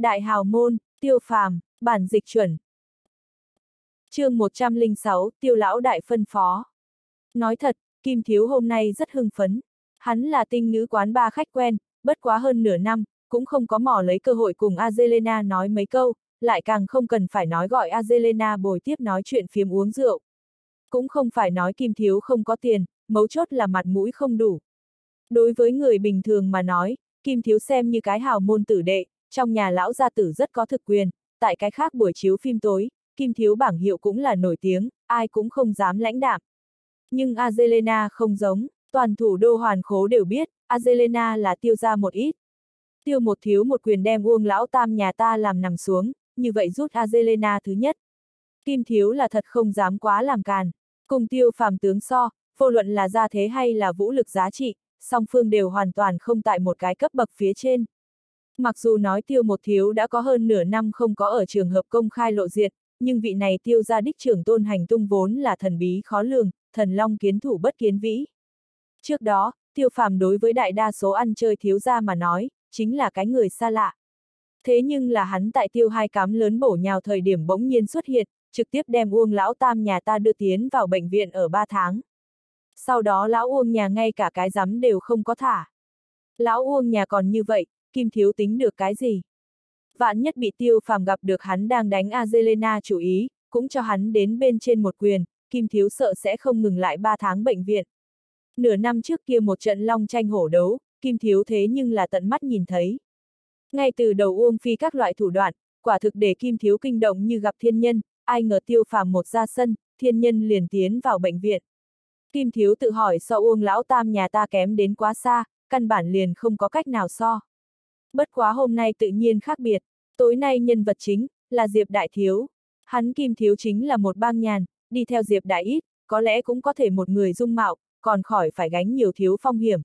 Đại hào môn, tiêu phàm, bản dịch chuẩn. chương 106, tiêu lão đại phân phó. Nói thật, Kim Thiếu hôm nay rất hưng phấn. Hắn là tinh nữ quán ba khách quen, bất quá hơn nửa năm, cũng không có mò lấy cơ hội cùng Azelena nói mấy câu, lại càng không cần phải nói gọi Azelena bồi tiếp nói chuyện phiếm uống rượu. Cũng không phải nói Kim Thiếu không có tiền, mấu chốt là mặt mũi không đủ. Đối với người bình thường mà nói, Kim Thiếu xem như cái hào môn tử đệ, trong nhà lão gia tử rất có thực quyền, tại cái khác buổi chiếu phim tối, Kim Thiếu bảng hiệu cũng là nổi tiếng, ai cũng không dám lãnh đạm. Nhưng Azelena không giống, toàn thủ đô hoàn khố đều biết, Azelena là tiêu ra một ít. Tiêu một thiếu một quyền đem uông lão tam nhà ta làm nằm xuống, như vậy rút Azelena thứ nhất. Kim Thiếu là thật không dám quá làm càn. Cùng tiêu phàm tướng so, vô luận là gia thế hay là vũ lực giá trị, song phương đều hoàn toàn không tại một cái cấp bậc phía trên. Mặc dù nói tiêu một thiếu đã có hơn nửa năm không có ở trường hợp công khai lộ diện, nhưng vị này tiêu gia đích trưởng tôn hành tung vốn là thần bí khó lường, thần long kiến thủ bất kiến vĩ. Trước đó, tiêu phàm đối với đại đa số ăn chơi thiếu gia mà nói, chính là cái người xa lạ. Thế nhưng là hắn tại tiêu hai cám lớn bổ nhào thời điểm bỗng nhiên xuất hiện, trực tiếp đem Uông lão tam nhà ta đưa tiến vào bệnh viện ở ba tháng. Sau đó lão Uông nhà ngay cả cái rắm đều không có thả. Lão Uông nhà còn như vậy, Kim Thiếu tính được cái gì? Vạn nhất bị tiêu phàm gặp được hắn đang đánh Azelena chủ ý, cũng cho hắn đến bên trên một quyền, Kim Thiếu sợ sẽ không ngừng lại ba tháng bệnh viện. Nửa năm trước kia một trận long tranh hổ đấu, Kim Thiếu thế nhưng là tận mắt nhìn thấy. Ngay từ đầu Uông Phi các loại thủ đoạn, quả thực để Kim Thiếu kinh động như gặp thiên nhân, ai ngờ tiêu phàm một ra sân, thiên nhân liền tiến vào bệnh viện. Kim Thiếu tự hỏi so Uông Lão Tam nhà ta kém đến quá xa, căn bản liền không có cách nào so. Bất quá hôm nay tự nhiên khác biệt, tối nay nhân vật chính, là Diệp Đại Thiếu. Hắn Kim Thiếu chính là một bang nhàn, đi theo Diệp Đại ít, có lẽ cũng có thể một người dung mạo, còn khỏi phải gánh nhiều thiếu phong hiểm.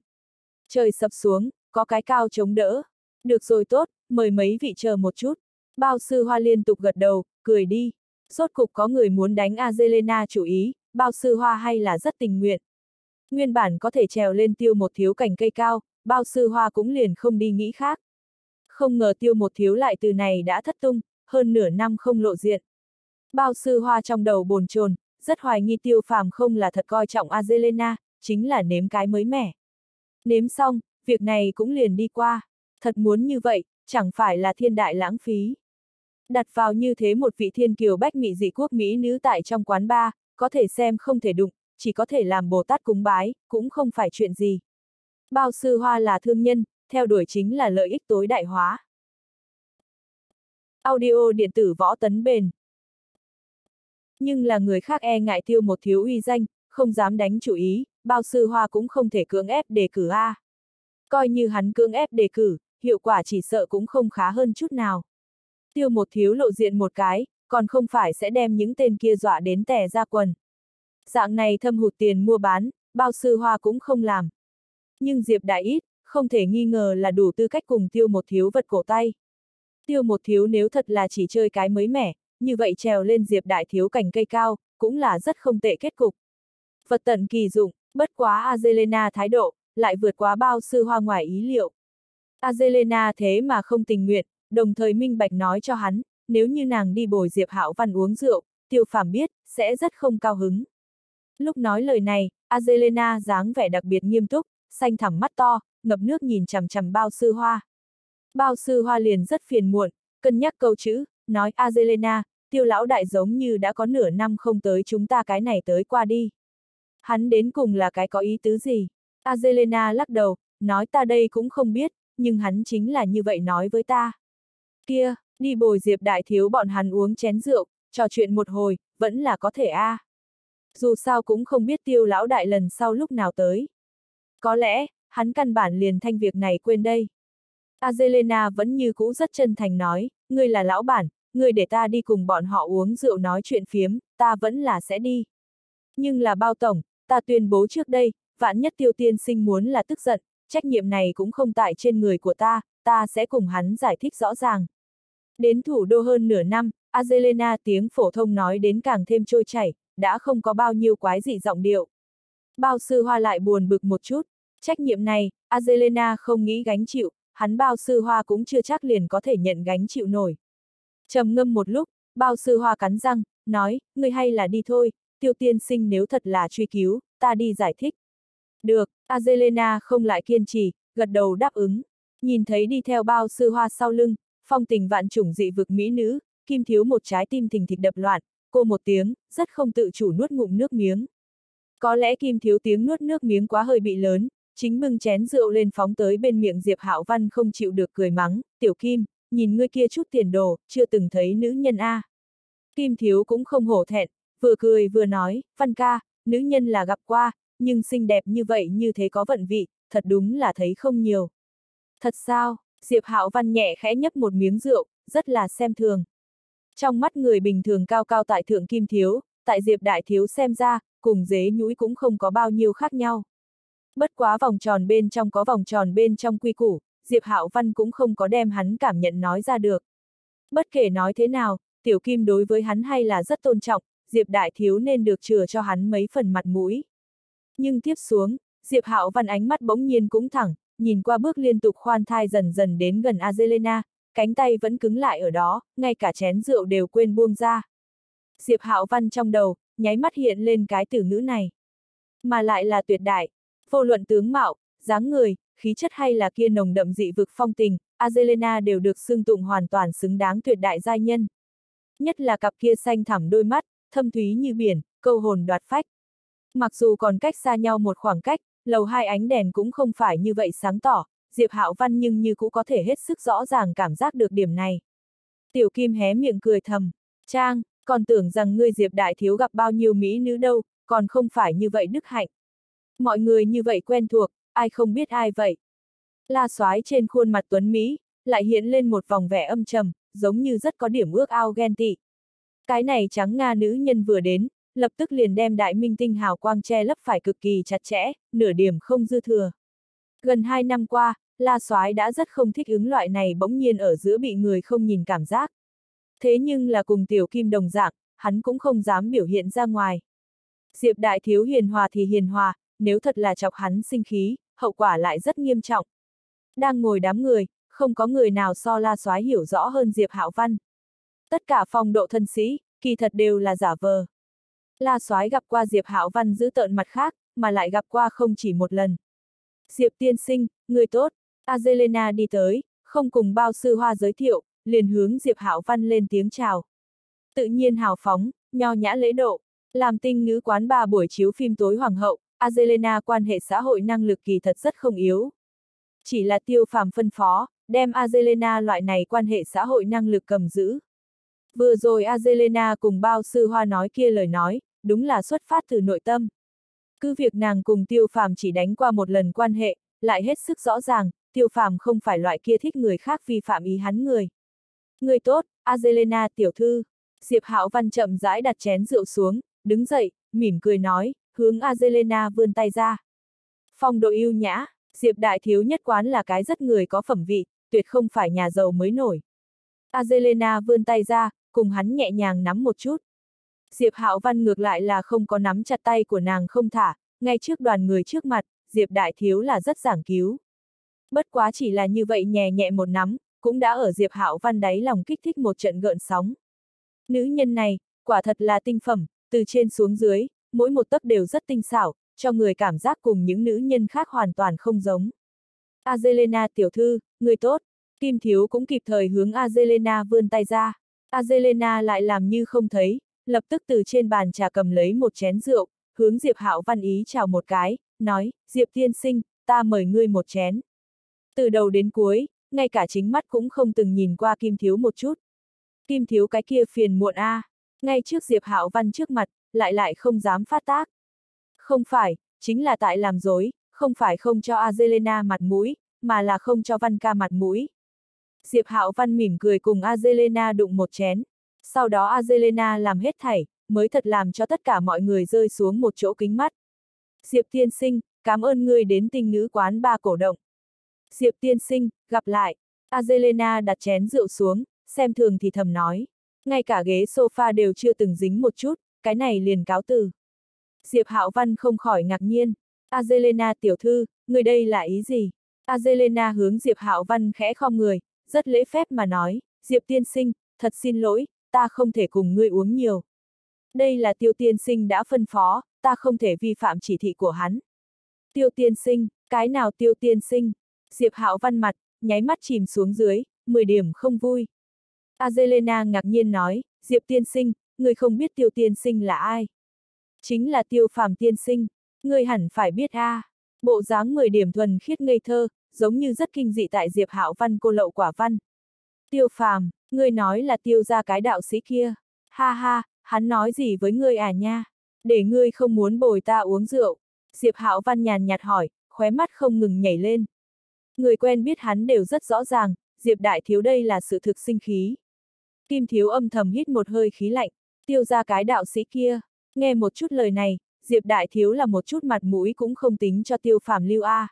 Trời sập xuống, có cái cao chống đỡ. Được rồi tốt, mời mấy vị chờ một chút. Bao sư hoa liên tục gật đầu, cười đi. Rốt cục có người muốn đánh Azelena chủ ý, bao sư hoa hay là rất tình nguyện. Nguyên bản có thể trèo lên tiêu một thiếu cảnh cây cao, bao sư hoa cũng liền không đi nghĩ khác. Không ngờ tiêu một thiếu lại từ này đã thất tung, hơn nửa năm không lộ diện. Bao sư hoa trong đầu bồn chồn, rất hoài nghi tiêu phàm không là thật coi trọng Azelena, chính là nếm cái mới mẻ. Nếm xong, việc này cũng liền đi qua. Thật muốn như vậy, chẳng phải là thiên đại lãng phí. Đặt vào như thế một vị thiên kiều bách mỹ dị quốc Mỹ nữ tại trong quán bar, có thể xem không thể đụng, chỉ có thể làm Bồ Tát cúng bái, cũng không phải chuyện gì. Bao sư hoa là thương nhân, theo đuổi chính là lợi ích tối đại hóa. Audio điện tử võ tấn bền. Nhưng là người khác e ngại tiêu một thiếu uy danh, không dám đánh chủ ý, bao sư hoa cũng không thể cưỡng ép đề cử A. Coi như hắn cưỡng ép đề cử, hiệu quả chỉ sợ cũng không khá hơn chút nào. Tiêu một thiếu lộ diện một cái, còn không phải sẽ đem những tên kia dọa đến tè ra quần. Dạng này thâm hụt tiền mua bán, bao sư hoa cũng không làm. Nhưng Diệp Đại ít, không thể nghi ngờ là đủ tư cách cùng tiêu một thiếu vật cổ tay. Tiêu một thiếu nếu thật là chỉ chơi cái mới mẻ, như vậy trèo lên Diệp Đại thiếu cành cây cao, cũng là rất không tệ kết cục. Vật tận kỳ dụng, bất quá Azelena thái độ, lại vượt quá bao sư hoa ngoài ý liệu. Azelena thế mà không tình nguyện, đồng thời minh bạch nói cho hắn, nếu như nàng đi bồi Diệp Hạo Văn uống rượu, tiêu phàm biết, sẽ rất không cao hứng. Lúc nói lời này, Azelena dáng vẻ đặc biệt nghiêm túc, xanh thẳm mắt to, ngập nước nhìn chằm chằm bao sư hoa. Bao sư hoa liền rất phiền muộn, cân nhắc câu chữ, nói Azelena, tiêu lão đại giống như đã có nửa năm không tới chúng ta cái này tới qua đi. Hắn đến cùng là cái có ý tứ gì? Azelena lắc đầu, nói ta đây cũng không biết, nhưng hắn chính là như vậy nói với ta. Kia, đi bồi diệp đại thiếu bọn hắn uống chén rượu, trò chuyện một hồi, vẫn là có thể a. À. Dù sao cũng không biết tiêu lão đại lần sau lúc nào tới. Có lẽ, hắn căn bản liền thanh việc này quên đây. Azelena vẫn như cũ rất chân thành nói, ngươi là lão bản, ngươi để ta đi cùng bọn họ uống rượu nói chuyện phiếm, ta vẫn là sẽ đi. Nhưng là bao tổng, ta tuyên bố trước đây, vạn nhất tiêu tiên sinh muốn là tức giận, trách nhiệm này cũng không tại trên người của ta, ta sẽ cùng hắn giải thích rõ ràng. Đến thủ đô hơn nửa năm, Azelena tiếng phổ thông nói đến càng thêm trôi chảy, đã không có bao nhiêu quái dị giọng điệu. Bao sư hoa lại buồn bực một chút, trách nhiệm này, Azelena không nghĩ gánh chịu, hắn bao sư hoa cũng chưa chắc liền có thể nhận gánh chịu nổi. trầm ngâm một lúc, bao sư hoa cắn răng, nói, người hay là đi thôi, tiêu tiên sinh nếu thật là truy cứu, ta đi giải thích. Được, Azelena không lại kiên trì, gật đầu đáp ứng. Nhìn thấy đi theo bao sư hoa sau lưng, phong tình vạn chủng dị vực mỹ nữ, kim thiếu một trái tim thình thịch đập loạn, cô một tiếng, rất không tự chủ nuốt ngụm nước miếng. Có lẽ kim thiếu tiếng nuốt nước miếng quá hơi bị lớn, chính bưng chén rượu lên phóng tới bên miệng Diệp Hạo Văn không chịu được cười mắng, tiểu kim, nhìn ngươi kia chút tiền đồ, chưa từng thấy nữ nhân A. Kim thiếu cũng không hổ thẹn, vừa cười vừa nói, Văn ca, nữ nhân là gặp qua, nhưng xinh đẹp như vậy như thế có vận vị, thật đúng là thấy không nhiều. Thật sao, Diệp Hạo Văn nhẹ khẽ nhấp một miếng rượu, rất là xem thường. Trong mắt người bình thường cao cao tại thượng kim thiếu, tại Diệp Đại Thiếu xem ra, cùng dế nhũi cũng không có bao nhiêu khác nhau. Bất quá vòng tròn bên trong có vòng tròn bên trong quy củ, Diệp Hạo Văn cũng không có đem hắn cảm nhận nói ra được. Bất kể nói thế nào, Tiểu Kim đối với hắn hay là rất tôn trọng, Diệp Đại Thiếu nên được chừa cho hắn mấy phần mặt mũi. Nhưng tiếp xuống, Diệp Hạo Văn ánh mắt bỗng nhiên cũng thẳng, nhìn qua bước liên tục khoan thai dần dần đến gần Azelena, cánh tay vẫn cứng lại ở đó, ngay cả chén rượu đều quên buông ra. Diệp Hạo Văn trong đầu, nháy mắt hiện lên cái từ ngữ này. Mà lại là tuyệt đại, vô luận tướng mạo, dáng người, khí chất hay là kia nồng đậm dị vực phong tình, Azelena đều được xưng tụng hoàn toàn xứng đáng tuyệt đại giai nhân. Nhất là cặp kia xanh thẳm đôi mắt, thâm thúy như biển, câu hồn đoạt phách. Mặc dù còn cách xa nhau một khoảng cách, lầu hai ánh đèn cũng không phải như vậy sáng tỏ, Diệp Hạo Văn nhưng như cũng có thể hết sức rõ ràng cảm giác được điểm này. Tiểu Kim hé miệng cười thầm, Trang, còn tưởng rằng ngươi Diệp Đại Thiếu gặp bao nhiêu mỹ nữ đâu, còn không phải như vậy đức hạnh. Mọi người như vậy quen thuộc, ai không biết ai vậy. La soái trên khuôn mặt Tuấn Mỹ, lại hiện lên một vòng vẻ âm trầm, giống như rất có điểm ước ao ghen tị. Cái này trắng Nga nữ nhân vừa đến, lập tức liền đem đại minh tinh hào quang che lấp phải cực kỳ chặt chẽ, nửa điểm không dư thừa. Gần hai năm qua, La Soái đã rất không thích ứng loại này bỗng nhiên ở giữa bị người không nhìn cảm giác. Thế nhưng là cùng tiểu kim đồng dạng, hắn cũng không dám biểu hiện ra ngoài. Diệp đại thiếu hiền hòa thì hiền hòa, nếu thật là chọc hắn sinh khí, hậu quả lại rất nghiêm trọng. Đang ngồi đám người, không có người nào so la soái hiểu rõ hơn Diệp Hạo Văn. Tất cả phong độ thân sĩ, kỳ thật đều là giả vờ. La soái gặp qua Diệp Hạo Văn giữ tợn mặt khác, mà lại gặp qua không chỉ một lần. Diệp tiên sinh, người tốt, Azelena đi tới, không cùng bao sư hoa giới thiệu, liền hướng Diệp Hạo Văn lên tiếng chào. Tự nhiên hào phóng, nho nhã lễ độ, làm tinh ngữ quán ba buổi chiếu phim tối hoàng hậu, Azelena quan hệ xã hội năng lực kỳ thật rất không yếu. Chỉ là tiêu phàm phân phó, đem Azelena loại này quan hệ xã hội năng lực cầm giữ. Vừa rồi Azelena cùng bao sư hoa nói kia lời nói, đúng là xuất phát từ nội tâm. Cứ việc nàng cùng tiêu phàm chỉ đánh qua một lần quan hệ, lại hết sức rõ ràng, tiêu phàm không phải loại kia thích người khác vi phạm ý hắn người. Người tốt, Azelena tiểu thư. Diệp Hạo Văn chậm rãi đặt chén rượu xuống, đứng dậy, mỉm cười nói, hướng Azelena vươn tay ra. Phong độ yêu nhã, Diệp Đại Thiếu nhất quán là cái rất người có phẩm vị, tuyệt không phải nhà giàu mới nổi. Azelena vươn tay ra, cùng hắn nhẹ nhàng nắm một chút. Diệp Hạo Văn ngược lại là không có nắm chặt tay của nàng không thả, ngay trước đoàn người trước mặt, Diệp Đại Thiếu là rất giảng cứu. Bất quá chỉ là như vậy nhẹ nhẹ một nắm, cũng đã ở Diệp Hạo Văn đáy lòng kích thích một trận gợn sóng. Nữ nhân này, quả thật là tinh phẩm, từ trên xuống dưới, mỗi một tấc đều rất tinh xảo, cho người cảm giác cùng những nữ nhân khác hoàn toàn không giống. Azelena tiểu thư, người tốt, Kim Thiếu cũng kịp thời hướng Azelena vươn tay ra. Azelena lại làm như không thấy, lập tức từ trên bàn trà cầm lấy một chén rượu, hướng Diệp Hạo Văn ý chào một cái, nói, Diệp tiên sinh, ta mời ngươi một chén. Từ đầu đến cuối, ngay cả chính mắt cũng không từng nhìn qua Kim Thiếu một chút. Kim Thiếu cái kia phiền muộn a, à. ngay trước Diệp Hạo Văn trước mặt, lại lại không dám phát tác. Không phải, chính là tại làm dối, không phải không cho Azelena mặt mũi, mà là không cho Văn ca mặt mũi. Diệp Hạo Văn mỉm cười cùng Azelena đụng một chén. Sau đó Azelena làm hết thảy, mới thật làm cho tất cả mọi người rơi xuống một chỗ kính mắt. Diệp tiên sinh, cảm ơn ngươi đến Tình ngữ quán ba cổ động. Diệp tiên sinh, gặp lại. Azelena đặt chén rượu xuống, xem thường thì thầm nói. Ngay cả ghế sofa đều chưa từng dính một chút, cái này liền cáo từ. Diệp Hạo Văn không khỏi ngạc nhiên. Azelena tiểu thư, người đây là ý gì? Azelena hướng Diệp Hạo Văn khẽ khom người, rất lễ phép mà nói, Diệp tiên sinh, thật xin lỗi, ta không thể cùng ngươi uống nhiều. Đây là tiêu tiên sinh đã phân phó, ta không thể vi phạm chỉ thị của hắn. Tiêu tiên sinh, cái nào tiêu tiên sinh? Diệp Hạo Văn mặt, nháy mắt chìm xuống dưới, 10 điểm không vui. Azelena ngạc nhiên nói, Diệp tiên sinh, người không biết tiêu tiên sinh là ai? Chính là tiêu phàm tiên sinh, người hẳn phải biết a. À. Bộ dáng 10 điểm thuần khiết ngây thơ, giống như rất kinh dị tại Diệp Hạo Văn cô lậu quả văn. Tiêu phàm, ngươi nói là tiêu ra cái đạo sĩ kia. Ha ha, hắn nói gì với ngươi à nha? Để ngươi không muốn bồi ta uống rượu. Diệp Hạo Văn nhàn nhạt hỏi, khóe mắt không ngừng nhảy lên. Người quen biết hắn đều rất rõ ràng, Diệp Đại Thiếu đây là sự thực sinh khí. Kim Thiếu âm thầm hít một hơi khí lạnh, tiêu ra cái đạo sĩ kia. Nghe một chút lời này, Diệp Đại Thiếu là một chút mặt mũi cũng không tính cho tiêu phàm lưu A.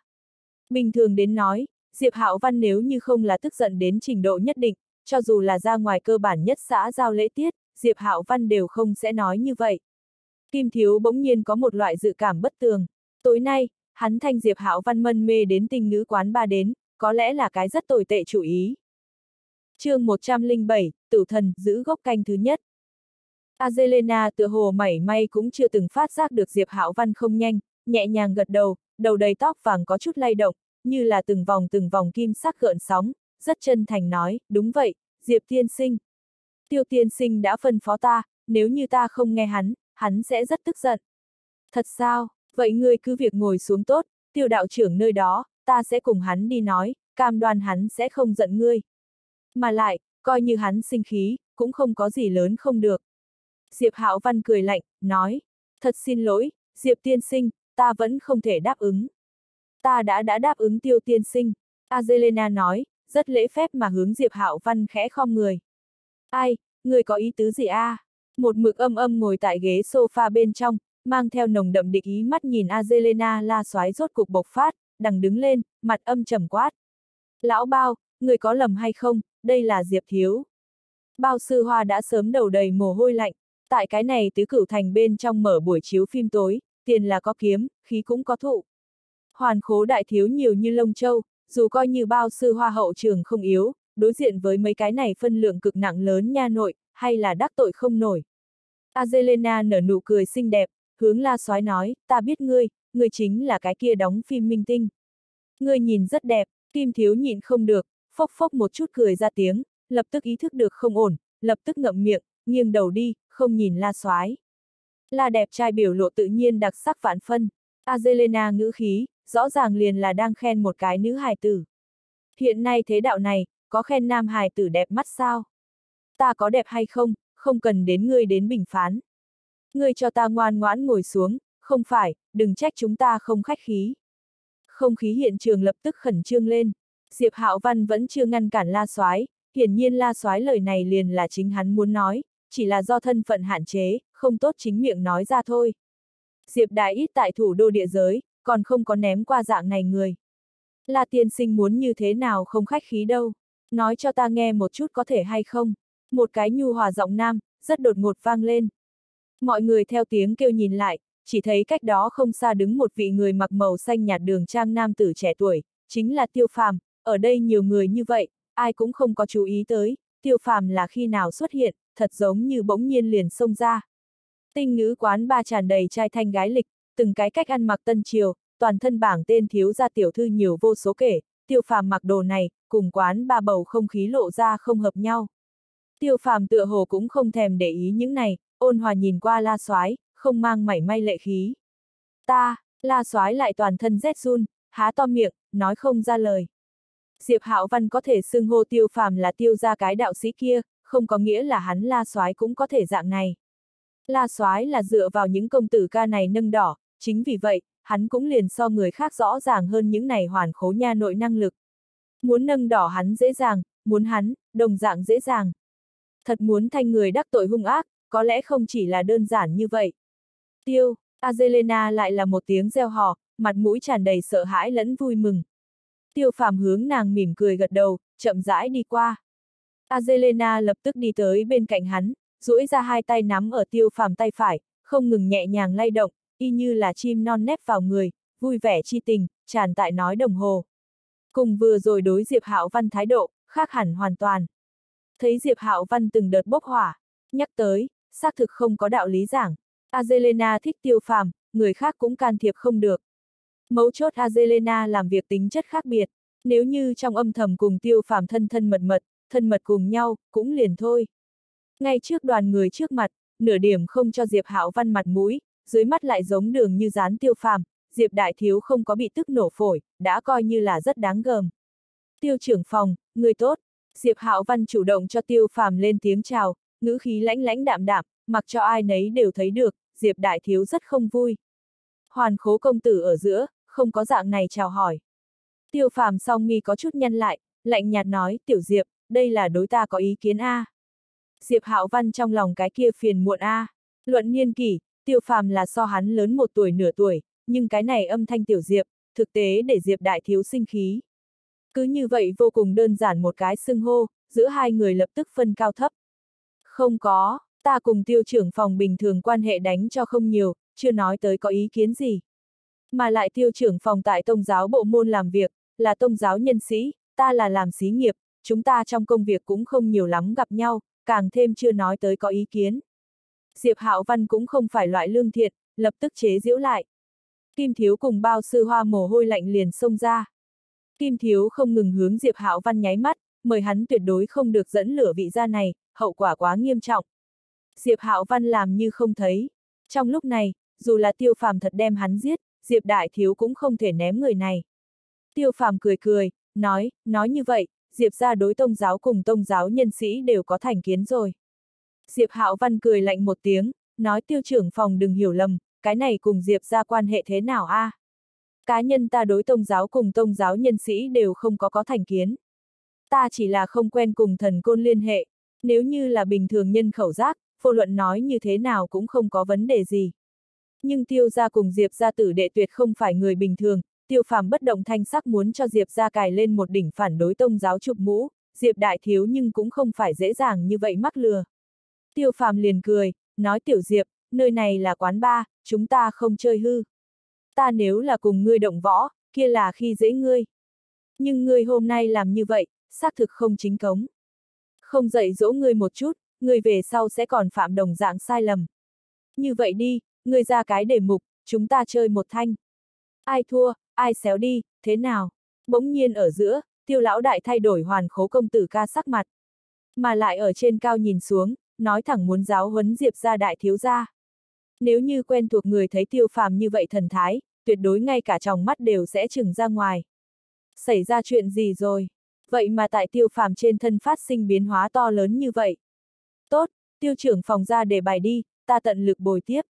Bình thường đến nói, Diệp Hạo Văn nếu như không là tức giận đến trình độ nhất định, cho dù là ra ngoài cơ bản nhất xã giao lễ tiết, Diệp Hạo Văn đều không sẽ nói như vậy. Kim Thiếu bỗng nhiên có một loại dự cảm bất tường. Tối nay, hắn thanh Diệp Hạo Văn mân mê đến tình ngữ quán ba đến, có lẽ là cái rất tồi tệ chủ ý. chương 107, Tử Thần, giữ gốc canh thứ nhất. Azelena tựa hồ mảy may cũng chưa từng phát giác được Diệp Hạo Văn không nhanh, nhẹ nhàng gật đầu, đầu đầy tóc vàng có chút lay động, như là từng vòng từng vòng kim sắc gợn sóng, rất chân thành nói, đúng vậy, Diệp tiên sinh. Tiêu tiên sinh đã phân phó ta, nếu như ta không nghe hắn, hắn sẽ rất tức giận. Thật sao, vậy ngươi cứ việc ngồi xuống tốt, tiêu đạo trưởng nơi đó, ta sẽ cùng hắn đi nói, cam đoan hắn sẽ không giận ngươi. Mà lại, coi như hắn sinh khí, cũng không có gì lớn không được. Diệp Hạo Văn cười lạnh, nói, thật xin lỗi, Diệp tiên sinh, ta vẫn không thể đáp ứng. Ta đã đã đáp ứng tiêu tiên sinh, Azelena nói, rất lễ phép mà hướng Diệp Hạo Văn khẽ khom người. Ai, người có ý tứ gì a? À? Một mực âm âm ngồi tại ghế sofa bên trong, mang theo nồng đậm địch ý mắt nhìn Azelena la xoái rốt cục bộc phát, đằng đứng lên, mặt âm trầm quát. Lão bao, người có lầm hay không, đây là Diệp Thiếu. Bao sư hoa đã sớm đầu đầy mồ hôi lạnh, tại cái này tứ cửu thành bên trong mở buổi chiếu phim tối, tiền là có kiếm, khí cũng có thụ. Hoàn khố đại thiếu nhiều như lông châu, dù coi như bao sư hoa hậu trường không yếu, đối diện với mấy cái này phân lượng cực nặng lớn nha nội, hay là đắc tội không nổi. Azelena nở nụ cười xinh đẹp, hướng la soái nói, ta biết ngươi, ngươi chính là cái kia đóng phim minh tinh. Ngươi nhìn rất đẹp, kim thiếu nhịn không được, phốc phốc một chút cười ra tiếng, lập tức ý thức được không ổn, lập tức ngậm miệng, nghiêng đầu đi, không nhìn la soái. La đẹp trai biểu lộ tự nhiên đặc sắc vạn phân. Azelena ngữ khí, rõ ràng liền là đang khen một cái nữ hài tử. Hiện nay thế đạo này, có khen nam hài tử đẹp mắt sao? Ta có đẹp hay không, không cần đến ngươi đến bình phán. Ngươi cho ta ngoan ngoãn ngồi xuống, không phải, đừng trách chúng ta không khách khí. Không khí hiện trường lập tức khẩn trương lên. Diệp Hạo Văn vẫn chưa ngăn cản La Soái, hiển nhiên La Soái lời này liền là chính hắn muốn nói, chỉ là do thân phận hạn chế, không tốt chính miệng nói ra thôi. Diệp Đại ít tại thủ đô địa giới, còn không có ném qua dạng này người. là tiên sinh muốn như thế nào không khách khí đâu, nói cho ta nghe một chút có thể hay không. Một cái nhu hòa giọng nam, rất đột ngột vang lên. Mọi người theo tiếng kêu nhìn lại, chỉ thấy cách đó không xa đứng một vị người mặc màu xanh nhạt đường trang nam tử trẻ tuổi, chính là Tiêu Phàm, ở đây nhiều người như vậy, ai cũng không có chú ý tới, Tiêu Phàm là khi nào xuất hiện, thật giống như bỗng nhiên liền xông ra. Tinh ngữ quán ba tràn đầy trai thanh gái lịch, từng cái cách ăn mặc tân triều, toàn thân bảng tên thiếu gia tiểu thư nhiều vô số kể, tiêu phàm mặc đồ này, cùng quán ba bầu không khí lộ ra không hợp nhau. Tiêu phàm tựa hồ cũng không thèm để ý những này, ôn hòa nhìn qua la soái không mang mảy may lệ khí. Ta, la soái lại toàn thân rét run, há to miệng, nói không ra lời. Diệp Hạo Văn có thể xưng hô tiêu phàm là tiêu ra cái đạo sĩ kia, không có nghĩa là hắn la soái cũng có thể dạng này. La soái là dựa vào những công tử ca này nâng đỏ, chính vì vậy, hắn cũng liền so người khác rõ ràng hơn những này hoàn khố nha nội năng lực. Muốn nâng đỏ hắn dễ dàng, muốn hắn, đồng dạng dễ dàng. Thật muốn thanh người đắc tội hung ác, có lẽ không chỉ là đơn giản như vậy. Tiêu, Azelena lại là một tiếng reo hò, mặt mũi tràn đầy sợ hãi lẫn vui mừng. Tiêu phàm hướng nàng mỉm cười gật đầu, chậm rãi đi qua. Azelena lập tức đi tới bên cạnh hắn, duỗi ra hai tay nắm ở tiêu phàm tay phải, không ngừng nhẹ nhàng lay động, y như là chim non nép vào người, vui vẻ chi tình, tràn tại nói đồng hồ. Cùng vừa rồi đối Diệp Hạo Văn thái độ, khác hẳn hoàn toàn. Thấy Diệp Hạo Văn từng đợt bốc hỏa, nhắc tới, xác thực không có đạo lý giảng. Azelena thích tiêu phàm, người khác cũng can thiệp không được. Mấu chốt Azelena làm việc tính chất khác biệt, nếu như trong âm thầm cùng tiêu phàm thân thân mật mật, thân mật cùng nhau, cũng liền thôi. Ngay trước đoàn người trước mặt, nửa điểm không cho Diệp Hạo Văn mặt mũi, dưới mắt lại giống đường như dán tiêu phàm, Diệp Đại Thiếu không có bị tức nổ phổi, đã coi như là rất đáng gờm. Tiêu trưởng phòng, người tốt, Diệp Hạo Văn chủ động cho tiêu phàm lên tiếng chào, ngữ khí lãnh lãnh đạm đạm, mặc cho ai nấy đều thấy được, Diệp Đại Thiếu rất không vui. Hoàn khố công tử ở giữa, không có dạng này chào hỏi. Tiêu phàm song mi có chút nhăn lại, lạnh nhạt nói, tiểu Diệp, đây là đối ta có ý kiến A. Diệp Hạo Văn trong lòng cái kia phiền muộn A. Luận niên kỷ, tiêu phàm là so hắn lớn một tuổi nửa tuổi, nhưng cái này âm thanh tiểu Diệp, thực tế để Diệp đại thiếu sinh khí. Cứ như vậy vô cùng đơn giản một cái xưng hô, giữa hai người lập tức phân cao thấp. Không có, ta cùng tiêu trưởng phòng bình thường quan hệ đánh cho không nhiều, chưa nói tới có ý kiến gì. Mà lại tiêu trưởng phòng tại tông giáo bộ môn làm việc, là tông giáo nhân sĩ, ta là làm xí nghiệp, chúng ta trong công việc cũng không nhiều lắm gặp nhau, càng thêm chưa nói tới có ý kiến. Diệp Hạo Văn cũng không phải loại lương thiện, lập tức chế giễu lại. Kim Thiếu cùng bao sư hoa mồ hôi lạnh liền xông ra. Kim Thiếu không ngừng hướng Diệp Hạo Văn nháy mắt, mời hắn tuyệt đối không được dẫn lửa vị gia này, hậu quả quá nghiêm trọng. Diệp Hạo Văn làm như không thấy. Trong lúc này, dù là tiêu phàm thật đem hắn giết, Diệp Đại Thiếu cũng không thể ném người này. Tiêu phàm cười cười, nói, nói như vậy, Diệp ra đối tông giáo cùng tông giáo nhân sĩ đều có thành kiến rồi. Diệp Hạo Văn cười lạnh một tiếng, nói tiêu trưởng phòng đừng hiểu lầm, cái này cùng Diệp ra quan hệ thế nào a? À? Cá nhân ta đối tông giáo cùng tông giáo nhân sĩ đều không có có thành kiến. Ta chỉ là không quen cùng thần côn liên hệ, nếu như là bình thường nhân khẩu giác, vô luận nói như thế nào cũng không có vấn đề gì. Nhưng tiêu gia cùng Diệp gia tử đệ tuyệt không phải người bình thường, tiêu phàm bất động thanh sắc muốn cho Diệp gia cài lên một đỉnh phản đối tông giáo trục mũ, Diệp đại thiếu nhưng cũng không phải dễ dàng như vậy mắc lừa. Tiêu phàm liền cười, nói tiểu Diệp, nơi này là quán ba, chúng ta không chơi hư. Ta nếu là cùng ngươi động võ, kia là khi dễ ngươi. Nhưng ngươi hôm nay làm như vậy, xác thực không chính cống. Không dạy dỗ ngươi một chút, ngươi về sau sẽ còn phạm đồng dạng sai lầm. Như vậy đi, ngươi ra cái đề mục, chúng ta chơi một thanh. Ai thua, ai xéo đi, thế nào? Bỗng nhiên ở giữa, tiêu lão đại thay đổi hoàn khố công tử ca sắc mặt. Mà lại ở trên cao nhìn xuống, nói thẳng muốn giáo huấn diệp ra đại thiếu gia. Nếu như quen thuộc người thấy tiêu phàm như vậy thần thái, tuyệt đối ngay cả trong mắt đều sẽ chừng ra ngoài. Xảy ra chuyện gì rồi? Vậy mà tại tiêu phàm trên thân phát sinh biến hóa to lớn như vậy. Tốt, tiêu trưởng phòng ra để bài đi, ta tận lực bồi tiếp.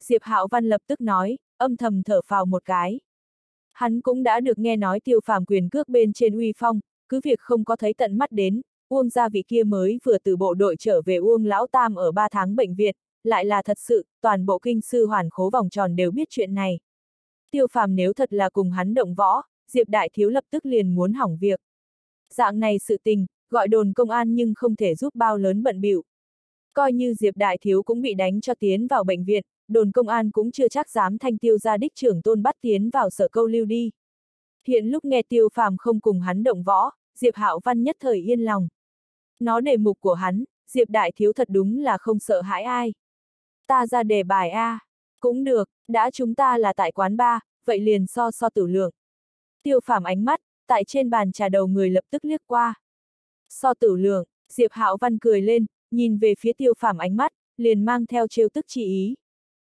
Diệp Hạo Văn lập tức nói, âm thầm thở phào một cái. Hắn cũng đã được nghe nói tiêu phàm quyền cước bên trên uy phong, cứ việc không có thấy tận mắt đến, Uông gia vị kia mới vừa từ bộ đội trở về Uông Lão Tam ở 3 tháng bệnh viện, lại là thật sự, toàn bộ kinh sư hoàn khố vòng tròn đều biết chuyện này. Tiêu phàm nếu thật là cùng hắn động võ, Diệp Đại Thiếu lập tức liền muốn hỏng việc. Dạng này sự tình, gọi đồn công an nhưng không thể giúp bao lớn bận bịu. Coi như Diệp Đại Thiếu cũng bị đánh cho tiến vào bệnh viện, đồn công an cũng chưa chắc dám thanh tiêu ra đích trưởng tôn bắt tiến vào sở câu lưu đi. Hiện lúc nghe tiêu phàm không cùng hắn động võ, Diệp Hạo Văn nhất thời yên lòng. Nó đề mục của hắn, Diệp Đại Thiếu thật đúng là không sợ hãi ai. Ta ra đề bài A. Cũng được, đã chúng ta là tại quán ba, vậy liền so so tử lượng. Tiêu phàm ánh mắt, tại trên bàn trà đầu người lập tức liếc qua. So tử lượng, Diệp Hạo Văn cười lên, nhìn về phía tiêu phàm ánh mắt, liền mang theo trêu tức chỉ ý.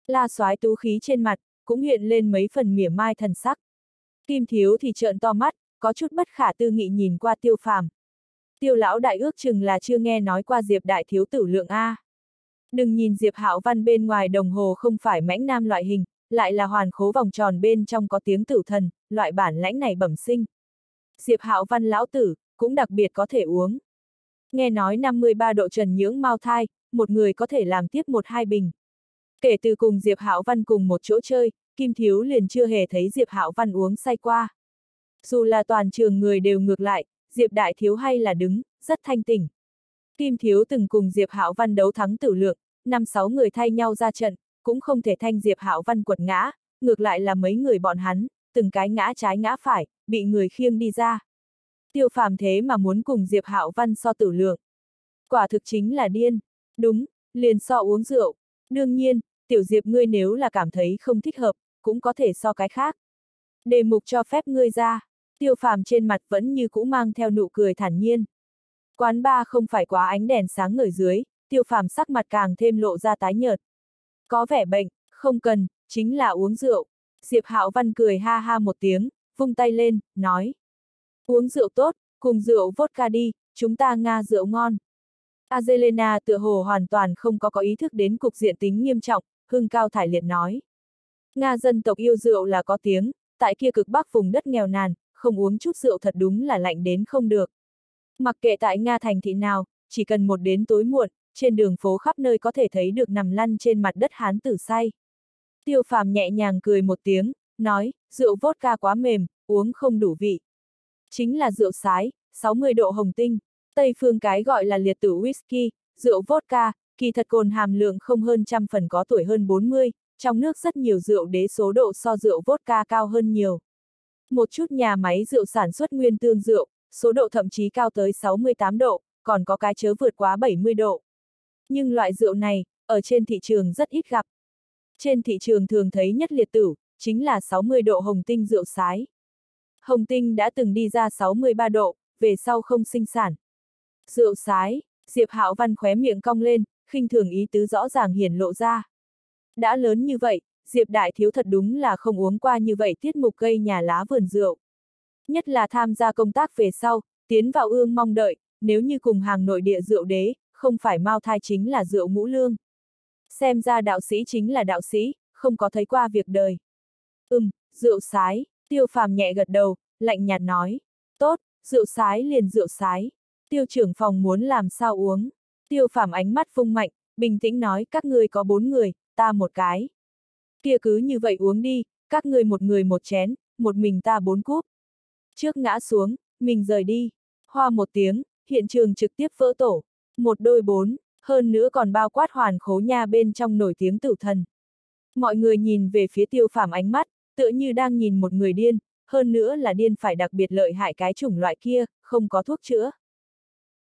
La soái tú khí trên mặt, cũng hiện lên mấy phần mỉa mai thần sắc. Kim thiếu thì trợn to mắt, có chút bất khả tư nghị nhìn qua tiêu phàm. Tiêu lão đại ước chừng là chưa nghe nói qua Diệp đại thiếu tử lượng A. Đừng nhìn Diệp Hạo Văn bên ngoài đồng hồ không phải mãnh nam loại hình, lại là hoàn khố vòng tròn bên trong có tiếng tử thần, loại bản lãnh này bẩm sinh. Diệp Hạo Văn lão tử, cũng đặc biệt có thể uống. Nghe nói 53 độ trần nhưỡng mau thai, một người có thể làm tiếp một hai bình. Kể từ cùng Diệp Hạo Văn cùng một chỗ chơi, Kim Thiếu liền chưa hề thấy Diệp Hạo Văn uống say qua. Dù là toàn trường người đều ngược lại, Diệp Đại Thiếu hay là đứng, rất thanh tỉnh. Kim Thiếu từng cùng Diệp Hạo Văn đấu thắng tử lượng, năm sáu người thay nhau ra trận, cũng không thể thanh Diệp Hạo Văn quật ngã, ngược lại là mấy người bọn hắn, từng cái ngã trái ngã phải, bị người khiêng đi ra. Tiêu phàm thế mà muốn cùng Diệp Hạo Văn so tử lượng. Quả thực chính là điên. Đúng, liền so uống rượu. Đương nhiên, tiểu Diệp ngươi nếu là cảm thấy không thích hợp, cũng có thể so cái khác. Đề mục cho phép ngươi ra. Tiêu phàm trên mặt vẫn như cũ mang theo nụ cười thản nhiên. Quán ba không phải quá ánh đèn sáng ngời dưới, tiêu phàm sắc mặt càng thêm lộ ra tái nhợt. Có vẻ bệnh, không cần, chính là uống rượu. Diệp Hạo Văn cười ha ha một tiếng, vung tay lên, nói. Uống rượu tốt, cùng rượu vodka đi, chúng ta nga rượu ngon. Azelena tựa hồ hoàn toàn không có có ý thức đến cục diện tính nghiêm trọng, hưng cao thải liệt nói. Nga dân tộc yêu rượu là có tiếng, tại kia cực bắc vùng đất nghèo nàn, không uống chút rượu thật đúng là lạnh đến không được. Mặc kệ tại Nga thành thị nào, chỉ cần một đến tối muộn, trên đường phố khắp nơi có thể thấy được nằm lăn trên mặt đất hán tử say. Tiêu phàm nhẹ nhàng cười một tiếng, nói, rượu vodka quá mềm, uống không đủ vị. Chính là rượu sái, 60 độ hồng tinh, Tây phương cái gọi là liệt tử whisky, rượu vodka, kỳ thật cồn hàm lượng không hơn trăm phần có tuổi hơn 40, trong nước rất nhiều rượu đế số độ so rượu vodka cao hơn nhiều. Một chút nhà máy rượu sản xuất nguyên tương rượu, số độ thậm chí cao tới 68 độ, còn có cái chớ vượt quá 70 độ. Nhưng loại rượu này, ở trên thị trường rất ít gặp. Trên thị trường thường thấy nhất liệt tử, chính là 60 độ hồng tinh rượu sái. Hồng tinh đã từng đi ra 63 độ, về sau không sinh sản. Rượu sái, Diệp Hạo Văn khóe miệng cong lên, khinh thường ý tứ rõ ràng hiển lộ ra. Đã lớn như vậy, Diệp Đại Thiếu thật đúng là không uống qua như vậy tiết mục cây nhà lá vườn rượu. Nhất là tham gia công tác về sau, tiến vào ương mong đợi, nếu như cùng hàng nội địa rượu đế, không phải mau thai chính là rượu ngũ lương. Xem ra đạo sĩ chính là đạo sĩ, không có thấy qua việc đời. Ừm, rượu sái, tiêu phàm nhẹ gật đầu, lạnh nhạt nói. Tốt, rượu sái liền rượu sái. Tiêu trưởng phòng muốn làm sao uống. Tiêu phàm ánh mắt phung mạnh, bình tĩnh nói các ngươi có bốn người, ta một cái. Kia cứ như vậy uống đi, các ngươi một người một chén, một mình ta bốn cúp. Trước ngã xuống, mình rời đi. Hoa một tiếng, hiện trường trực tiếp vỡ tổ. Một đôi bốn, hơn nữa còn bao quát hoàn khố nha bên trong nổi tiếng tử thần. Mọi người nhìn về phía tiêu phàm ánh mắt, tựa như đang nhìn một người điên, hơn nữa là điên phải đặc biệt lợi hại cái chủng loại kia, không có thuốc chữa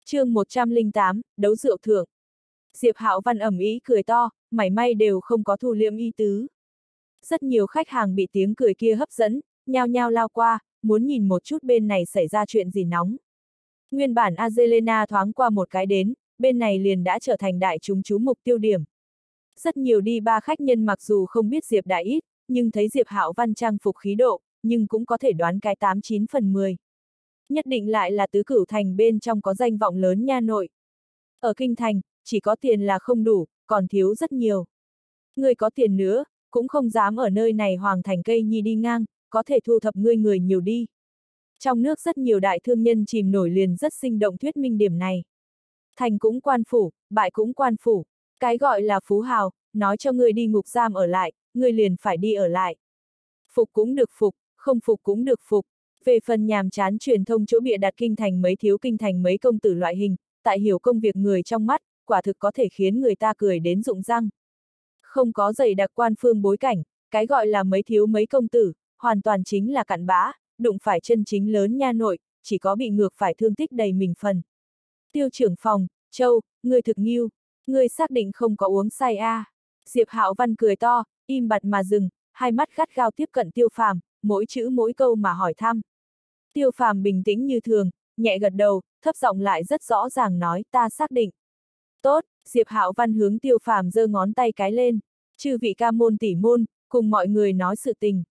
chương 108, đấu rượu thưởng. Diệp Hạo Văn ẩm ý cười to, mảy may đều không có thu liêm y tứ. Rất nhiều khách hàng bị tiếng cười kia hấp dẫn, nhao nhao lao qua, muốn nhìn một chút bên này xảy ra chuyện gì nóng. Nguyên bản Azelena thoáng qua một cái đến, bên này liền đã trở thành đại chúng chú mục tiêu điểm. Rất nhiều đi ba khách nhân mặc dù không biết Diệp Đại ít, nhưng thấy Diệp Hạo Văn trang phục khí độ, nhưng cũng có thể đoán cái 89 phần 10. Nhất định lại là tứ cửu thành bên trong có danh vọng lớn nha nội. Ở kinh thành, chỉ có tiền là không đủ, còn thiếu rất nhiều. Người có tiền nữa, cũng không dám ở nơi này hoàng thành cây nhi đi ngang, có thể thu thập ngươi người nhiều đi. Trong nước rất nhiều đại thương nhân chìm nổi liền rất sinh động thuyết minh điểm này. Thành cũng quan phủ, bại cũng quan phủ. Cái gọi là phú hào, nói cho ngươi đi ngục giam ở lại, ngươi liền phải đi ở lại. Phục cũng được phục, không phục cũng được phục. Về phần nhàm chán truyền thông chỗ bịa đặt kinh thành mấy thiếu kinh thành mấy công tử loại hình, tại hiểu công việc người trong mắt, quả thực có thể khiến người ta cười đến rụng răng. Không có dày đặc quan phương bối cảnh, cái gọi là mấy thiếu mấy công tử, hoàn toàn chính là cặn bã, đụng phải chân chính lớn nha nội, chỉ có bị ngược phải thương tích đầy mình phần. Tiêu trưởng phòng, Châu, người thực nghiêu, người xác định không có uống say a. À. Diệp Hạo Văn cười to, im bặt mà dừng, hai mắt gắt gao tiếp cận Tiêu Phàm, mỗi chữ mỗi câu mà hỏi thăm. Tiêu Phàm bình tĩnh như thường, nhẹ gật đầu, thấp giọng lại rất rõ ràng nói, ta xác định. Tốt, Diệp Hạo Văn hướng Tiêu Phàm giơ ngón tay cái lên, chư vị ca môn tỷ môn, cùng mọi người nói sự tình.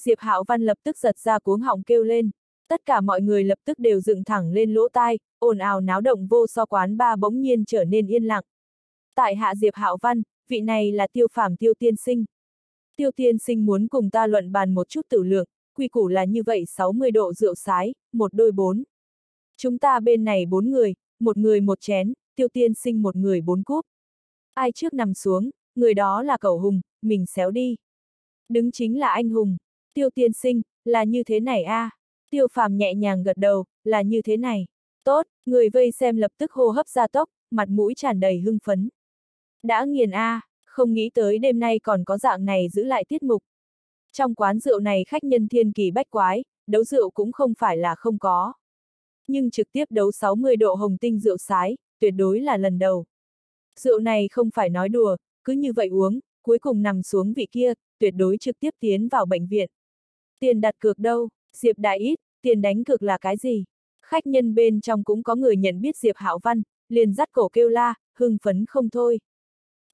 Diệp Hạo Văn lập tức giật ra cuống họng kêu lên. Tất cả mọi người lập tức đều dựng thẳng lên lỗ tai, ồn ào náo động vô so quán ba bỗng nhiên trở nên yên lặng. Tại hạ Diệp Hạo Văn, vị này là tiêu phàm tiêu tiên sinh. Tiêu tiên sinh muốn cùng ta luận bàn một chút tử lượng, quy củ là như vậy 60 độ rượu sái, một đôi bốn. Chúng ta bên này bốn người, một người một chén, tiêu tiên sinh một người bốn cúp. Ai trước nằm xuống, người đó là cậu hùng, mình xéo đi. Đứng chính là anh hùng. Tiêu tiên sinh, là như thế này a. À. Tiêu phàm nhẹ nhàng gật đầu, là như thế này. Tốt, người vây xem lập tức hô hấp ra tốc, mặt mũi tràn đầy hưng phấn. Đã nghiền a, à, không nghĩ tới đêm nay còn có dạng này giữ lại tiết mục. Trong quán rượu này khách nhân thiên kỳ bách quái, đấu rượu cũng không phải là không có. Nhưng trực tiếp đấu 60 độ hồng tinh rượu sái, tuyệt đối là lần đầu. Rượu này không phải nói đùa, cứ như vậy uống, cuối cùng nằm xuống vị kia, tuyệt đối trực tiếp tiến vào bệnh viện. Tiền đặt cược đâu, Diệp Đại ít, tiền đánh cược là cái gì? Khách nhân bên trong cũng có người nhận biết Diệp Hạo Văn, liền dắt cổ kêu la, hưng phấn không thôi.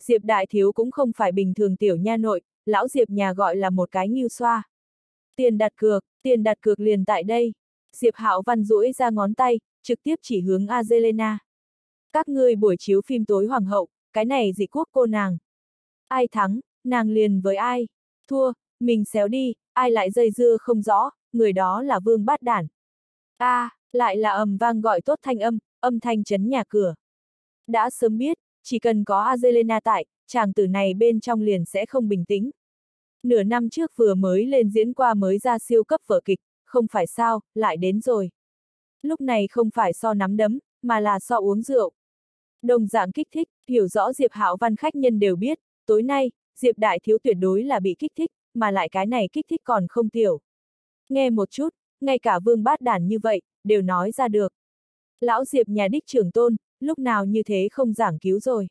Diệp Đại Thiếu cũng không phải bình thường tiểu nha nội, lão Diệp nhà gọi là một cái nghiêu xoa. Tiền đặt cược, tiền đặt cược liền tại đây. Diệp Hạo Văn duỗi ra ngón tay, trực tiếp chỉ hướng Azelena. Các ngươi buổi chiếu phim tối hoàng hậu, cái này dị quốc cô nàng. Ai thắng, nàng liền với ai? Thua, mình xéo đi, ai lại dây dưa không rõ, người đó là vương bát đản. a à, lại là ầm vang gọi tốt thanh âm, âm thanh chấn nhà cửa. Đã sớm biết, chỉ cần có Azelena tại, chàng tử này bên trong liền sẽ không bình tĩnh. Nửa năm trước vừa mới lên diễn qua mới ra siêu cấp vở kịch, không phải sao, lại đến rồi. Lúc này không phải so nắm đấm, mà là so uống rượu. Đồng dạng kích thích, hiểu rõ Diệp Hạo Văn khách nhân đều biết, tối nay, Diệp Đại Thiếu tuyệt đối là bị kích thích, mà lại cái này kích thích còn không tiểu. Nghe một chút, ngay cả vương bát đàn như vậy, đều nói ra được. Lão Diệp nhà đích trưởng tôn, lúc nào như thế không giảng cứu rồi.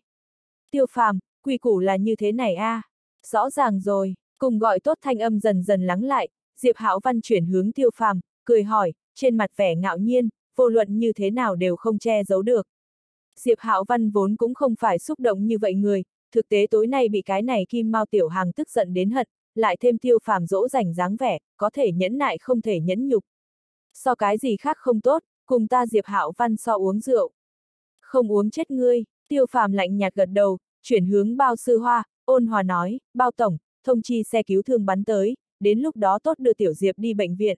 Tiêu phàm, quy củ là như thế này a à? Rõ ràng rồi, cùng gọi tốt thanh âm dần dần lắng lại, Diệp Hạo Văn chuyển hướng tiêu phàm, cười hỏi, trên mặt vẻ ngạo nhiên, vô luận như thế nào đều không che giấu được. Diệp Hạo Văn vốn cũng không phải xúc động như vậy người, thực tế tối nay bị cái này kim Mao tiểu hàng tức giận đến hận, lại thêm tiêu phàm dỗ dành dáng vẻ, có thể nhẫn nại không thể nhẫn nhục. So cái gì khác không tốt, cùng ta Diệp Hạo Văn so uống rượu. Không uống chết ngươi, tiêu phàm lạnh nhạt gật đầu, chuyển hướng bao sư hoa, ôn hòa nói, bao tổng, thông chi xe cứu thương bắn tới, đến lúc đó tốt đưa tiểu Diệp đi bệnh viện.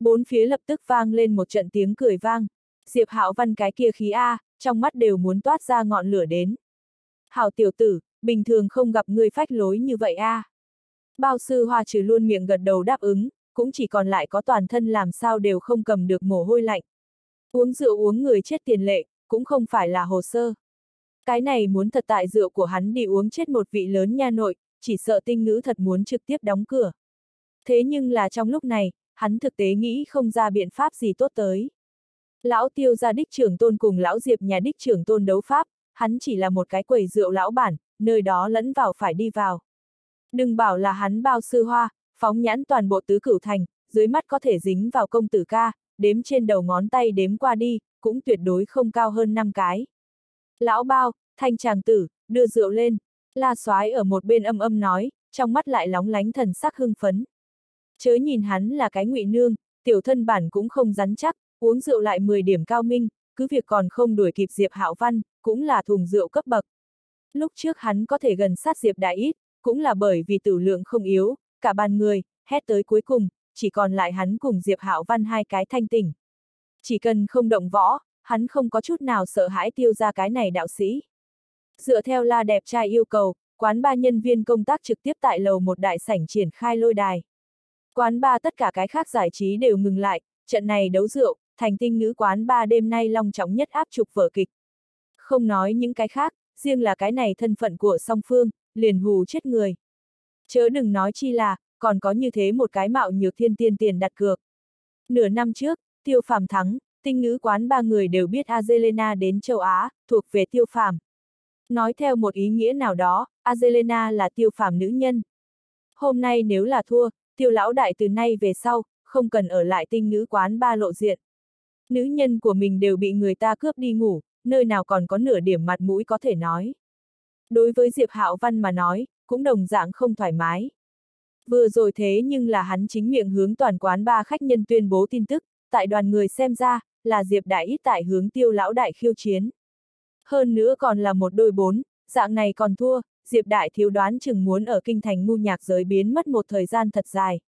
Bốn phía lập tức vang lên một trận tiếng cười vang. Diệp Hạo Văn cái kia khí A, trong mắt đều muốn toát ra ngọn lửa đến. Hảo tiểu tử, bình thường không gặp người phách lối như vậy A. Bao sư hoa trừ luôn miệng gật đầu đáp ứng, cũng chỉ còn lại có toàn thân làm sao đều không cầm được mồ hôi lạnh. Uống rượu uống người chết tiền lệ, cũng không phải là hồ sơ. Cái này muốn thật tại rượu của hắn đi uống chết một vị lớn nha nội, chỉ sợ tinh ngữ thật muốn trực tiếp đóng cửa. Thế nhưng là trong lúc này, hắn thực tế nghĩ không ra biện pháp gì tốt tới. Lão tiêu gia đích trưởng tôn cùng lão diệp nhà đích trưởng tôn đấu pháp, hắn chỉ là một cái quầy rượu lão bản, nơi đó lẫn vào phải đi vào. Đừng bảo là hắn bao sư hoa, phóng nhãn toàn bộ tứ cửu thành, dưới mắt có thể dính vào công tử ca, đếm trên đầu ngón tay đếm qua đi, cũng tuyệt đối không cao hơn năm cái. Lão bao, thanh chàng tử, đưa rượu lên, la soái ở một bên âm âm nói, trong mắt lại lóng lánh thần sắc hưng phấn. Chớ nhìn hắn là cái ngụy nương, tiểu thân bản cũng không rắn chắc, uống rượu lại 10 điểm cao minh, cứ việc còn không đuổi kịp Diệp Hạo Văn, cũng là thùng rượu cấp bậc. Lúc trước hắn có thể gần sát Diệp Đại ít, cũng là bởi vì tử lượng không yếu, cả bàn người, hét tới cuối cùng, chỉ còn lại hắn cùng Diệp Hạo Văn hai cái thanh tỉnh. Chỉ cần không động võ, hắn không có chút nào sợ hãi tiêu ra cái này đạo sĩ. Dựa theo la đẹp trai yêu cầu, quán ba nhân viên công tác trực tiếp tại lầu một đại sảnh triển khai lôi đài. Quán ba tất cả cái khác giải trí đều ngừng lại, trận này đấu rượu, thành tinh nữ quán ba đêm nay long trọng nhất áp trục vở kịch. Không nói những cái khác, riêng là cái này thân phận của song phương, liền hù chết người. Chớ đừng nói chi là, còn có như thế một cái mạo nhược thiên tiên tiền đặt cược. Nửa năm trước, tiêu phàm thắng, tinh ngữ quán ba người đều biết Azelena đến châu Á, thuộc về tiêu phàm. Nói theo một ý nghĩa nào đó, Azelena là tiêu phàm nữ nhân. Hôm nay nếu là thua, tiêu lão đại từ nay về sau, không cần ở lại tinh ngữ quán ba lộ diện. Nữ nhân của mình đều bị người ta cướp đi ngủ, nơi nào còn có nửa điểm mặt mũi có thể nói. Đối với Diệp Hạo Văn mà nói, cũng đồng dạng không thoải mái. Vừa rồi thế nhưng là hắn chính miệng hướng toàn quán ba khách nhân tuyên bố tin tức, tại đoàn người xem ra, là Diệp Đại ít tại hướng tiêu lão đại khiêu chiến. Hơn nữa còn là một đôi bốn, dạng này còn thua, Diệp Đại thiếu đoán chừng muốn ở kinh thành ngu nhạc giới biến mất một thời gian thật dài.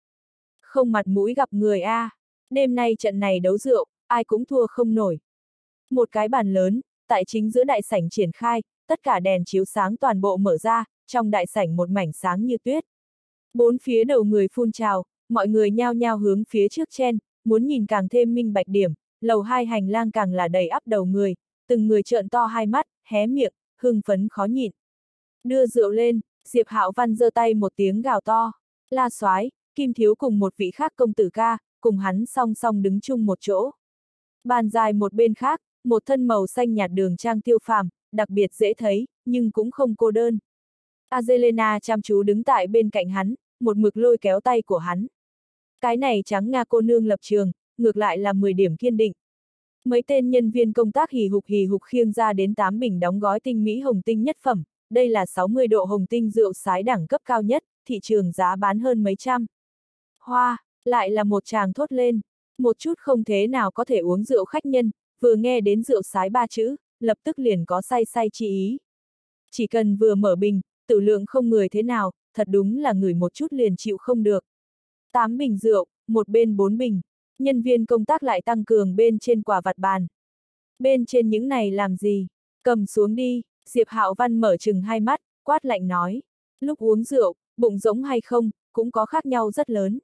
Không mặt mũi gặp người a, à. đêm nay trận này đấu rượu, ai cũng thua không nổi. Một cái bàn lớn, tại chính giữa đại sảnh triển khai, tất cả đèn chiếu sáng toàn bộ mở ra, trong đại sảnh một mảnh sáng như tuyết. Bốn phía đầu người phun trào, mọi người nhao nhao hướng phía trước chen, muốn nhìn càng thêm minh bạch điểm, lầu hai hành lang càng là đầy ắp đầu người, từng người trợn to hai mắt, hé miệng, hưng phấn khó nhịn. Đưa rượu lên, Diệp Hạo Văn giơ tay một tiếng gào to. La soái, Kim Thiếu cùng một vị khác công tử ca, cùng hắn song song đứng chung một chỗ. Bàn dài một bên khác, một thân màu xanh nhạt đường trang tiêu phàm, đặc biệt dễ thấy, nhưng cũng không cô đơn. Azelena chăm chú đứng tại bên cạnh hắn, một mực lôi kéo tay của hắn. Cái này trắng Nga cô nương lập trường, ngược lại là 10 điểm kiên định. Mấy tên nhân viên công tác hì hục hì hục khiêng ra đến 8 bình đóng gói tinh mỹ hồng tinh nhất phẩm, đây là 60 độ hồng tinh rượu sái đẳng cấp cao nhất, thị trường giá bán hơn mấy trăm. Hoa, lại là một chàng thốt lên, một chút không thế nào có thể uống rượu khách nhân, vừa nghe đến rượu sái ba chữ, lập tức liền có say say chi ý. Chỉ cần vừa mở bình, tử lượng không người thế nào, thật đúng là người một chút liền chịu không được. Tám bình rượu, một bên bốn bình, nhân viên công tác lại tăng cường bên trên quả vặt bàn. Bên trên những này làm gì? Cầm xuống đi, Diệp Hạo Văn mở chừng hai mắt, quát lạnh nói. Lúc uống rượu, bụng giống hay không, cũng có khác nhau rất lớn.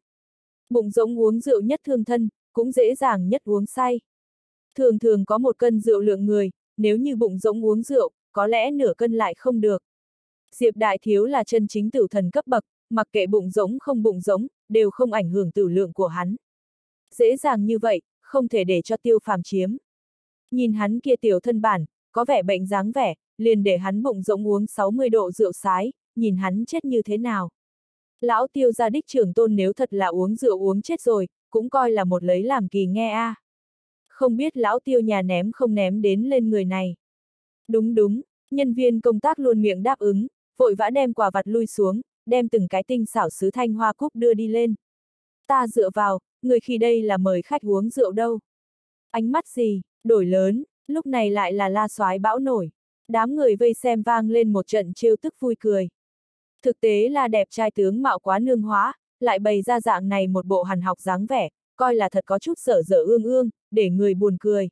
Bụng giống uống rượu nhất thương thân, cũng dễ dàng nhất uống say. Thường thường có một cân rượu lượng người, nếu như bụng giống uống rượu, có lẽ nửa cân lại không được. Diệp Đại Thiếu là chân chính tử thần cấp bậc, mặc kệ bụng giống không bụng giống, đều không ảnh hưởng tử lượng của hắn. Dễ dàng như vậy, không thể để cho tiêu phàm chiếm. Nhìn hắn kia tiểu thân bản, có vẻ bệnh dáng vẻ, liền để hắn bụng rỗng uống 60 độ rượu sái, nhìn hắn chết như thế nào. Lão tiêu gia đích trưởng tôn nếu thật là uống rượu uống chết rồi, cũng coi là một lấy làm kỳ nghe a. À. Không biết lão tiêu nhà ném không ném đến lên người này. Đúng đúng, nhân viên công tác luôn miệng đáp ứng, vội vã đem quả vặt lui xuống, đem từng cái tinh xảo sứ thanh hoa cúc đưa đi lên. Ta dựa vào, người khi đây là mời khách uống rượu đâu. Ánh mắt gì, đổi lớn, lúc này lại là la soái bão nổi. Đám người vây xem vang lên một trận trêu tức vui cười. Thực tế là đẹp trai tướng mạo quá nương hóa, lại bày ra dạng này một bộ hàn học dáng vẻ, coi là thật có chút sở dở ương ương, để người buồn cười.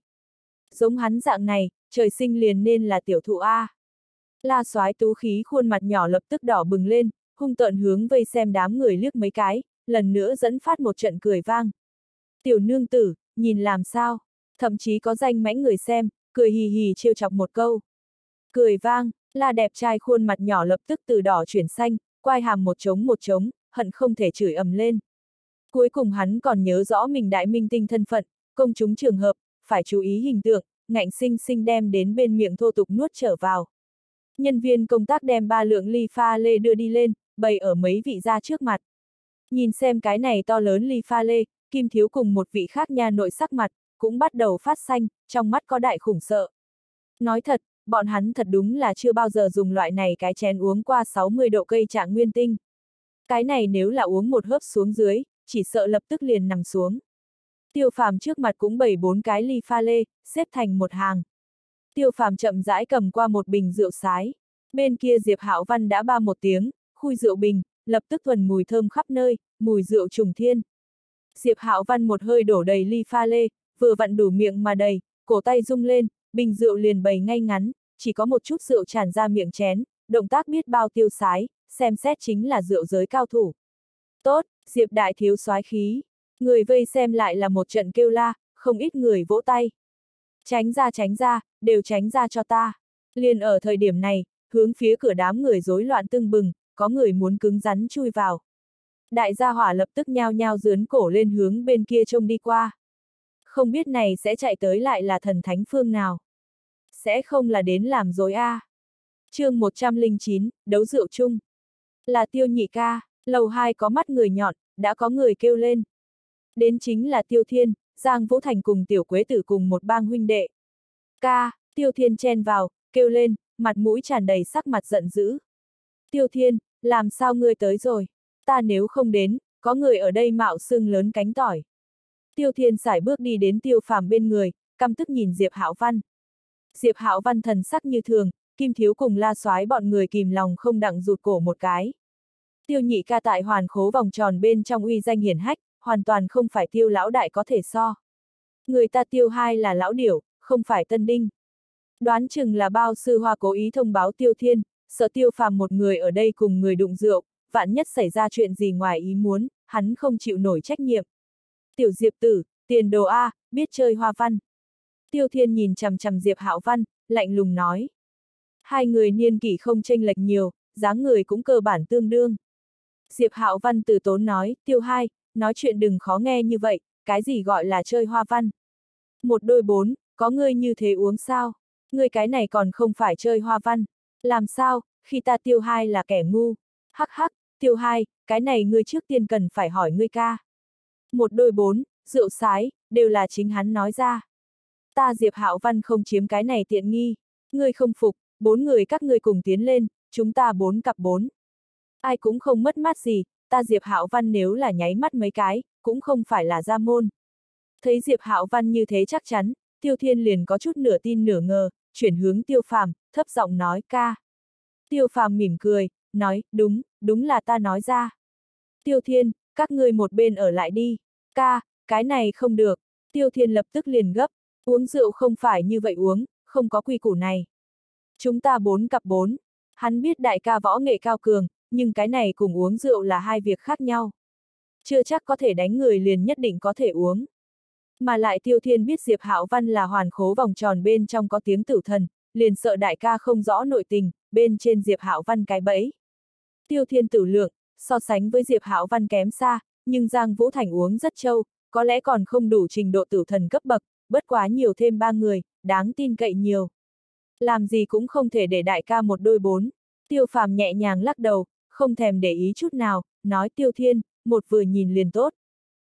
Giống hắn dạng này, trời sinh liền nên là tiểu thụ A. La soái tú khí khuôn mặt nhỏ lập tức đỏ bừng lên, hung tợn hướng vây xem đám người liếc mấy cái, lần nữa dẫn phát một trận cười vang. Tiểu nương tử, nhìn làm sao, thậm chí có danh mãnh người xem, cười hì hì trêu chọc một câu. Cười vang, là đẹp trai khuôn mặt nhỏ lập tức từ đỏ chuyển xanh, quai hàm một trống một trống, hận không thể chửi ầm lên. Cuối cùng hắn còn nhớ rõ mình đại minh tinh thân phận, công chúng trường hợp, phải chú ý hình tượng, ngạnh sinh sinh đem đến bên miệng thô tục nuốt trở vào. Nhân viên công tác đem ba lượng ly pha lê đưa đi lên, bày ở mấy vị gia trước mặt. Nhìn xem cái này to lớn ly pha lê, Kim Thiếu cùng một vị khác nha nội sắc mặt, cũng bắt đầu phát xanh, trong mắt có đại khủng sợ. Nói thật, bọn hắn thật đúng là chưa bao giờ dùng loại này cái chén uống qua 60 độ cây trạng nguyên tinh. Cái này nếu là uống một hớp xuống dưới, chỉ sợ lập tức liền nằm xuống. Tiêu phàm trước mặt cũng bày bốn cái ly pha lê, xếp thành một hàng. Tiêu phàm chậm rãi cầm qua một bình rượu sái. Bên kia Diệp Hạo Văn đã ba một tiếng, khui rượu bình, lập tức thuần mùi thơm khắp nơi, mùi rượu trùng thiên. Diệp Hạo Văn một hơi đổ đầy ly pha lê, vừa vặn đủ miệng mà đầy, cổ tay rung lên, bình rượu liền bày ngay ngắn, chỉ có một chút rượu tràn ra miệng chén, động tác biết bao tiêu sái, xem xét chính là rượu giới cao thủ. Tốt, Diệp Đại thiếu soái khí. Người vây xem lại là một trận kêu la, không ít người vỗ tay. Tránh ra tránh ra, đều tránh ra cho ta. Liền ở thời điểm này, hướng phía cửa đám người rối loạn tưng bừng, có người muốn cứng rắn chui vào. Đại gia hỏa lập tức nhao nhao dướn cổ lên hướng bên kia trông đi qua. Không biết này sẽ chạy tới lại là thần thánh phương nào. Sẽ không là đến làm dối a. À. chương 109, đấu rượu chung. Là tiêu nhị ca, lầu hai có mắt người nhọn, đã có người kêu lên. Đến chính là tiêu thiên, Giang Vũ Thành cùng tiểu quế tử cùng một bang huynh đệ. Ca, tiêu thiên chen vào, kêu lên, mặt mũi tràn đầy sắc mặt giận dữ. Tiêu thiên, làm sao ngươi tới rồi? Ta nếu không đến, có người ở đây mạo xương lớn cánh tỏi. Tiêu thiên sải bước đi đến tiêu phàm bên người, căm tức nhìn Diệp Hạo Văn. Diệp Hạo Văn thần sắc như thường, Kim Thiếu cùng la soái bọn người kìm lòng không đặng rụt cổ một cái. Tiêu nhị ca tại hoàn khố vòng tròn bên trong uy danh hiển hách, hoàn toàn không phải tiêu lão đại có thể so. Người ta tiêu hai là lão điểu, không phải tân đinh. Đoán chừng là bao sư hoa cố ý thông báo tiêu thiên, sợ tiêu phàm một người ở đây cùng người đụng rượu, vạn nhất xảy ra chuyện gì ngoài ý muốn, hắn không chịu nổi trách nhiệm. Tiểu diệp tử, tiền đồ A, biết chơi hoa văn. Tiêu thiên nhìn chằm chằm diệp hạo văn, lạnh lùng nói. Hai người niên kỷ không tranh lệch nhiều, dáng người cũng cơ bản tương đương. Diệp Hạo Văn từ tốn nói, tiêu hai, nói chuyện đừng khó nghe như vậy, cái gì gọi là chơi hoa văn. Một đôi bốn, có ngươi như thế uống sao? Ngươi cái này còn không phải chơi hoa văn. Làm sao, khi ta tiêu hai là kẻ ngu. Hắc hắc, tiêu hai, cái này ngươi trước tiên cần phải hỏi ngươi ca. Một đôi bốn, rượu sái, đều là chính hắn nói ra. Ta Diệp Hạo Văn không chiếm cái này tiện nghi. Ngươi không phục, bốn người các ngươi cùng tiến lên, chúng ta bốn cặp bốn. Ai cũng không mất mát gì, ta Diệp Hạo Văn nếu là nháy mắt mấy cái, cũng không phải là gia môn. Thấy Diệp Hạo Văn như thế chắc chắn, Tiêu Thiên liền có chút nửa tin nửa ngờ, chuyển hướng Tiêu Phàm, thấp giọng nói ca. Tiêu Phàm mỉm cười, nói, đúng, đúng là ta nói ra. Tiêu Thiên, các ngươi một bên ở lại đi. Ca, cái này không được. Tiêu Thiên lập tức liền gấp, uống rượu không phải như vậy uống, không có quy củ này. Chúng ta bốn cặp bốn. Hắn biết đại ca võ nghệ cao cường, nhưng cái này cùng uống rượu là hai việc khác nhau. Chưa chắc có thể đánh người liền nhất định có thể uống. Mà lại Tiêu Thiên biết Diệp Hạo Văn là hoàn khố vòng tròn bên trong có tiếng tử thần, liền sợ đại ca không rõ nội tình, bên trên Diệp Hạo Văn cái bẫy. Tiêu Thiên tử lượng, so sánh với Diệp Hạo Văn kém xa, nhưng Giang Vũ Thành uống rất trâu, có lẽ còn không đủ trình độ tử thần cấp bậc, bất quá nhiều thêm ba người, đáng tin cậy nhiều. Làm gì cũng không thể để đại ca một đôi bốn. Tiêu phàm nhẹ nhàng lắc đầu, không thèm để ý chút nào, nói tiêu thiên, một vừa nhìn liền tốt.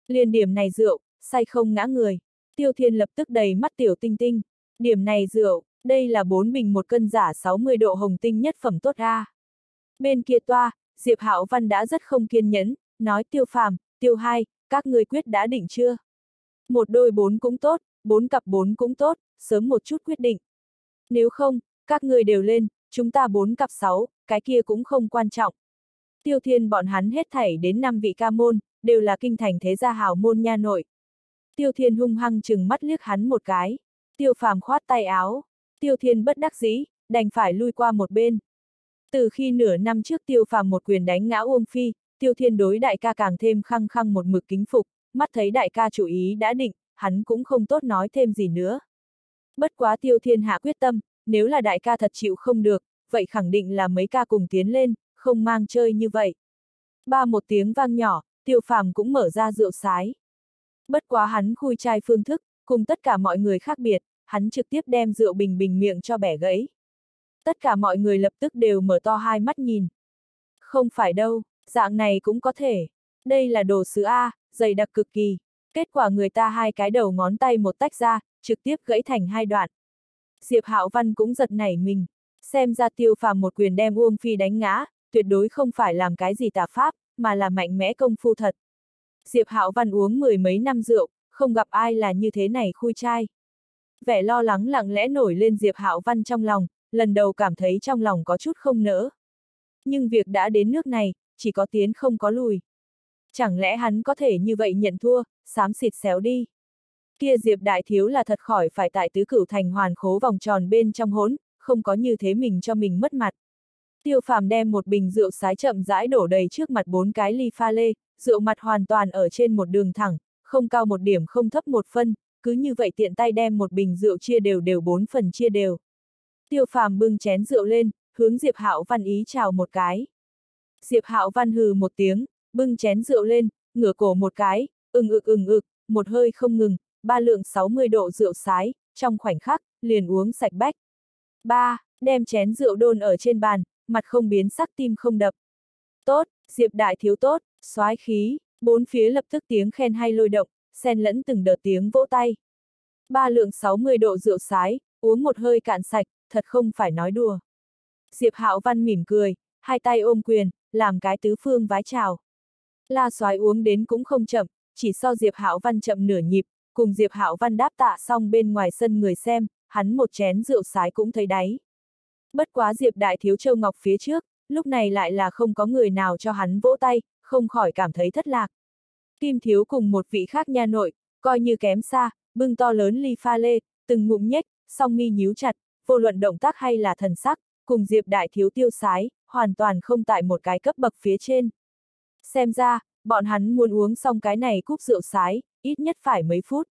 Liền điểm này rượu, say không ngã người. Tiêu thiên lập tức đầy mắt tiểu tinh tinh. Điểm này rượu, đây là bốn bình một cân giả 60 độ hồng tinh nhất phẩm tốt ra. Bên kia toa, Diệp Hạo Văn đã rất không kiên nhẫn, nói tiêu phàm, tiêu hai, các người quyết đã định chưa? Một đôi bốn cũng tốt, bốn cặp bốn cũng tốt, sớm một chút quyết định. Nếu không, các người đều lên, chúng ta bốn cặp sáu, cái kia cũng không quan trọng. Tiêu thiên bọn hắn hết thảy đến năm vị ca môn, đều là kinh thành thế gia hào môn nha nội. Tiêu thiên hung hăng chừng mắt liếc hắn một cái. Tiêu phàm khoát tay áo. Tiêu thiên bất đắc dĩ, đành phải lui qua một bên. Từ khi nửa năm trước tiêu phàm một quyền đánh ngã Uông Phi, tiêu thiên đối đại ca càng thêm khăng khăng một mực kính phục, mắt thấy đại ca chủ ý đã định, hắn cũng không tốt nói thêm gì nữa. Bất quá tiêu thiên hạ quyết tâm, nếu là đại ca thật chịu không được, vậy khẳng định là mấy ca cùng tiến lên, không mang chơi như vậy. Ba một tiếng vang nhỏ, tiêu phàm cũng mở ra rượu sái. Bất quá hắn khui chai phương thức, cùng tất cả mọi người khác biệt, hắn trực tiếp đem rượu bình bình miệng cho bẻ gãy. Tất cả mọi người lập tức đều mở to hai mắt nhìn. Không phải đâu, dạng này cũng có thể. Đây là đồ sứ A, dày đặc cực kỳ. Kết quả người ta hai cái đầu ngón tay một tách ra, trực tiếp gãy thành hai đoạn. Diệp Hạo Văn cũng giật nảy mình. Xem ra tiêu phàm một quyền đem Uông Phi đánh ngã, tuyệt đối không phải làm cái gì tà pháp, mà là mạnh mẽ công phu thật. Diệp Hạo Văn uống mười mấy năm rượu, không gặp ai là như thế này khui trai. Vẻ lo lắng lặng lẽ nổi lên Diệp Hạo Văn trong lòng, lần đầu cảm thấy trong lòng có chút không nỡ. Nhưng việc đã đến nước này, chỉ có tiến không có lùi. Chẳng lẽ hắn có thể như vậy nhận thua, xám xịt xéo đi. Kia Diệp Đại Thiếu là thật khỏi phải tại tứ cửu thành hoàn khố vòng tròn bên trong hỗn, không có như thế mình cho mình mất mặt. Tiêu phàm đem một bình rượu sái chậm rãi đổ đầy trước mặt bốn cái ly pha lê, rượu mặt hoàn toàn ở trên một đường thẳng, không cao một điểm không thấp một phân, cứ như vậy tiện tay đem một bình rượu chia đều đều bốn phần chia đều. Tiêu phàm bưng chén rượu lên, hướng Diệp Hạo Văn ý chào một cái. Diệp Hạo Văn hừ một tiếng, bưng chén rượu lên, ngửa cổ một cái, ừng ực ừng ực, một hơi không ngừng, ba lượng 60 độ rượu sái, trong khoảnh khắc, liền uống sạch bách. Ba, đem chén rượu đôn ở trên bàn, mặt không biến sắc tim không đập. Tốt, Diệp Đại thiếu tốt, soái khí, bốn phía lập tức tiếng khen hay lôi động, xen lẫn từng đợt tiếng vỗ tay. Ba lượng 60 độ rượu sái, uống một hơi cạn sạch, thật không phải nói đùa. Diệp Hạo Văn mỉm cười, hai tay ôm quyền, làm cái tứ phương vái chào. La soái uống đến cũng không chậm, chỉ so Diệp Hạo Văn chậm nửa nhịp, cùng Diệp Hạo Văn đáp tạ xong bên ngoài sân người xem, hắn một chén rượu sái cũng thấy đáy. Bất quá Diệp Đại Thiếu Châu Ngọc phía trước, lúc này lại là không có người nào cho hắn vỗ tay, không khỏi cảm thấy thất lạc. Kim Thiếu cùng một vị khác nha nội, coi như kém xa, bưng to lớn ly pha lê, từng ngụm nhếch, song mi nhíu chặt, vô luận động tác hay là thần sắc, cùng Diệp Đại Thiếu tiêu sái, hoàn toàn không tại một cái cấp bậc phía trên. Xem ra, bọn hắn muốn uống xong cái này cúp rượu sái, ít nhất phải mấy phút.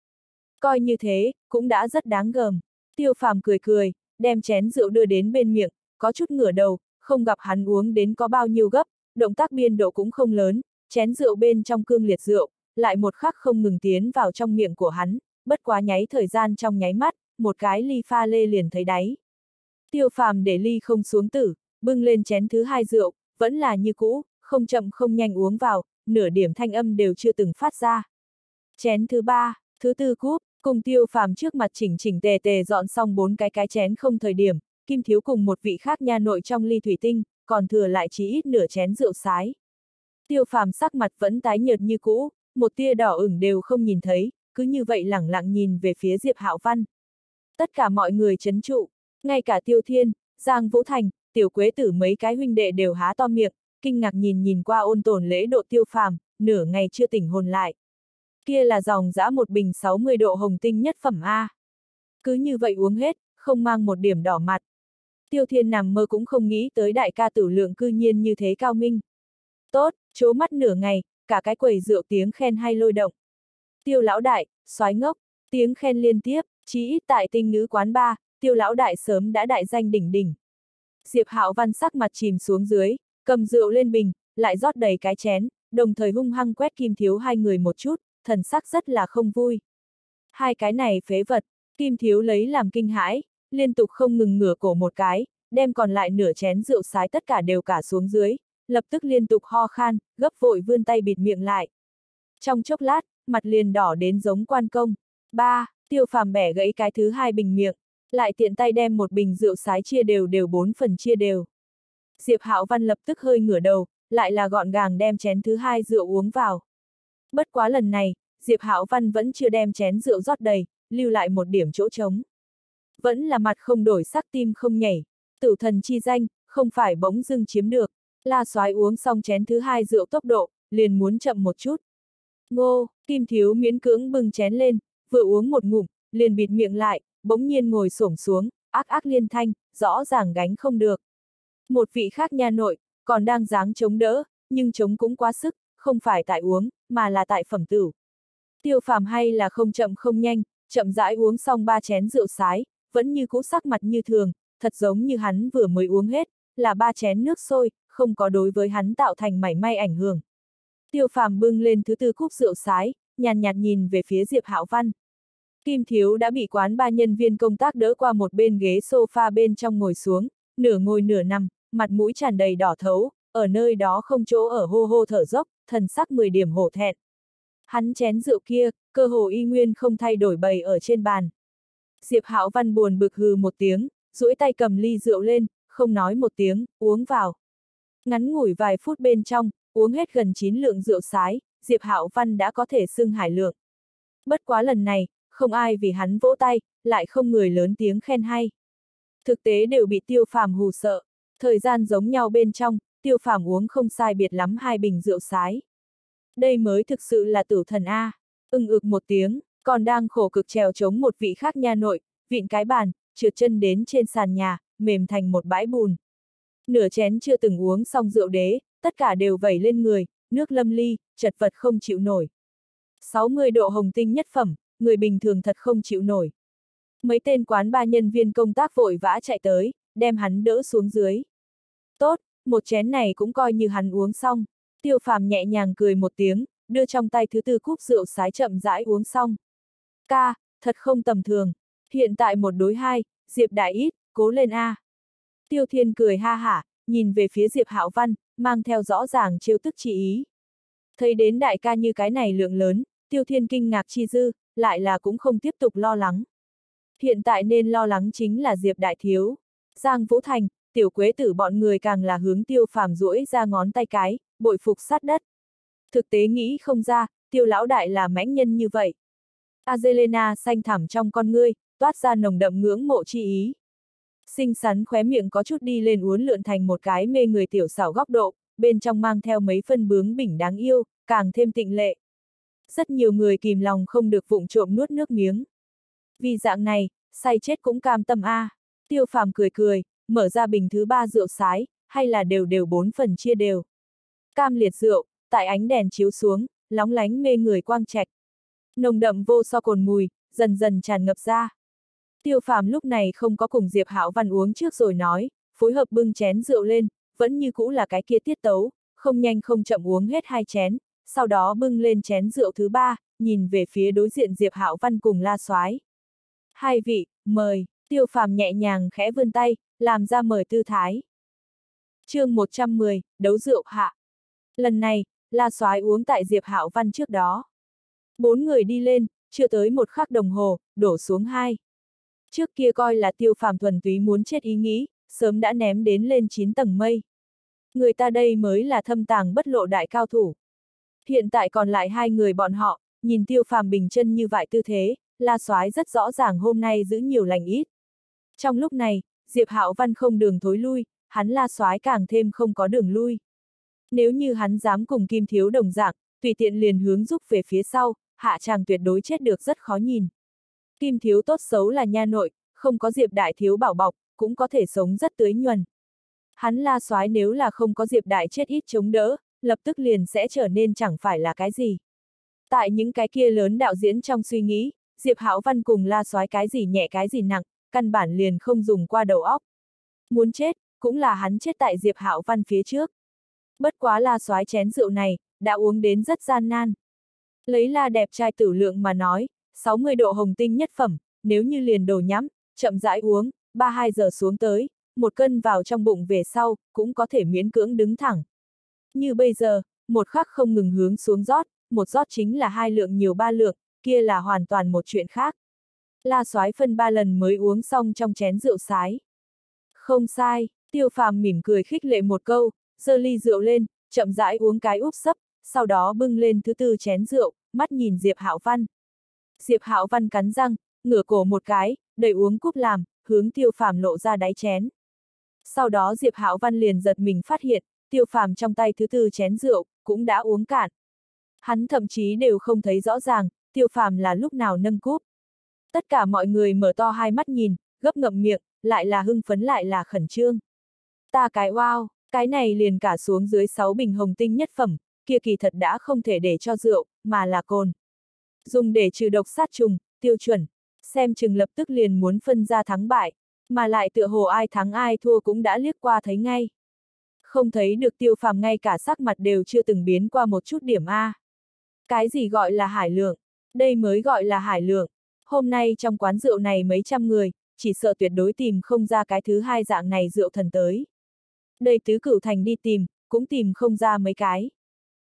Coi như thế, cũng đã rất đáng gờm. Tiêu phàm cười cười, đem chén rượu đưa đến bên miệng, có chút ngửa đầu, không gặp hắn uống đến có bao nhiêu gấp, động tác biên độ cũng không lớn, chén rượu bên trong cương liệt rượu, lại một khắc không ngừng tiến vào trong miệng của hắn, bất quá nháy thời gian trong nháy mắt, một cái ly pha lê liền thấy đáy. Tiêu phàm để ly không xuống tử, bưng lên chén thứ hai rượu, vẫn là như cũ, không chậm không nhanh uống vào, nửa điểm thanh âm đều chưa từng phát ra. Chén thứ ba, thứ tư cúp, cùng tiêu phàm trước mặt chỉnh chỉnh tề tề dọn xong bốn cái cái chén không thời điểm, kim thiếu cùng một vị khác nha nội trong ly thủy tinh, còn thừa lại chỉ ít nửa chén rượu sái. Tiêu phàm sắc mặt vẫn tái nhợt như cũ, một tia đỏ ửng đều không nhìn thấy, cứ như vậy lẳng lặng nhìn về phía Diệp Hạo Văn. Tất cả mọi người chấn trụ, ngay cả Tiêu Thiên, Giang Vũ Thành, Tiểu Quế Tử mấy cái huynh đệ đều há to miệng, kinh ngạc nhìn nhìn qua ôn tồn lễ độ tiêu phàm, nửa ngày chưa tỉnh hồn lại. Kia là dòng dã một bình 60 độ hồng tinh nhất phẩm A. Cứ như vậy uống hết, không mang một điểm đỏ mặt. Tiêu Thiên nằm mơ cũng không nghĩ tới đại ca tử lượng cư nhiên như thế cao minh. Tốt, chố mắt nửa ngày, cả cái quầy rượu tiếng khen hay lôi động. Tiêu lão đại, soái ngốc, tiếng khen liên tiếp, chí ít tại tinh ngữ quán ba, tiêu lão đại sớm đã đại danh đỉnh đỉnh. Diệp Hạo Văn sắc mặt chìm xuống dưới, cầm rượu lên bình, lại rót đầy cái chén, đồng thời hung hăng quét Kim Thiếu hai người một chút, thần sắc rất là không vui. Hai cái này phế vật, Kim Thiếu lấy làm kinh hãi, liên tục không ngừng ngửa cổ một cái, đem còn lại nửa chén rượu sái tất cả đều cả xuống dưới, lập tức liên tục ho khan, gấp vội vươn tay bịt miệng lại. Trong chốc lát, mặt liền đỏ đến giống quan công. Ba, tiêu phàm bẻ gãy cái thứ hai bình miệng, lại tiện tay đem một bình rượu sái chia đều đều bốn phần chia đều. Diệp Hạo Văn lập tức hơi ngửa đầu, lại là gọn gàng đem chén thứ hai rượu uống vào. Bất quá lần này, Diệp Hạo Văn vẫn chưa đem chén rượu rót đầy, lưu lại một điểm chỗ trống. Vẫn là mặt không đổi sắc tim không nhảy, tử thần chi danh, không phải bỗng dưng chiếm được. La soái uống xong chén thứ hai rượu tốc độ, liền muốn chậm một chút. Ngô, Kim Thiếu miễn cưỡng bưng chén lên, vừa uống một ngụm, liền bịt miệng lại, bỗng nhiên ngồi xổm xuống, ác ác liên thanh, rõ ràng gánh không được. Một vị khác nhà nội, còn đang dáng chống đỡ, nhưng chống cũng quá sức, không phải tại uống, mà là tại phẩm tử. Tiêu phàm hay là không chậm không nhanh, chậm rãi uống xong ba chén rượu sái, vẫn như cũ sắc mặt như thường, thật giống như hắn vừa mới uống hết, là ba chén nước sôi, không có đối với hắn tạo thành mảy may ảnh hưởng. Tiêu phàm bưng lên thứ tư cúc rượu sái, nhàn nhạt nhìn về phía Diệp Hạo Văn. Kim Thiếu đã bị quán ba nhân viên công tác đỡ qua một bên ghế sofa bên trong ngồi xuống, nửa ngồi nửa nằm, mặt mũi tràn đầy đỏ thấu, ở nơi đó không chỗ ở hô hô thở dốc, thần sắc 10 điểm hổ thẹn. Hắn chén rượu kia, cơ hồ y nguyên không thay đổi bày ở trên bàn. Diệp Hạo Văn buồn bực hừ một tiếng, duỗi tay cầm ly rượu lên, không nói một tiếng, uống vào. Ngắn ngủi vài phút bên trong, uống hết gần 9 lượng rượu sái, Diệp Hạo Văn đã có thể xưng hải lượng. Bất quá lần này, không ai vì hắn vỗ tay, lại không người lớn tiếng khen hay. Thực tế đều bị tiêu phàm hù sợ. Thời gian giống nhau bên trong, tiêu phàm uống không sai biệt lắm hai bình rượu sái. Đây mới thực sự là tử thần A. Ưng ực một tiếng, còn đang khổ cực trèo chống một vị khác nha nội, vịn cái bàn, trượt chân đến trên sàn nhà, mềm thành một bãi bùn. Nửa chén chưa từng uống xong rượu đế, tất cả đều vẩy lên người, nước lâm ly, chật vật không chịu nổi. 60 độ hồng tinh nhất phẩm, người bình thường thật không chịu nổi. Mấy tên quán ba nhân viên công tác vội vã chạy tới, đem hắn đỡ xuống dưới. Tốt, một chén này cũng coi như hắn uống xong. Tiêu phàm nhẹ nhàng cười một tiếng, đưa trong tay thứ tư cúp rượu sái chậm rãi uống xong. Ca, thật không tầm thường. Hiện tại một đối hai, Diệp Đại ít, cố lên A. Tiêu Thiên cười ha hả, nhìn về phía Diệp Hạo Văn, mang theo rõ ràng chiêu tức chỉ ý. Thấy đến đại ca như cái này lượng lớn, Tiêu Thiên kinh ngạc chi dư, lại là cũng không tiếp tục lo lắng. Hiện tại nên lo lắng chính là Diệp Đại Thiếu. Giang Vũ Thành, tiểu quế tử bọn người càng là hướng tiêu phàm duỗi ra ngón tay cái, bội phục sát đất. Thực tế nghĩ không ra, tiêu lão đại là mãnh nhân như vậy. Azelena xanh thẳm trong con ngươi, toát ra nồng đậm ngưỡng mộ chi ý. Xinh xắn khóe miệng có chút đi lên uốn lượn thành một cái mê người tiểu xảo góc độ, bên trong mang theo mấy phân bướng bỉnh đáng yêu, càng thêm tịnh lệ. Rất nhiều người kìm lòng không được vụng trộm nuốt nước miếng. Vì dạng này, say chết cũng cam tâm a. Tiêu phàm cười cười, mở ra bình thứ ba rượu sái, hay là đều đều bốn phần chia đều. Cam liệt rượu, tại ánh đèn chiếu xuống, lóng lánh mê người quang trạch. Nồng đậm vô so cồn mùi, dần dần tràn ngập ra. Tiêu phàm lúc này không có cùng Diệp Hạo Văn uống trước rồi nói, phối hợp bưng chén rượu lên, vẫn như cũ là cái kia tiết tấu, không nhanh không chậm uống hết hai chén, sau đó bưng lên chén rượu thứ ba, nhìn về phía đối diện Diệp Hạo Văn cùng La Soái. Hai vị, mời, tiêu phàm nhẹ nhàng khẽ vươn tay, làm ra mời tư thái. chương 110, đấu rượu hạ. Lần này, La Soái uống tại Diệp Hạo Văn trước đó. Bốn người đi lên, chưa tới một khắc đồng hồ, đổ xuống hai. Trước kia coi là tiêu phàm thuần túy muốn chết ý nghĩ, sớm đã ném đến lên 9 tầng mây. Người ta đây mới là thâm tàng bất lộ đại cao thủ. Hiện tại còn lại hai người bọn họ, nhìn tiêu phàm bình chân như vậy tư thế, la soái rất rõ ràng hôm nay giữ nhiều lành ít. Trong lúc này, Diệp Hạo Văn không đường thối lui, hắn la soái càng thêm không có đường lui. Nếu như hắn dám cùng Kim Thiếu đồng dạng, tùy tiện liền hướng giúp về phía sau, hạ chàng tuyệt đối chết được rất khó nhìn. Kim Thiếu tốt xấu là nha nội, không có Diệp Đại Thiếu bảo bọc, cũng có thể sống rất tưới nhuần. Hắn la soái nếu là không có Diệp Đại chết ít chống đỡ, lập tức liền sẽ trở nên chẳng phải là cái gì. Tại những cái kia lớn đạo diễn trong suy nghĩ, Diệp Hạo Văn cùng la soái cái gì nhẹ cái gì nặng, căn bản liền không dùng qua đầu óc. Muốn chết, cũng là hắn chết tại Diệp Hạo Văn phía trước. Bất quá la soái chén rượu này, đã uống đến rất gian nan. Lấy la đẹp trai tử lượng mà nói, 60 độ hồng tinh nhất phẩm, nếu như liền đồ nhắm, chậm rãi uống, 3-2 giờ xuống tới, một cân vào trong bụng về sau, cũng có thể miễn cưỡng đứng thẳng. Như bây giờ, một khắc không ngừng hướng xuống rót, một rót chính là hai lượng nhiều ba lượng, kia là hoàn toàn một chuyện khác. La soái phân ba lần mới uống xong trong chén rượu sái. Không sai, tiêu phàm mỉm cười khích lệ một câu, giơ ly rượu lên, chậm rãi uống cái úp sấp, sau đó bưng lên thứ tư chén rượu, mắt nhìn Diệp Hạo Văn. Diệp Hạo Văn cắn răng, ngửa cổ một cái, đầy uống cúp làm, hướng tiêu phàm lộ ra đáy chén. Sau đó Diệp Hạo Văn liền giật mình phát hiện, tiêu phàm trong tay thứ tư chén rượu, cũng đã uống cạn. Hắn thậm chí đều không thấy rõ ràng, tiêu phàm là lúc nào nâng cúp. Tất cả mọi người mở to hai mắt nhìn, gấp ngậm miệng, lại là hưng phấn lại là khẩn trương. Ta cái wow, cái này liền cả xuống dưới sáu bình hồng tinh nhất phẩm, kia kỳ thật đã không thể để cho rượu, mà là cồn. Dùng để trừ độc sát trùng, tiêu chuẩn, xem chừng lập tức liền muốn phân ra thắng bại, mà lại tựa hồ ai thắng ai thua cũng đã liếc qua thấy ngay. Không thấy được tiêu phàm ngay cả sắc mặt đều chưa từng biến qua một chút điểm A. Cái gì gọi là hải lượng? Đây mới gọi là hải lượng. Hôm nay trong quán rượu này mấy trăm người, chỉ sợ tuyệt đối tìm không ra cái thứ hai dạng này rượu thần tới. Đây tứ cửu thành đi tìm, cũng tìm không ra mấy cái.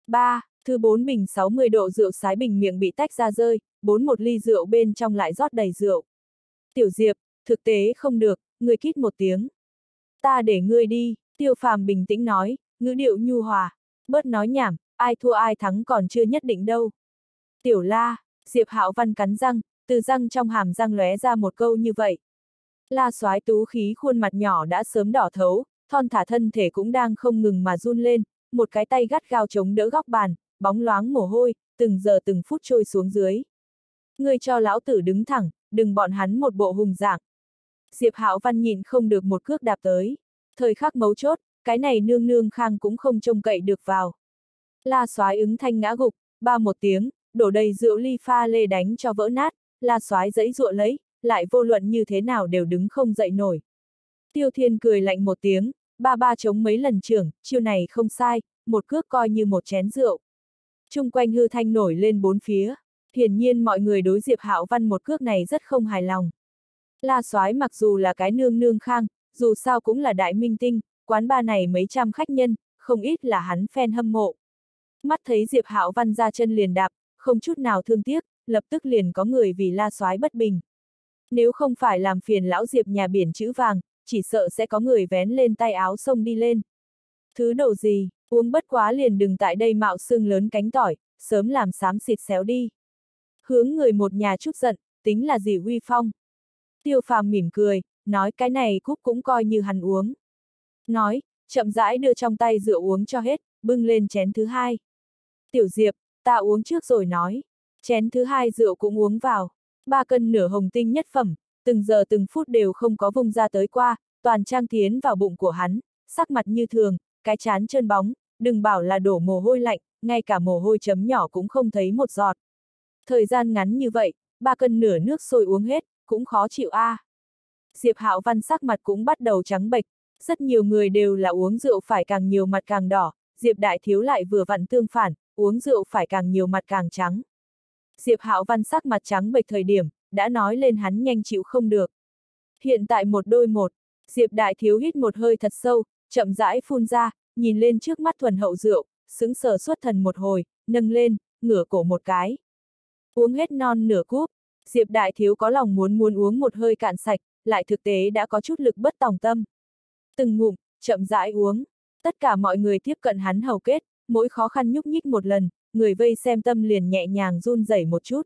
3. Thứ bốn bình 60 độ rượu sái bình miệng bị tách ra rơi, bốn một ly rượu bên trong lại rót đầy rượu. Tiểu Diệp, thực tế không được, người kít một tiếng. Ta để ngươi đi, tiêu phàm bình tĩnh nói, ngữ điệu nhu hòa, bớt nói nhảm, ai thua ai thắng còn chưa nhất định đâu. Tiểu la, Diệp Hạo Văn cắn răng, từ răng trong hàm răng lóe ra một câu như vậy. La soái tú khí khuôn mặt nhỏ đã sớm đỏ thấu, thon thả thân thể cũng đang không ngừng mà run lên, một cái tay gắt gao chống đỡ góc bàn, bóng loáng mồ hôi, từng giờ từng phút trôi xuống dưới. Ngươi cho lão tử đứng thẳng, đừng bọn hắn một bộ hùng dạng. Diệp Hạo Văn nhìn không được một cước đạp tới. Thời khắc mấu chốt, cái này nương nương khang cũng không trông cậy được vào. La soái ứng thanh ngã gục, ba một tiếng, đổ đầy rượu ly pha lê đánh cho vỡ nát, la soái giãy dụa lấy, lại vô luận như thế nào đều đứng không dậy nổi. Tiêu Thiên cười lạnh một tiếng, ba ba chống mấy lần trưởng, chiêu này không sai, một cước coi như một chén rượu. Trung quanh hư thanh nổi lên bốn phía, hiển nhiên mọi người đối Diệp Hạo Văn một cước này rất không hài lòng. La soái mặc dù là cái nương nương khang, dù sao cũng là đại minh tinh, quán ba này mấy trăm khách nhân, không ít là hắn fan hâm mộ. Mắt thấy Diệp Hạo Văn ra chân liền đạp, không chút nào thương tiếc, lập tức liền có người vì la soái bất bình. Nếu không phải làm phiền lão Diệp nhà biển chữ vàng, chỉ sợ sẽ có người vén lên tay áo sông đi lên. Thứ đồ gì, uống bất quá liền đừng tại đây mạo xương lớn cánh tỏi, sớm làm xám xịt xéo đi. Hướng người một nhà chút giận, tính là gì uy phong. Tiêu phàm mỉm cười, nói cái này cúp cũng coi như hắn uống. Nói, chậm rãi đưa trong tay rượu uống cho hết, bưng lên chén thứ hai. Tiểu Diệp, ta uống trước rồi nói. Chén thứ hai rượu cũng uống vào. Ba cân nửa hồng tinh nhất phẩm, từng giờ từng phút đều không có vùng ra tới qua, toàn trang tiến vào bụng của hắn, sắc mặt như thường, cái chán trơn bóng, đừng bảo là đổ mồ hôi lạnh, ngay cả mồ hôi chấm nhỏ cũng không thấy một giọt. Thời gian ngắn như vậy, ba cân nửa nước sôi uống hết, cũng khó chịu a. À. Diệp Hạo Văn sắc mặt cũng bắt đầu trắng bệch, rất nhiều người đều là uống rượu phải càng nhiều mặt càng đỏ, Diệp Đại Thiếu lại vừa vặn tương phản, uống rượu phải càng nhiều mặt càng trắng. Diệp Hạo Văn sắc mặt trắng bệch thời điểm, đã nói lên hắn nhanh chịu không được. Hiện tại một đôi một, Diệp Đại Thiếu hít một hơi thật sâu, chậm rãi phun ra, nhìn lên trước mắt thuần hậu rượu, sững sờ xuất thần một hồi, nâng lên, ngửa cổ một cái. Uống hết non nửa cúp, Diệp Đại Thiếu có lòng muốn muốn uống một hơi cạn sạch, lại thực tế đã có chút lực bất tòng tâm. Từng ngụm, chậm rãi uống. Tất cả mọi người tiếp cận hắn hầu kết, mỗi khó khăn nhúc nhích một lần, người vây xem tâm liền nhẹ nhàng run rẩy một chút.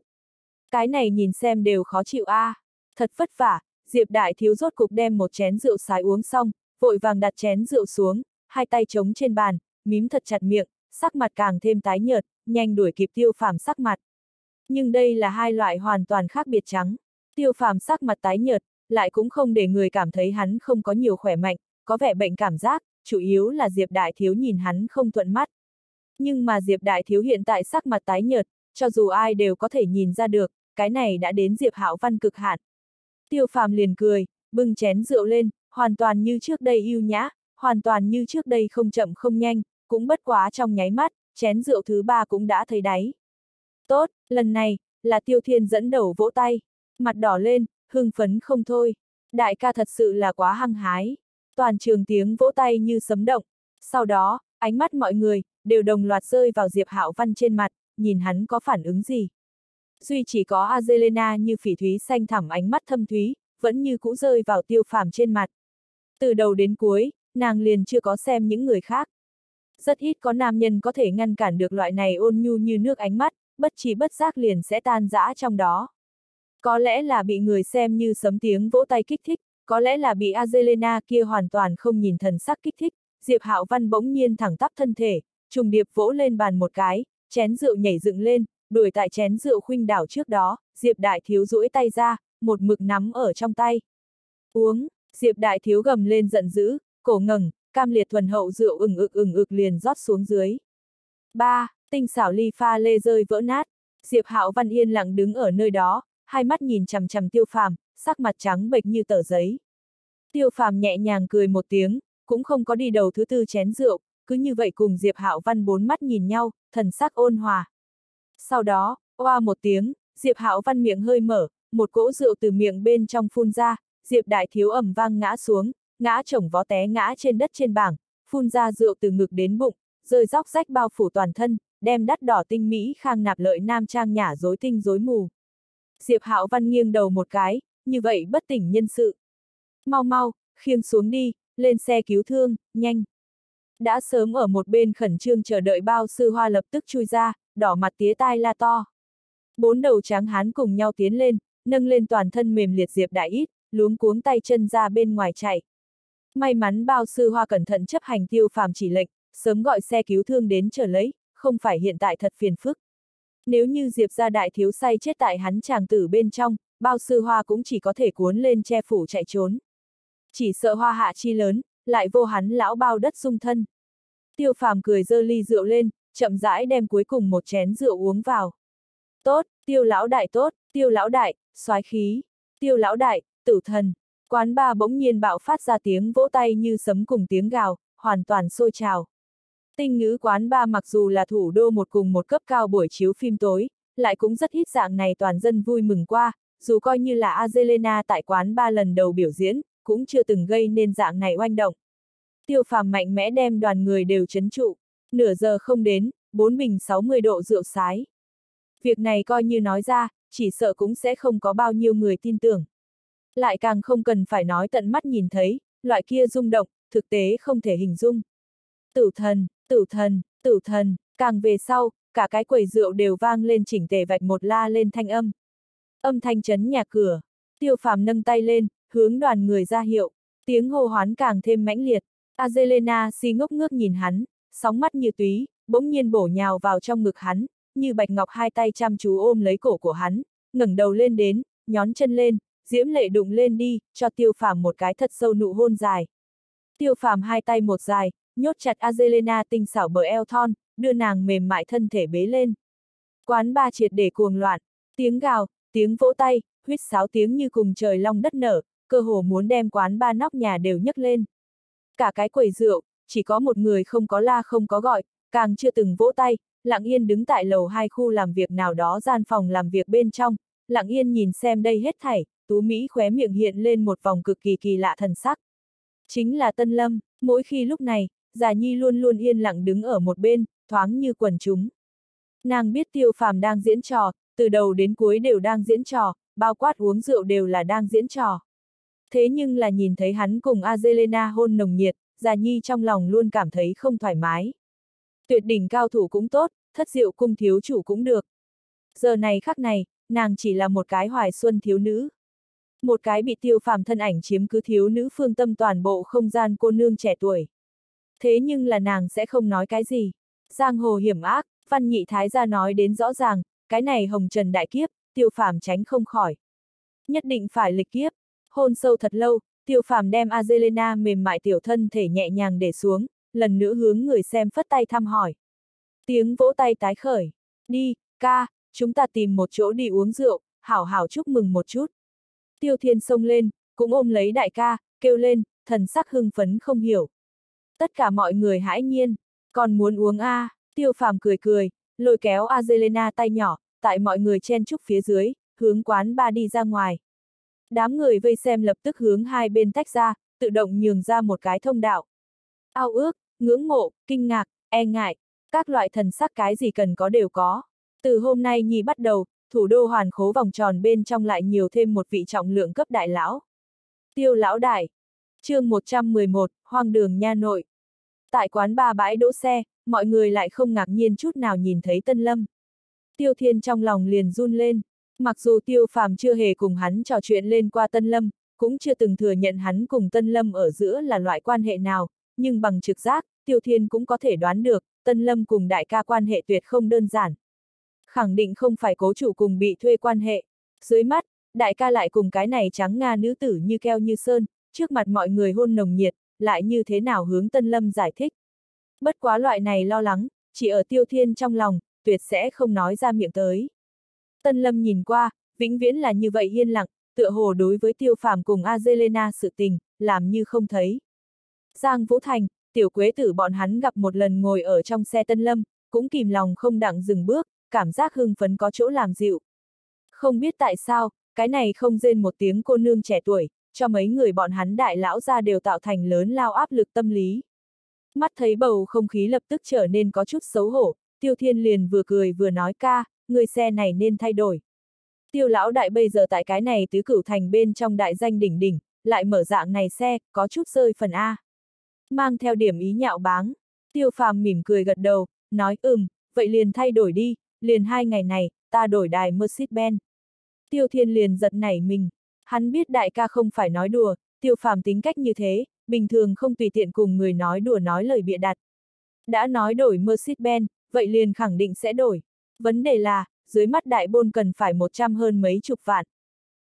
Cái này nhìn xem đều khó chịu a. À. Thật vất vả, Diệp Đại Thiếu rốt cục đem một chén rượu sái uống xong, vội vàng đặt chén rượu xuống, hai tay trống trên bàn, mím thật chặt miệng, sắc mặt càng thêm tái nhợt, nhanh đuổi kịp tiêu phàm sắc mặt. Nhưng đây là hai loại hoàn toàn khác biệt trắng. Tiêu phàm sắc mặt tái nhợt, lại cũng không để người cảm thấy hắn không có nhiều khỏe mạnh, có vẻ bệnh cảm giác, chủ yếu là Diệp Đại Thiếu nhìn hắn không thuận mắt. Nhưng mà Diệp Đại Thiếu hiện tại sắc mặt tái nhợt, cho dù ai đều có thể nhìn ra được, cái này đã đến Diệp Hạo Văn cực hạn. Tiêu phàm liền cười, bưng chén rượu lên, hoàn toàn như trước đây yêu nhã, hoàn toàn như trước đây không chậm không nhanh, cũng bất quá trong nháy mắt, chén rượu thứ ba cũng đã thấy đáy. Tốt, lần này, là Tiêu Thiên dẫn đầu vỗ tay, mặt đỏ lên, hưng phấn không thôi. Đại ca thật sự là quá hăng hái. Toàn trường tiếng vỗ tay như sấm động. Sau đó, ánh mắt mọi người, đều đồng loạt rơi vào Diệp Hạo Văn trên mặt, nhìn hắn có phản ứng gì. Duy chỉ có Azelena như phỉ thúy xanh thẳm ánh mắt thâm thúy, vẫn như cũ rơi vào tiêu phàm trên mặt. Từ đầu đến cuối, nàng liền chưa có xem những người khác. Rất ít có nam nhân có thể ngăn cản được loại này ôn nhu như nước ánh mắt, bất trí bất giác liền sẽ tan rã trong đó. Có lẽ là bị người xem như sấm tiếng vỗ tay kích thích, có lẽ là bị Azelena kia hoàn toàn không nhìn thần sắc kích thích, Diệp Hạo Văn bỗng nhiên thẳng tắp thân thể, trùng điệp vỗ lên bàn một cái, chén rượu nhảy dựng lên, đuổi tại chén rượu khuynh đảo trước đó, Diệp Đại Thiếu duỗi tay ra, một mực nắm ở trong tay. Uống, Diệp Đại Thiếu gầm lên giận dữ, cổ ngẩng, cam liệt thuần hậu rượu ừng ực ừng ực liền rót xuống dưới. Ba, tinh xảo ly pha lê rơi vỡ nát, Diệp Hạo Văn yên lặng đứng ở nơi đó, hai mắt nhìn chằm chằm tiêu phàm, sắc mặt trắng bệch như tờ giấy. Tiêu phàm nhẹ nhàng cười một tiếng, cũng không có đi đầu thứ tư chén rượu, cứ như vậy cùng Diệp Hạo Văn bốn mắt nhìn nhau, thần sắc ôn hòa. Sau đó, oa một tiếng, Diệp Hạo Văn miệng hơi mở, một cỗ rượu từ miệng bên trong phun ra, Diệp Đại Thiếu ẩm vang ngã xuống, ngã chồng vó té ngã trên đất trên bảng, phun ra rượu từ ngực đến bụng, rơi róc rách bao phủ toàn thân, đem đắt đỏ tinh mỹ khang nạp lợi nam trang nhả dối tinh dối mù. Diệp Hạo Văn nghiêng đầu một cái, như vậy bất tỉnh nhân sự. Mau mau, khiêng xuống đi, lên xe cứu thương, nhanh. Đã sớm ở một bên khẩn trương chờ đợi bao sư hoa lập tức chui ra, đỏ mặt tía tai la to. Bốn đầu tráng hán cùng nhau tiến lên, nâng lên toàn thân mềm liệt Diệp Đại Ít, luống cuống tay chân ra bên ngoài chạy. May mắn bao sư hoa cẩn thận chấp hành tiêu phàm chỉ lệnh, sớm gọi xe cứu thương đến trở lấy, không phải hiện tại thật phiền phức. Nếu như Diệp gia đại thiếu say chết tại hắn chàng tử bên trong, bao sư hoa cũng chỉ có thể cuốn lên che phủ chạy trốn. Chỉ sợ hoa hạ chi lớn, lại vô hắn lão bao đất sung thân. Tiêu phàm cười dơ ly rượu lên, chậm rãi đem cuối cùng một chén rượu uống vào. Tốt, tiêu lão đại tốt, tiêu lão đại, soái khí, tiêu lão đại, tử thần. Quán ba bỗng nhiên bạo phát ra tiếng vỗ tay như sấm cùng tiếng gào, hoàn toàn sôi trào. Tinh ngữ quán ba mặc dù là thủ đô một cùng một cấp cao buổi chiếu phim tối, lại cũng rất ít dạng này toàn dân vui mừng qua, dù coi như là Azelena tại quán ba lần đầu biểu diễn, cũng chưa từng gây nên dạng này oanh động. Tiêu phàm mạnh mẽ đem đoàn người đều chấn trụ, nửa giờ không đến, bốn bình 60 độ rượu sái. Việc này coi như nói ra, chỉ sợ cũng sẽ không có bao nhiêu người tin tưởng. Lại càng không cần phải nói tận mắt nhìn thấy, loại kia rung động, thực tế không thể hình dung. Tử thần, tử thần, tử thần, càng về sau, cả cái quầy rượu đều vang lên chỉnh tề vạch một la lên thanh âm. Âm thanh chấn nhà cửa, tiêu phàm nâng tay lên, hướng đoàn người ra hiệu, tiếng hô hoán càng thêm mãnh liệt. Azelena si ngốc ngước nhìn hắn, sóng mắt như túy, bỗng nhiên bổ nhào vào trong ngực hắn, như bạch ngọc hai tay chăm chú ôm lấy cổ của hắn, ngẩng đầu lên đến, nhón chân lên, diễm lệ đụng lên đi, cho tiêu phàm một cái thật sâu nụ hôn dài. Tiêu phàm hai tay một dài, nhốt chặt Azelena tinh xảo bờ eo thon, đưa nàng mềm mại thân thể bế lên. Quán ba triệt để cuồng loạn, tiếng gào, tiếng vỗ tay, huyết sáo tiếng như cùng trời long đất nở, cơ hồ muốn đem quán ba nóc nhà đều nhấc lên. Cả cái quầy rượu, chỉ có một người không có la không có gọi, càng chưa từng vỗ tay, lặng yên đứng tại lầu hai khu làm việc nào đó gian phòng làm việc bên trong, lặng yên nhìn xem đây hết thảy, Tú Mỹ khóe miệng hiện lên một vòng cực kỳ kỳ lạ thần sắc. Chính là Tân Lâm, mỗi khi lúc này, Già Nhi luôn luôn yên lặng đứng ở một bên, thoáng như quần chúng. Nàng biết tiêu phàm đang diễn trò, từ đầu đến cuối đều đang diễn trò, bao quát uống rượu đều là đang diễn trò. Thế nhưng là nhìn thấy hắn cùng Azelena hôn nồng nhiệt, Già Nhi trong lòng luôn cảm thấy không thoải mái. Tuyệt đỉnh cao thủ cũng tốt, thất diệu cung thiếu chủ cũng được. Giờ này khắc này, nàng chỉ là một cái hoài xuân thiếu nữ. Một cái bị tiêu phàm thân ảnh chiếm cứ thiếu nữ phương tâm toàn bộ không gian cô nương trẻ tuổi. Thế nhưng là nàng sẽ không nói cái gì. Giang hồ hiểm ác, văn nhị thái gia nói đến rõ ràng, cái này hồng trần đại kiếp, tiêu phàm tránh không khỏi. Nhất định phải lịch kiếp. Hôn sâu thật lâu, tiêu phàm đem Azelena mềm mại tiểu thân thể nhẹ nhàng để xuống, lần nữa hướng người xem phất tay thăm hỏi. Tiếng vỗ tay tái khởi. Đi, ca, chúng ta tìm một chỗ đi uống rượu, hảo hảo chúc mừng một chút. Tiêu thiên xông lên, cũng ôm lấy đại ca, kêu lên, thần sắc hưng phấn không hiểu. Tất cả mọi người hãi nhiên, còn muốn uống a à, tiêu phàm cười cười, lôi kéo Azelena tay nhỏ, tại mọi người chen chúc phía dưới, hướng quán ba đi ra ngoài. Đám người vây xem lập tức hướng hai bên tách ra, tự động nhường ra một cái thông đạo. Ao ước, ngưỡng mộ, kinh ngạc, e ngại, các loại thần sắc cái gì cần có đều có. Từ hôm nay Nhi bắt đầu, thủ đô hoàn khố vòng tròn bên trong lại nhiều thêm một vị trọng lượng cấp đại lão. Tiêu lão đại. chương 111, hoang đường nha nội. Tại quán ba bãi đỗ xe, mọi người lại không ngạc nhiên chút nào nhìn thấy Tân Lâm. Tiêu Thiên trong lòng liền run lên. Mặc dù Tiêu Phàm chưa hề cùng hắn trò chuyện lên qua Tân Lâm, cũng chưa từng thừa nhận hắn cùng Tân Lâm ở giữa là loại quan hệ nào, nhưng bằng trực giác, Tiêu Thiên cũng có thể đoán được, Tân Lâm cùng đại ca quan hệ tuyệt không đơn giản. Khẳng định không phải cố chủ cùng bị thuê quan hệ. Dưới mắt, đại ca lại cùng cái này trắng Nga nữ tử như keo như sơn, trước mặt mọi người hôn nồng nhiệt, lại như thế nào hướng Tân Lâm giải thích. Bất quá loại này lo lắng, chỉ ở Tiêu Thiên trong lòng, tuyệt sẽ không nói ra miệng tới. Tân Lâm nhìn qua, vĩnh viễn là như vậy yên lặng, tựa hồ đối với Tiêu Phàm cùng Azelena sự tình, làm như không thấy. Giang Vũ Thành, tiểu quế tử bọn hắn gặp một lần ngồi ở trong xe Tân Lâm, cũng kìm lòng không đặng dừng bước, cảm giác hưng phấn có chỗ làm dịu. Không biết tại sao, cái này không rên một tiếng cô nương trẻ tuổi, cho mấy người bọn hắn đại lão ra đều tạo thành lớn lao áp lực tâm lý. Mắt thấy bầu không khí lập tức trở nên có chút xấu hổ, Tiêu Thiên liền vừa cười vừa nói ca, người xe này nên thay đổi. Tiêu lão đại bây giờ tại cái này tứ cửu thành bên trong đại danh đỉnh đỉnh, lại mở dạng này xe, có chút rơi phần A. Mang theo điểm ý nhạo báng. Tiêu phàm mỉm cười gật đầu, nói ừm, vậy liền thay đổi đi, liền hai ngày này, ta đổi đài Mercedes-Benz. Tiêu thiên liền giật nảy mình. Hắn biết đại ca không phải nói đùa, tiêu phàm tính cách như thế, bình thường không tùy tiện cùng người nói đùa nói lời bịa đặt. Đã nói đổi Mercedes-Benz, vậy liền khẳng định sẽ đổi. Vấn đề là, dưới mắt đại bôn cần phải 100 hơn mấy chục vạn.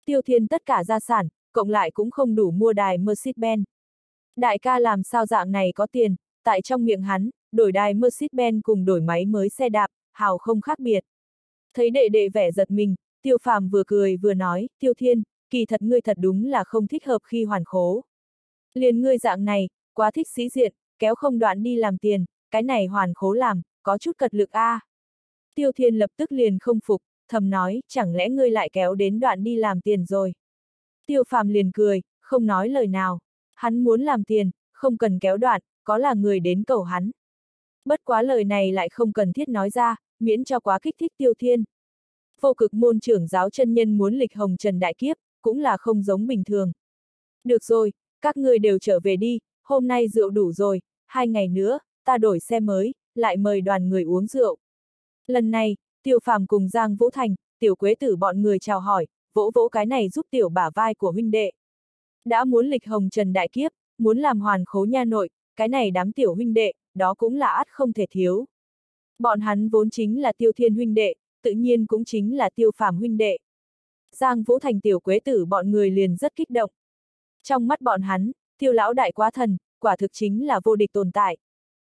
Tiêu thiên tất cả gia sản, cộng lại cũng không đủ mua đài Mercedes-Benz. Đại ca làm sao dạng này có tiền, tại trong miệng hắn, đổi đài Mercedes-Benz cùng đổi máy mới xe đạp, hào không khác biệt. Thấy đệ đệ vẻ giật mình, tiêu phàm vừa cười vừa nói, tiêu thiên, kỳ thật ngươi thật đúng là không thích hợp khi hoàn khố. Liền ngươi dạng này, quá thích sĩ diện, kéo không đoạn đi làm tiền, cái này hoàn khố làm, có chút cật lực a. À. Tiêu thiên lập tức liền không phục, thầm nói, chẳng lẽ ngươi lại kéo đến đoạn đi làm tiền rồi. Tiêu phàm liền cười, không nói lời nào. Hắn muốn làm tiền, không cần kéo đoạn, có là người đến cầu hắn. Bất quá lời này lại không cần thiết nói ra, miễn cho quá kích thích tiêu thiên. Vô cực môn trưởng giáo chân nhân muốn lịch hồng trần đại kiếp, cũng là không giống bình thường. Được rồi, các ngươi đều trở về đi, hôm nay rượu đủ rồi, hai ngày nữa, ta đổi xe mới, lại mời đoàn người uống rượu. Lần này, tiêu phàm cùng Giang Vũ Thành, tiểu quế tử bọn người chào hỏi, vỗ vỗ cái này giúp tiểu bả vai của huynh đệ. Đã muốn lịch hồng trần đại kiếp, muốn làm hoàn khố nha nội, cái này đám tiểu huynh đệ, đó cũng là ắt không thể thiếu. Bọn hắn vốn chính là tiêu thiên huynh đệ, tự nhiên cũng chính là tiêu phàm huynh đệ. Giang Vũ Thành tiểu quế tử bọn người liền rất kích động. Trong mắt bọn hắn, tiêu lão đại quá thần, quả thực chính là vô địch tồn tại.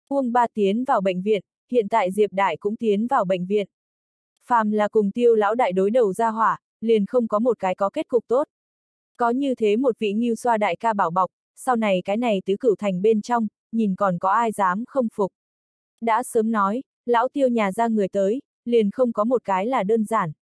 Uông ba tiến vào bệnh viện, hiện tại Diệp Đại cũng tiến vào bệnh viện. Phàm là cùng tiêu lão đại đối đầu ra hỏa, liền không có một cái có kết cục tốt. Có như thế một vị nghiêu xoa đại ca bảo bọc, sau này cái này tứ cửu thành bên trong, nhìn còn có ai dám không phục. Đã sớm nói, lão tiêu nhà ra người tới, liền không có một cái là đơn giản.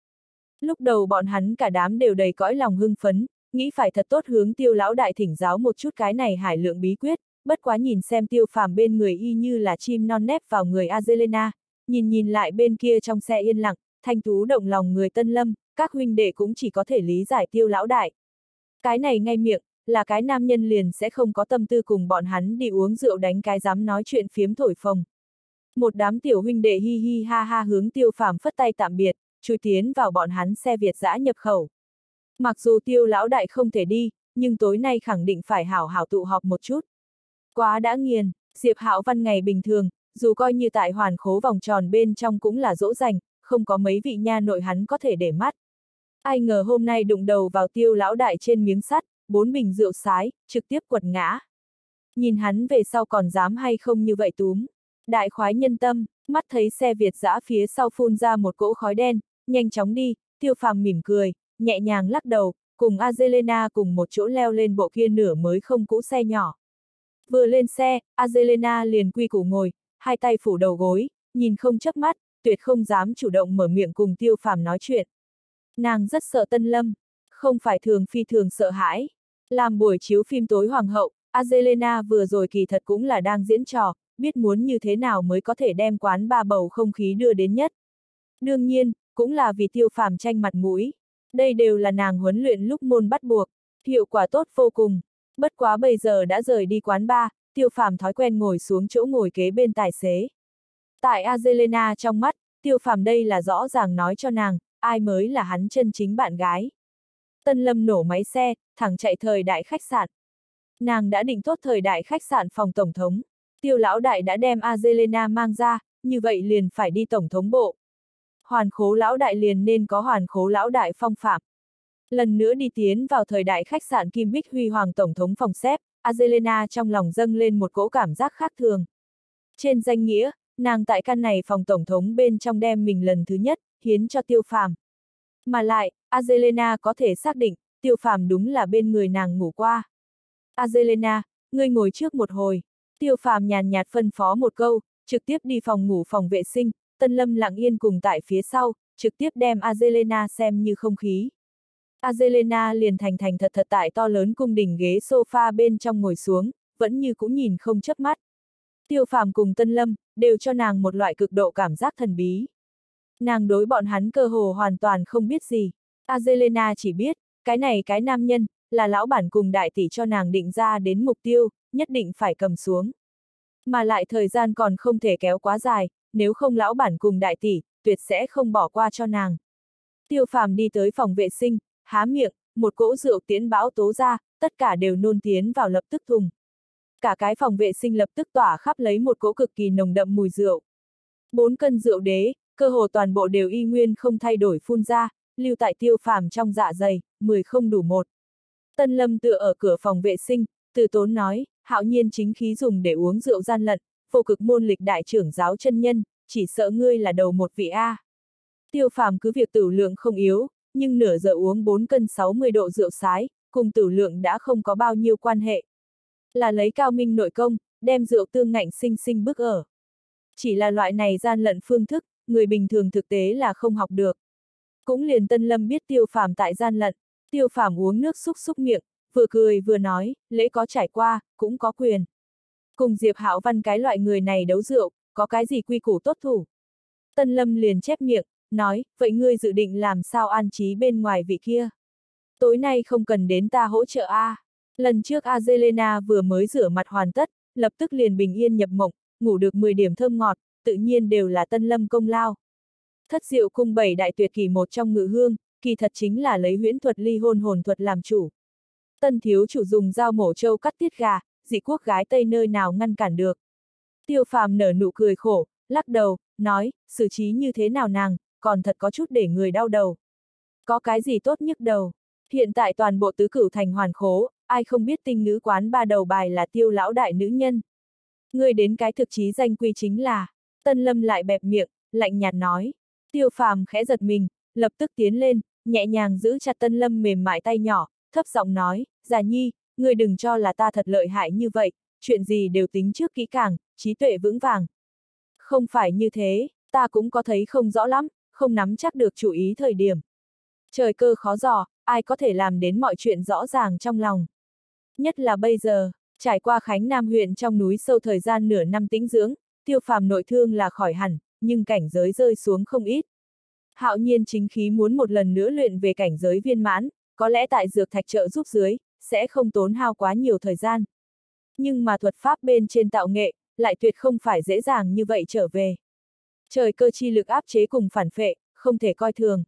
Lúc đầu bọn hắn cả đám đều đầy cõi lòng hưng phấn, nghĩ phải thật tốt hướng tiêu lão đại thỉnh giáo một chút cái này hải lượng bí quyết, bất quá nhìn xem tiêu phàm bên người y như là chim non nép vào người Azelena, nhìn nhìn lại bên kia trong xe yên lặng, thanh tú động lòng người tân lâm, các huynh đệ cũng chỉ có thể lý giải tiêu lão đại. Cái này ngay miệng, là cái nam nhân liền sẽ không có tâm tư cùng bọn hắn đi uống rượu đánh cái dám nói chuyện phiếm thổi phồng. Một đám tiểu huynh đệ hi hi ha ha hướng tiêu phàm phất tay tạm biệt, chui tiến vào bọn hắn xe Việt dã nhập khẩu. Mặc dù tiêu lão đại không thể đi, nhưng tối nay khẳng định phải hảo hảo tụ họp một chút. Quá đã nghiền, Diệp Hạo Văn ngày bình thường, dù coi như tại hoàn khố vòng tròn bên trong cũng là dỗ dành, không có mấy vị nha nội hắn có thể để mắt. Ai ngờ hôm nay đụng đầu vào tiêu lão đại trên miếng sắt, bốn bình rượu sái, trực tiếp quật ngã. Nhìn hắn về sau còn dám hay không như vậy túm. Đại khoái nhân tâm, mắt thấy xe Việt dã phía sau phun ra một cỗ khói đen, nhanh chóng đi, tiêu phàm mỉm cười, nhẹ nhàng lắc đầu, cùng Azelena cùng một chỗ leo lên bộ kia nửa mới không cũ xe nhỏ. Vừa lên xe, Azelena liền quy củ ngồi, hai tay phủ đầu gối, nhìn không chớp mắt, tuyệt không dám chủ động mở miệng cùng tiêu phàm nói chuyện. Nàng rất sợ Tân Lâm, không phải thường phi thường sợ hãi. Làm buổi chiếu phim tối hoàng hậu, Azelena vừa rồi kỳ thật cũng là đang diễn trò, biết muốn như thế nào mới có thể đem quán ba bầu không khí đưa đến nhất. Đương nhiên, cũng là vì tiêu phàm tranh mặt mũi. Đây đều là nàng huấn luyện lúc môn bắt buộc, hiệu quả tốt vô cùng. Bất quá bây giờ đã rời đi quán ba, tiêu phàm thói quen ngồi xuống chỗ ngồi kế bên tài xế. Tại Azelena trong mắt, tiêu phàm đây là rõ ràng nói cho nàng, ai mới là hắn chân chính bạn gái. Tân Lâm nổ máy xe, thẳng chạy thời đại khách sạn. Nàng đã định tốt thời đại khách sạn phòng tổng thống. Tiêu lão đại đã đem Azelena mang ra, như vậy liền phải đi tổng thống bộ. Hoàn khố lão đại liền nên có hoàn khố lão đại phong phạm. Lần nữa đi tiến vào thời đại khách sạn Kim Bích Huy Hoàng Tổng thống phòng xếp, Azelena trong lòng dâng lên một cỗ cảm giác khác thường. Trên danh nghĩa, nàng tại căn này phòng tổng thống bên trong đem mình lần thứ nhất, hiến cho tiêu phàm. Mà lại, Azelena có thể xác định, tiêu phàm đúng là bên người nàng ngủ qua. Azelena, ngươi ngồi trước một hồi. Tiêu phàm nhàn nhạt phân phó một câu, trực tiếp đi phòng ngủ phòng vệ sinh, Tân Lâm lặng yên cùng tại phía sau, trực tiếp đem Azelena xem như không khí. Azelena liền thành thành thật thật tại to lớn cung đình ghế sofa bên trong ngồi xuống, vẫn như cũng nhìn không chớp mắt. Tiêu phàm cùng Tân Lâm, đều cho nàng một loại cực độ cảm giác thần bí. Nàng đối bọn hắn cơ hồ hoàn toàn không biết gì. Azelena chỉ biết, cái này cái nam nhân, là lão bản cùng đại tỷ cho nàng định ra đến mục tiêu, nhất định phải cầm xuống. Mà lại thời gian còn không thể kéo quá dài, nếu không lão bản cùng đại tỷ, tuyệt sẽ không bỏ qua cho nàng. Tiêu phàm đi tới phòng vệ sinh, há miệng, một cỗ rượu tiến bão tố ra, tất cả đều nôn tiến vào lập tức thùng. Cả cái phòng vệ sinh lập tức tỏa khắp lấy một cỗ cực kỳ nồng đậm mùi rượu. Bốn cân rượu đế, cơ hồ toàn bộ đều y nguyên không thay đổi phun ra, lưu tại tiêu phàm trong dạ dày, 10 không đủ một. Tân lâm tựa ở cửa phòng vệ sinh, từ tốn nói, hạo nhiên chính khí dùng để uống rượu gian lận, phổ cực môn lịch đại trưởng giáo chân nhân, chỉ sợ ngươi là đầu một vị A. Tiêu phàm cứ việc tử lượng không yếu, nhưng nửa giờ uống 4 cân 60 độ rượu sái, cùng tử lượng đã không có bao nhiêu quan hệ. Là lấy cao minh nội công, đem rượu tương ngạnh sinh sinh bức ở. Chỉ là loại này gian lận phương thức, người bình thường thực tế là không học được. Cũng liền tân lâm biết tiêu phàm tại gian lận, tiêu phàm uống nước xúc xúc miệng, vừa cười vừa nói, lễ có trải qua, cũng có quyền. Cùng Diệp Hạo Văn cái loại người này đấu rượu, có cái gì quy củ tốt thủ. Tân Lâm liền chép miệng, nói, vậy ngươi dự định làm sao an trí bên ngoài vị kia? Tối nay không cần đến ta hỗ trợ a. À. Lần trước Azelena vừa mới rửa mặt hoàn tất, lập tức liền bình yên nhập mộng, ngủ được 10 điểm thơm ngọt, tự nhiên đều là tân lâm công lao. Thất diệu cung bảy đại tuyệt kỳ một trong ngự hương, kỳ thật chính là lấy huyễn thuật ly hôn hồn thuật làm chủ. Tân thiếu chủ dùng dao mổ trâu cắt tiết gà, dị quốc gái Tây nơi nào ngăn cản được. Tiêu phàm nở nụ cười khổ, lắc đầu, nói, xử trí như thế nào nàng, còn thật có chút để người đau đầu. Có cái gì tốt nhất đầu. Hiện tại toàn bộ tứ cửu thành hoàn khố, ai không biết tinh nữ quán ba đầu bài là tiêu lão đại nữ nhân. Người đến cái thực chí danh quy chính là, tân lâm lại bẹp miệng, lạnh nhạt nói. Tiêu phàm khẽ giật mình, lập tức tiến lên, nhẹ nhàng giữ chặt tân lâm mềm mại tay nhỏ, thấp giọng nói, già nhi, người đừng cho là ta thật lợi hại như vậy, chuyện gì đều tính trước kỹ càng, trí tuệ vững vàng. Không phải như thế, ta cũng có thấy không rõ lắm, không nắm chắc được chủ ý thời điểm. Trời cơ khó dò, ai có thể làm đến mọi chuyện rõ ràng trong lòng. Nhất là bây giờ, trải qua Khánh Nam huyện trong núi sâu thời gian nửa năm tĩnh dưỡng, tiêu phàm nội thương là khỏi hẳn, nhưng cảnh giới rơi xuống không ít. Hạo nhiên chính khí muốn một lần nữa luyện về cảnh giới viên mãn, có lẽ tại dược thạch trợ giúp dưới, sẽ không tốn hao quá nhiều thời gian. Nhưng mà thuật pháp bên trên tạo nghệ, lại tuyệt không phải dễ dàng như vậy trở về. Trời cơ chi lực áp chế cùng phản phệ, không thể coi thường.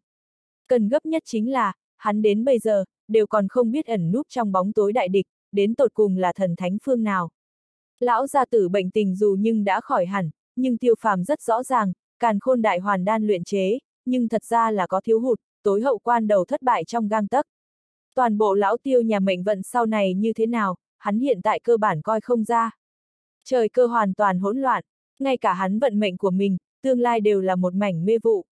Cần gấp nhất chính là, hắn đến bây giờ, đều còn không biết ẩn núp trong bóng tối đại địch, đến tột cùng là thần thánh phương nào. Lão gia tử bệnh tình dù nhưng đã khỏi hẳn, nhưng tiêu phàm rất rõ ràng, càn khôn đại hoàn đan luyện chế, nhưng thật ra là có thiếu hụt, tối hậu quan đầu thất bại trong gang tấc. Toàn bộ lão tiêu nhà mệnh vận sau này như thế nào, hắn hiện tại cơ bản coi không ra. Trời cơ hoàn toàn hỗn loạn, ngay cả hắn vận mệnh của mình, tương lai đều là một mảnh mê vụ.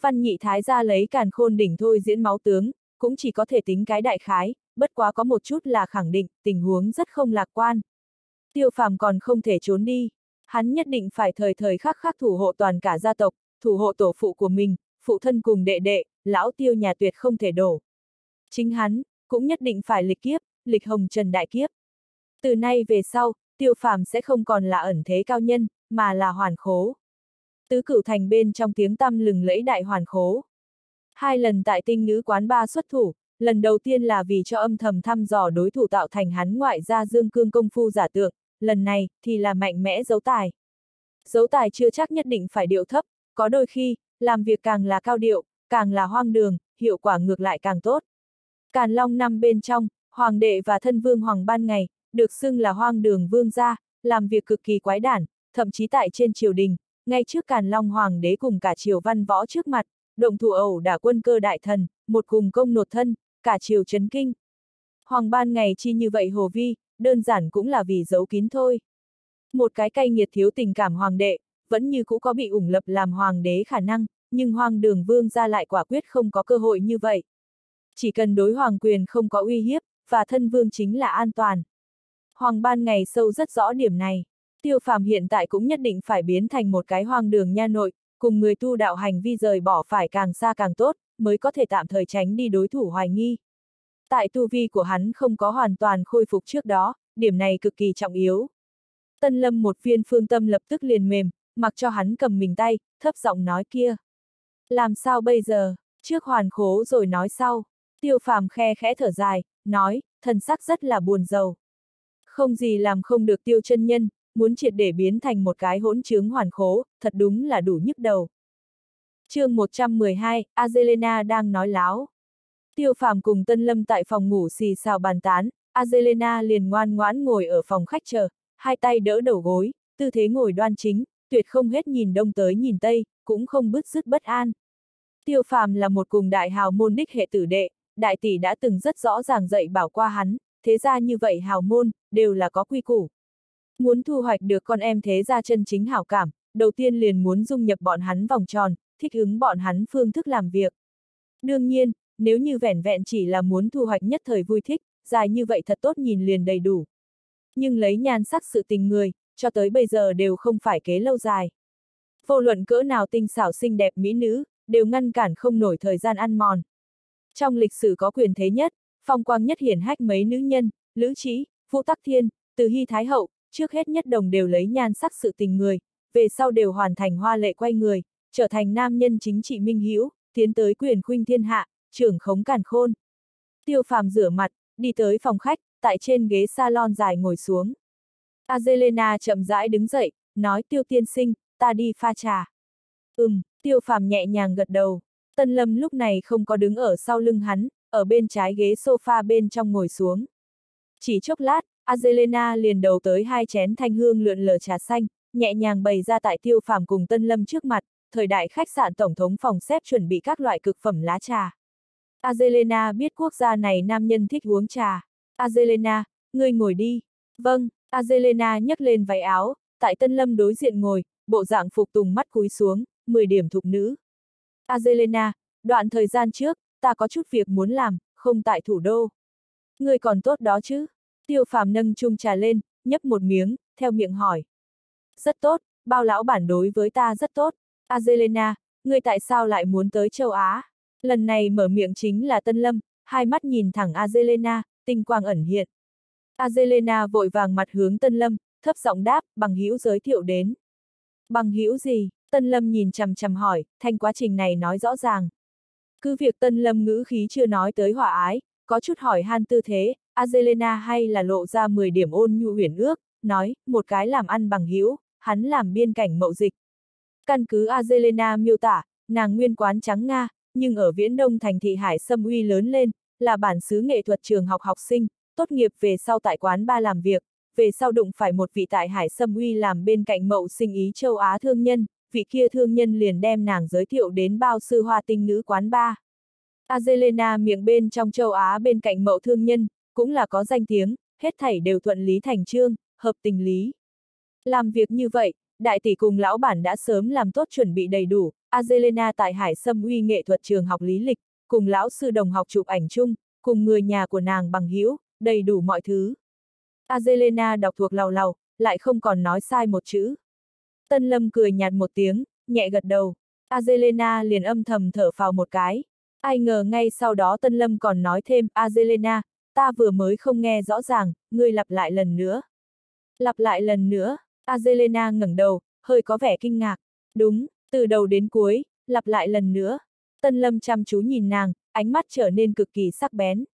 Văn nhị thái ra lấy càn khôn đỉnh thôi diễn máu tướng, cũng chỉ có thể tính cái đại khái, bất quá có một chút là khẳng định, tình huống rất không lạc quan. Tiêu phàm còn không thể trốn đi, hắn nhất định phải thời thời khắc khắc thủ hộ toàn cả gia tộc, thủ hộ tổ phụ của mình, phụ thân cùng đệ đệ, lão tiêu nhà tuyệt không thể đổ. Chính hắn, cũng nhất định phải lịch kiếp, lịch hồng trần đại kiếp. Từ nay về sau, tiêu phàm sẽ không còn là ẩn thế cao nhân, mà là hoàn khố. Tứ cửu thành bên trong tiếng tăm lừng lẫy đại hoàn khố. Hai lần tại tinh nữ quán ba xuất thủ, lần đầu tiên là vì cho âm thầm thăm dò đối thủ tạo thành hắn ngoại gia dương cương công phu giả tượng, lần này thì là mạnh mẽ dấu tài. Dấu tài chưa chắc nhất định phải điệu thấp, có đôi khi, làm việc càng là cao điệu, càng là hoang đường, hiệu quả ngược lại càng tốt. Càn Long năm bên trong, Hoàng đệ và thân vương Hoàng ban ngày, được xưng là hoang đường vương gia, làm việc cực kỳ quái đản, thậm chí tại trên triều đình, ngay trước Càn Long Hoàng đế cùng cả triều văn võ trước mặt, động thủ ẩu đả quân cơ đại thần, một cùng công nột thân, cả triều chấn kinh. Hoàng ban ngày chi như vậy hồ vi, đơn giản cũng là vì giấu kín thôi. Một cái cay nghiệt thiếu tình cảm hoàng đệ, vẫn như cũ có bị ủng lập làm hoàng đế khả năng, nhưng hoàng đường vương ra lại quả quyết không có cơ hội như vậy. Chỉ cần đối hoàng quyền không có uy hiếp, và thân vương chính là an toàn. Hoàng ban ngày sâu rất rõ điểm này. Tiêu phàm hiện tại cũng nhất định phải biến thành một cái hoang đường nha nội, cùng người tu đạo hành vi rời bỏ phải càng xa càng tốt, mới có thể tạm thời tránh đi đối thủ hoài nghi. Tại tu vi của hắn không có hoàn toàn khôi phục trước đó, điểm này cực kỳ trọng yếu. Tân lâm một viên phương tâm lập tức liền mềm, mặc cho hắn cầm mình tay, thấp giọng nói kia. Làm sao bây giờ, trước hoàn khố rồi nói sau. Tiêu phàm khe khẽ thở dài, nói, thần sắc rất là buồn giàu. Không gì làm không được tiêu chân nhân, muốn triệt để biến thành một cái hỗn trướng hoàn khố, thật đúng là đủ nhức đầu. chương 112, Azelena đang nói láo. Tiêu phàm cùng Tân Lâm tại phòng ngủ xì xào bàn tán, Azelena liền ngoan ngoãn ngồi ở phòng khách chờ, hai tay đỡ đầu gối, tư thế ngồi đoan chính, tuyệt không hết nhìn đông tới nhìn tây, cũng không bứt rứt bất an. Tiêu phàm là một cùng đại hào môn đích hệ tử đệ, đại tỷ đã từng rất rõ ràng dạy bảo qua hắn, thế ra như vậy hào môn, đều là có quy củ. Muốn thu hoạch được con em thế ra chân chính hảo cảm, đầu tiên liền muốn dung nhập bọn hắn vòng tròn, thích ứng bọn hắn phương thức làm việc. Đương nhiên, nếu như vẻn vẹn chỉ là muốn thu hoạch nhất thời vui thích, dài như vậy thật tốt nhìn liền đầy đủ. Nhưng lấy nhan sắc sự tình người, cho tới bây giờ đều không phải kế lâu dài. Vô luận cỡ nào tinh xảo xinh đẹp mỹ nữ, đều ngăn cản không nổi thời gian ăn mòn. Trong lịch sử có quyền thế nhất, phong quang nhất hiển hách mấy nữ nhân, Lữ Trí, Vũ Tắc Thiên, Từ Hy Thái Hậu, trước hết nhất đồng đều lấy nhan sắc sự tình người, về sau đều hoàn thành hoa lệ quay người, trở thành nam nhân chính trị minh hữu, tiến tới quyền khuynh thiên hạ, trưởng khống càn khôn. Tiêu phàm rửa mặt, đi tới phòng khách, tại trên ghế salon dài ngồi xuống. Azelena chậm rãi đứng dậy, nói tiêu tiên sinh, ta đi pha trà. Ừm, tiêu phàm nhẹ nhàng gật đầu. Tân Lâm lúc này không có đứng ở sau lưng hắn, ở bên trái ghế sofa bên trong ngồi xuống. Chỉ chốc lát, Azelena liền đầu tới hai chén thanh hương lượn lờ trà xanh, nhẹ nhàng bày ra tại tiêu phàm cùng Tân Lâm trước mặt, thời đại khách sạn tổng thống phòng xếp chuẩn bị các loại cực phẩm lá trà. Azelena biết quốc gia này nam nhân thích uống trà. Azelena, ngươi ngồi đi. Vâng, Azelena nhấc lên váy áo, tại Tân Lâm đối diện ngồi, bộ dạng phục tùng mắt cúi xuống, 10 điểm thục nữ. Azelena, đoạn thời gian trước, ta có chút việc muốn làm, không tại thủ đô. Ngươi còn tốt đó chứ? Tiêu phàm nâng chung trà lên, nhấp một miếng, theo miệng hỏi. Rất tốt, bao lão bản đối với ta rất tốt. Azelena, ngươi tại sao lại muốn tới châu Á? Lần này mở miệng chính là Tân Lâm, hai mắt nhìn thẳng Azelena, tinh quang ẩn hiện. Azelena vội vàng mặt hướng Tân Lâm, thấp giọng đáp, bằng hữu giới thiệu đến. Bằng hữu gì? Tân Lâm nhìn chằm chằm hỏi, thanh quá trình này nói rõ ràng. Cứ việc Tân Lâm ngữ khí chưa nói tới hỏa ái, có chút hỏi han tư thế, Azelena hay là lộ ra 10 điểm ôn nhu huyền ước, nói, một cái làm ăn bằng hữu, hắn làm biên cảnh mậu dịch. Căn cứ Azelena miêu tả, nàng nguyên quán trắng Nga, nhưng ở viễn đông thành thị Hải Sâm Uy lớn lên, là bản xứ nghệ thuật trường học học sinh, tốt nghiệp về sau tại quán ba làm việc, về sau đụng phải một vị tại Hải Sâm Uy làm bên cạnh mậu sinh ý châu Á thương nhân, vị kia thương nhân liền đem nàng giới thiệu đến bao sư hoa tinh nữ quán ba. Azelena miệng bên trong châu Á bên cạnh mậu thương nhân, cũng là có danh tiếng, hết thảy đều thuận lý thành trương, hợp tình lý. Làm việc như vậy, đại tỷ cùng lão bản đã sớm làm tốt chuẩn bị đầy đủ, Azelena tại Hải Sâm Uy nghệ thuật trường học lý lịch, cùng lão sư đồng học chụp ảnh chung, cùng người nhà của nàng bằng hữu đầy đủ mọi thứ. Azelena đọc thuộc lào lào, lại không còn nói sai một chữ. Tân Lâm cười nhạt một tiếng, nhẹ gật đầu. Azelena liền âm thầm thở phào một cái. Ai ngờ ngay sau đó Tân Lâm còn nói thêm, Azelena, ta vừa mới không nghe rõ ràng, ngươi lặp lại lần nữa. Lặp lại lần nữa, Azelena ngẩng đầu, hơi có vẻ kinh ngạc. Đúng, từ đầu đến cuối, lặp lại lần nữa. Tân Lâm chăm chú nhìn nàng, ánh mắt trở nên cực kỳ sắc bén.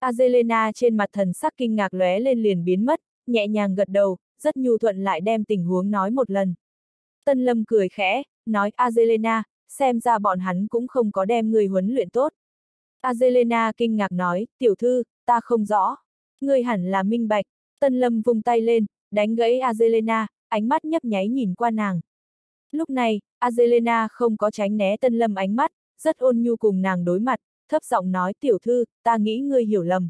Azelena trên mặt thần sắc kinh ngạc lóe lên liền biến mất, nhẹ nhàng gật đầu, rất nhu thuận lại đem tình huống nói một lần. Tân Lâm cười khẽ, nói Azelena, xem ra bọn hắn cũng không có đem người huấn luyện tốt. Azelena kinh ngạc nói, tiểu thư, ta không rõ. Người hẳn là minh bạch. Tân Lâm vung tay lên, đánh gãy Azelena, ánh mắt nhấp nháy nhìn qua nàng. Lúc này, Azelena không có tránh né Tân Lâm ánh mắt, rất ôn nhu cùng nàng đối mặt, thấp giọng nói tiểu thư, ta nghĩ ngươi hiểu lầm.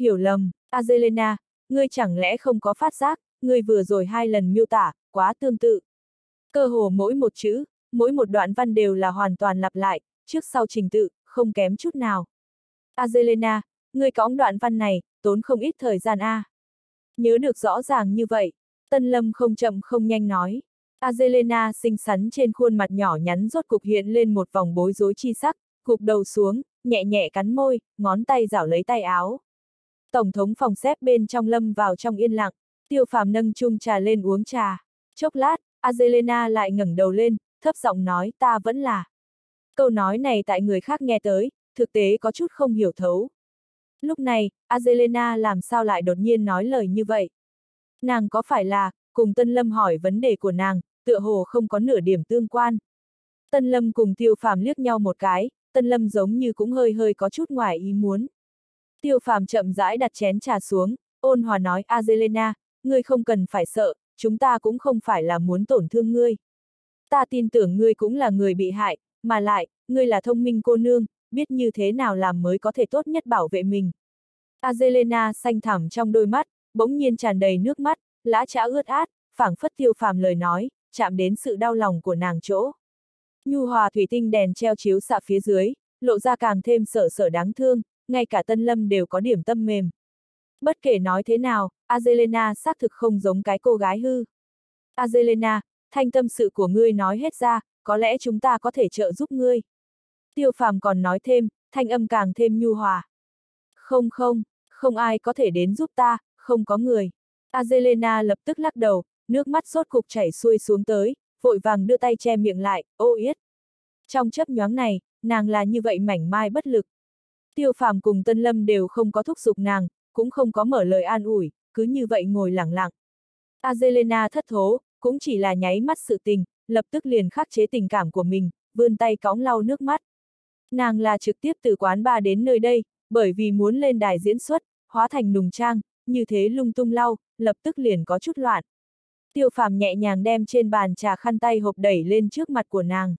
Hiểu lầm, Azelena, ngươi chẳng lẽ không có phát giác, ngươi vừa rồi hai lần miêu tả, quá tương tự. Cơ hồ mỗi một chữ, mỗi một đoạn văn đều là hoàn toàn lặp lại, trước sau trình tự, không kém chút nào. Azelena, ngươi cõng đoạn văn này, tốn không ít thời gian a. À. Nhớ được rõ ràng như vậy, Tân Lâm không chậm không nhanh nói. Azelena xinh xắn trên khuôn mặt nhỏ nhắn rốt cục hiện lên một vòng bối rối chi sắc, cục đầu xuống, nhẹ nhẹ cắn môi, ngón tay rảo lấy tay áo. Tổng thống phòng xếp bên trong lâm vào trong yên lặng, tiêu phàm nâng chung trà lên uống trà. Chốc lát, Azelena lại ngẩng đầu lên, thấp giọng nói ta vẫn là. Câu nói này tại người khác nghe tới, thực tế có chút không hiểu thấu. Lúc này, Azelena làm sao lại đột nhiên nói lời như vậy? Nàng có phải là, cùng Tân Lâm hỏi vấn đề của nàng, tựa hồ không có nửa điểm tương quan. Tân Lâm cùng Tiêu Phàm liếc nhau một cái, Tân Lâm giống như cũng hơi hơi có chút ngoài ý muốn. Tiêu Phàm chậm rãi đặt chén trà xuống, ôn hòa nói Azelena, ngươi không cần phải sợ, chúng ta cũng không phải là muốn tổn thương ngươi. Ta tin tưởng ngươi cũng là người bị hại, mà lại, ngươi là thông minh cô nương, biết như thế nào làm mới có thể tốt nhất bảo vệ mình. Azelena xanh thẳm trong đôi mắt, bỗng nhiên tràn đầy nước mắt, lã chã ướt át, phảng phất tiêu phàm lời nói, chạm đến sự đau lòng của nàng chỗ. Nhu hòa thủy tinh đèn treo chiếu xạ phía dưới, lộ ra càng thêm sợ sợ đáng thương, ngay cả Tân Lâm đều có điểm tâm mềm. Bất kể nói thế nào, Azelena xác thực không giống cái cô gái hư. Azelena, thanh tâm sự của ngươi nói hết ra, có lẽ chúng ta có thể trợ giúp ngươi. Tiêu phàm còn nói thêm, thanh âm càng thêm nhu hòa. Không không, không ai có thể đến giúp ta, không có người. Azelena lập tức lắc đầu, nước mắt sốt cục chảy xuôi xuống tới, vội vàng đưa tay che miệng lại, ô yết. Trong chấp nhoáng này, nàng là như vậy mảnh mai bất lực. Tiêu phàm cùng Tân Lâm đều không có thúc giục nàng, cũng không có mở lời an ủi, cứ như vậy ngồi lặng lặng. Azelena thất thố, cũng chỉ là nháy mắt sự tình, lập tức liền khắc chế tình cảm của mình, vươn tay cõng lau nước mắt. Nàng là trực tiếp từ quán ba đến nơi đây, bởi vì muốn lên đài diễn xuất, hóa thành nùng trang, như thế lung tung lau, lập tức liền có chút loạn. Tiêu phàm nhẹ nhàng đem trên bàn trà khăn tay hộp đẩy lên trước mặt của nàng.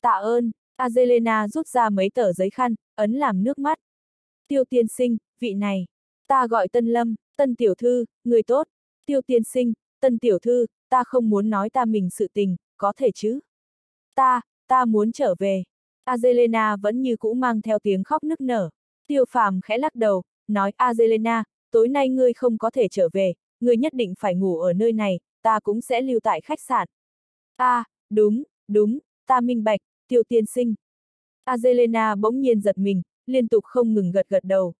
Tạ ơn, Azelena rút ra mấy tờ giấy khăn, ấn làm nước mắt. Tiêu tiên sinh, vị này. Ta gọi Tân Lâm, Tân Tiểu Thư, người tốt. Tiêu tiên sinh, Tân Tiểu Thư, ta không muốn nói ta mình sự tình, có thể chứ? Ta, ta muốn trở về. Azelena vẫn như cũ mang theo tiếng khóc nức nở. Tiêu phàm khẽ lắc đầu, nói Azelena, tối nay ngươi không có thể trở về, ngươi nhất định phải ngủ ở nơi này, ta cũng sẽ lưu tại khách sạn. a à, đúng, đúng, ta minh bạch, tiêu tiên sinh. Azelena bỗng nhiên giật mình, liên tục không ngừng gật gật đầu.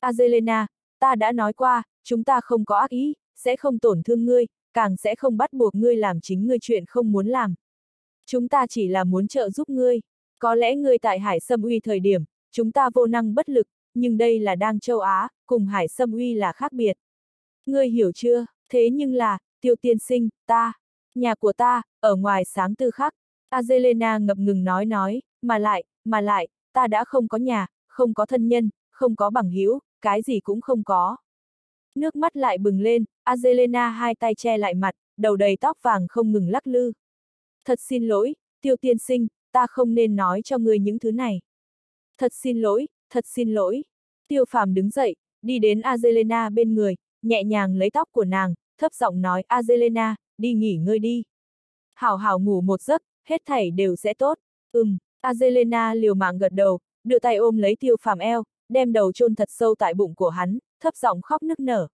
Azelena, ta đã nói qua, chúng ta không có ác ý, sẽ không tổn thương ngươi, càng sẽ không bắt buộc ngươi làm chính ngươi chuyện không muốn làm. Chúng ta chỉ là muốn trợ giúp ngươi. Có lẽ ngươi tại Hải Sâm Uy thời điểm, chúng ta vô năng bất lực, nhưng đây là đang châu Á, cùng Hải Sâm Uy là khác biệt. Ngươi hiểu chưa, thế nhưng là, tiêu tiên sinh, ta, nhà của ta, ở ngoài sáng tư khắc. Azelena ngập ngừng nói nói, mà lại, mà lại, ta đã không có nhà, không có thân nhân, không có bằng hữu, cái gì cũng không có. Nước mắt lại bừng lên, Azelena hai tay che lại mặt, đầu đầy tóc vàng không ngừng lắc lư. Thật xin lỗi, tiêu tiên sinh, ta không nên nói cho ngươi những thứ này. Thật xin lỗi, thật xin lỗi. Tiêu phàm đứng dậy, đi đến Azelena bên người, nhẹ nhàng lấy tóc của nàng, thấp giọng nói Azelena, đi nghỉ ngơi đi. Hảo hảo ngủ một giấc, hết thảy đều sẽ tốt. Ừm, Azelena liều mạng gật đầu, đưa tay ôm lấy tiêu phàm eo, đem đầu chôn thật sâu tại bụng của hắn, thấp giọng khóc nức nở.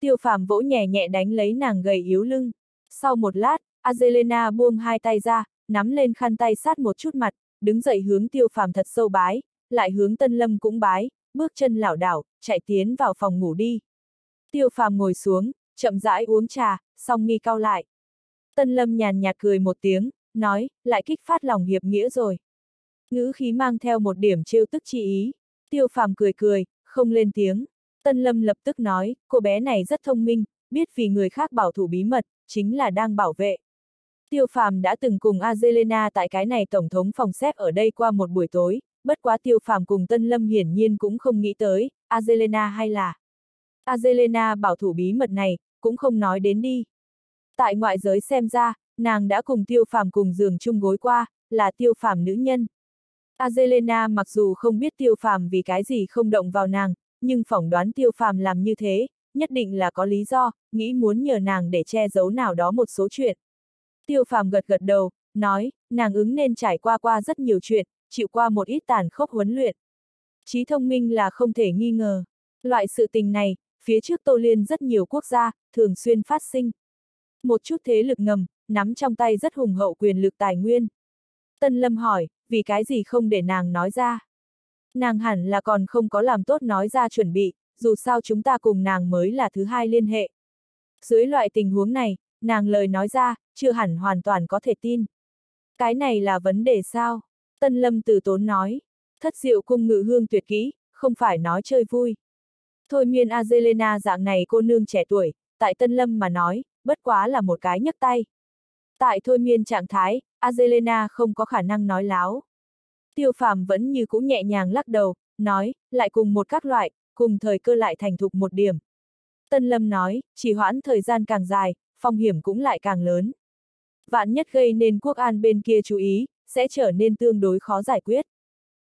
Tiêu phàm vỗ nhẹ nhẹ đánh lấy nàng gầy yếu lưng. Sau một lát, Azelena buông hai tay ra, nắm lên khăn tay sát một chút mặt, đứng dậy hướng tiêu phàm thật sâu bái, lại hướng tân lâm cũng bái, bước chân lảo đảo, chạy tiến vào phòng ngủ đi. Tiêu phàm ngồi xuống, chậm rãi uống trà, xong nghi cao lại. Tân lâm nhàn nhạt cười một tiếng, nói, lại kích phát lòng hiệp nghĩa rồi. Ngữ khí mang theo một điểm trêu tức chi ý. Tiêu phàm cười cười, không lên tiếng. Tân lâm lập tức nói, cô bé này rất thông minh, biết vì người khác bảo thủ bí mật, chính là đang bảo vệ. Tiêu phàm đã từng cùng Azelena tại cái này tổng thống phòng xếp ở đây qua một buổi tối, bất quá tiêu phàm cùng Tân Lâm hiển nhiên cũng không nghĩ tới, Azelena hay là. Azelena bảo thủ bí mật này, cũng không nói đến đi. Tại ngoại giới xem ra, nàng đã cùng tiêu phàm cùng giường chung gối qua, là tiêu phàm nữ nhân. Azelena mặc dù không biết tiêu phàm vì cái gì không động vào nàng, nhưng phỏng đoán tiêu phàm làm như thế, nhất định là có lý do, nghĩ muốn nhờ nàng để che giấu nào đó một số chuyện. Tiêu phàm gật gật đầu, nói, nàng ứng nên trải qua qua rất nhiều chuyện, chịu qua một ít tàn khốc huấn luyện. Trí thông minh là không thể nghi ngờ. Loại sự tình này, phía trước Tô Liên rất nhiều quốc gia, thường xuyên phát sinh. Một chút thế lực ngầm, nắm trong tay rất hùng hậu quyền lực tài nguyên. Tân Lâm hỏi, vì cái gì không để nàng nói ra? Nàng hẳn là còn không có làm tốt nói ra chuẩn bị, dù sao chúng ta cùng nàng mới là thứ hai liên hệ. Dưới loại tình huống này, nàng lời nói ra, chưa hẳn hoàn toàn có thể tin. Cái này là vấn đề sao? Tân Lâm từ tốn nói. Thất diệu cung ngự hương tuyệt kỹ, không phải nói chơi vui. Thôi miên Azelena dạng này cô nương trẻ tuổi, tại Tân Lâm mà nói, bất quá là một cái nhấc tay. Tại thôi miên trạng thái, Azelena không có khả năng nói láo. Tiêu phàm vẫn như cũ nhẹ nhàng lắc đầu, nói, lại cùng một các loại, cùng thời cơ lại thành thục một điểm. Tân Lâm nói, chỉ hoãn thời gian càng dài, phong hiểm cũng lại càng lớn. Vạn nhất gây nên quốc an bên kia chú ý, sẽ trở nên tương đối khó giải quyết.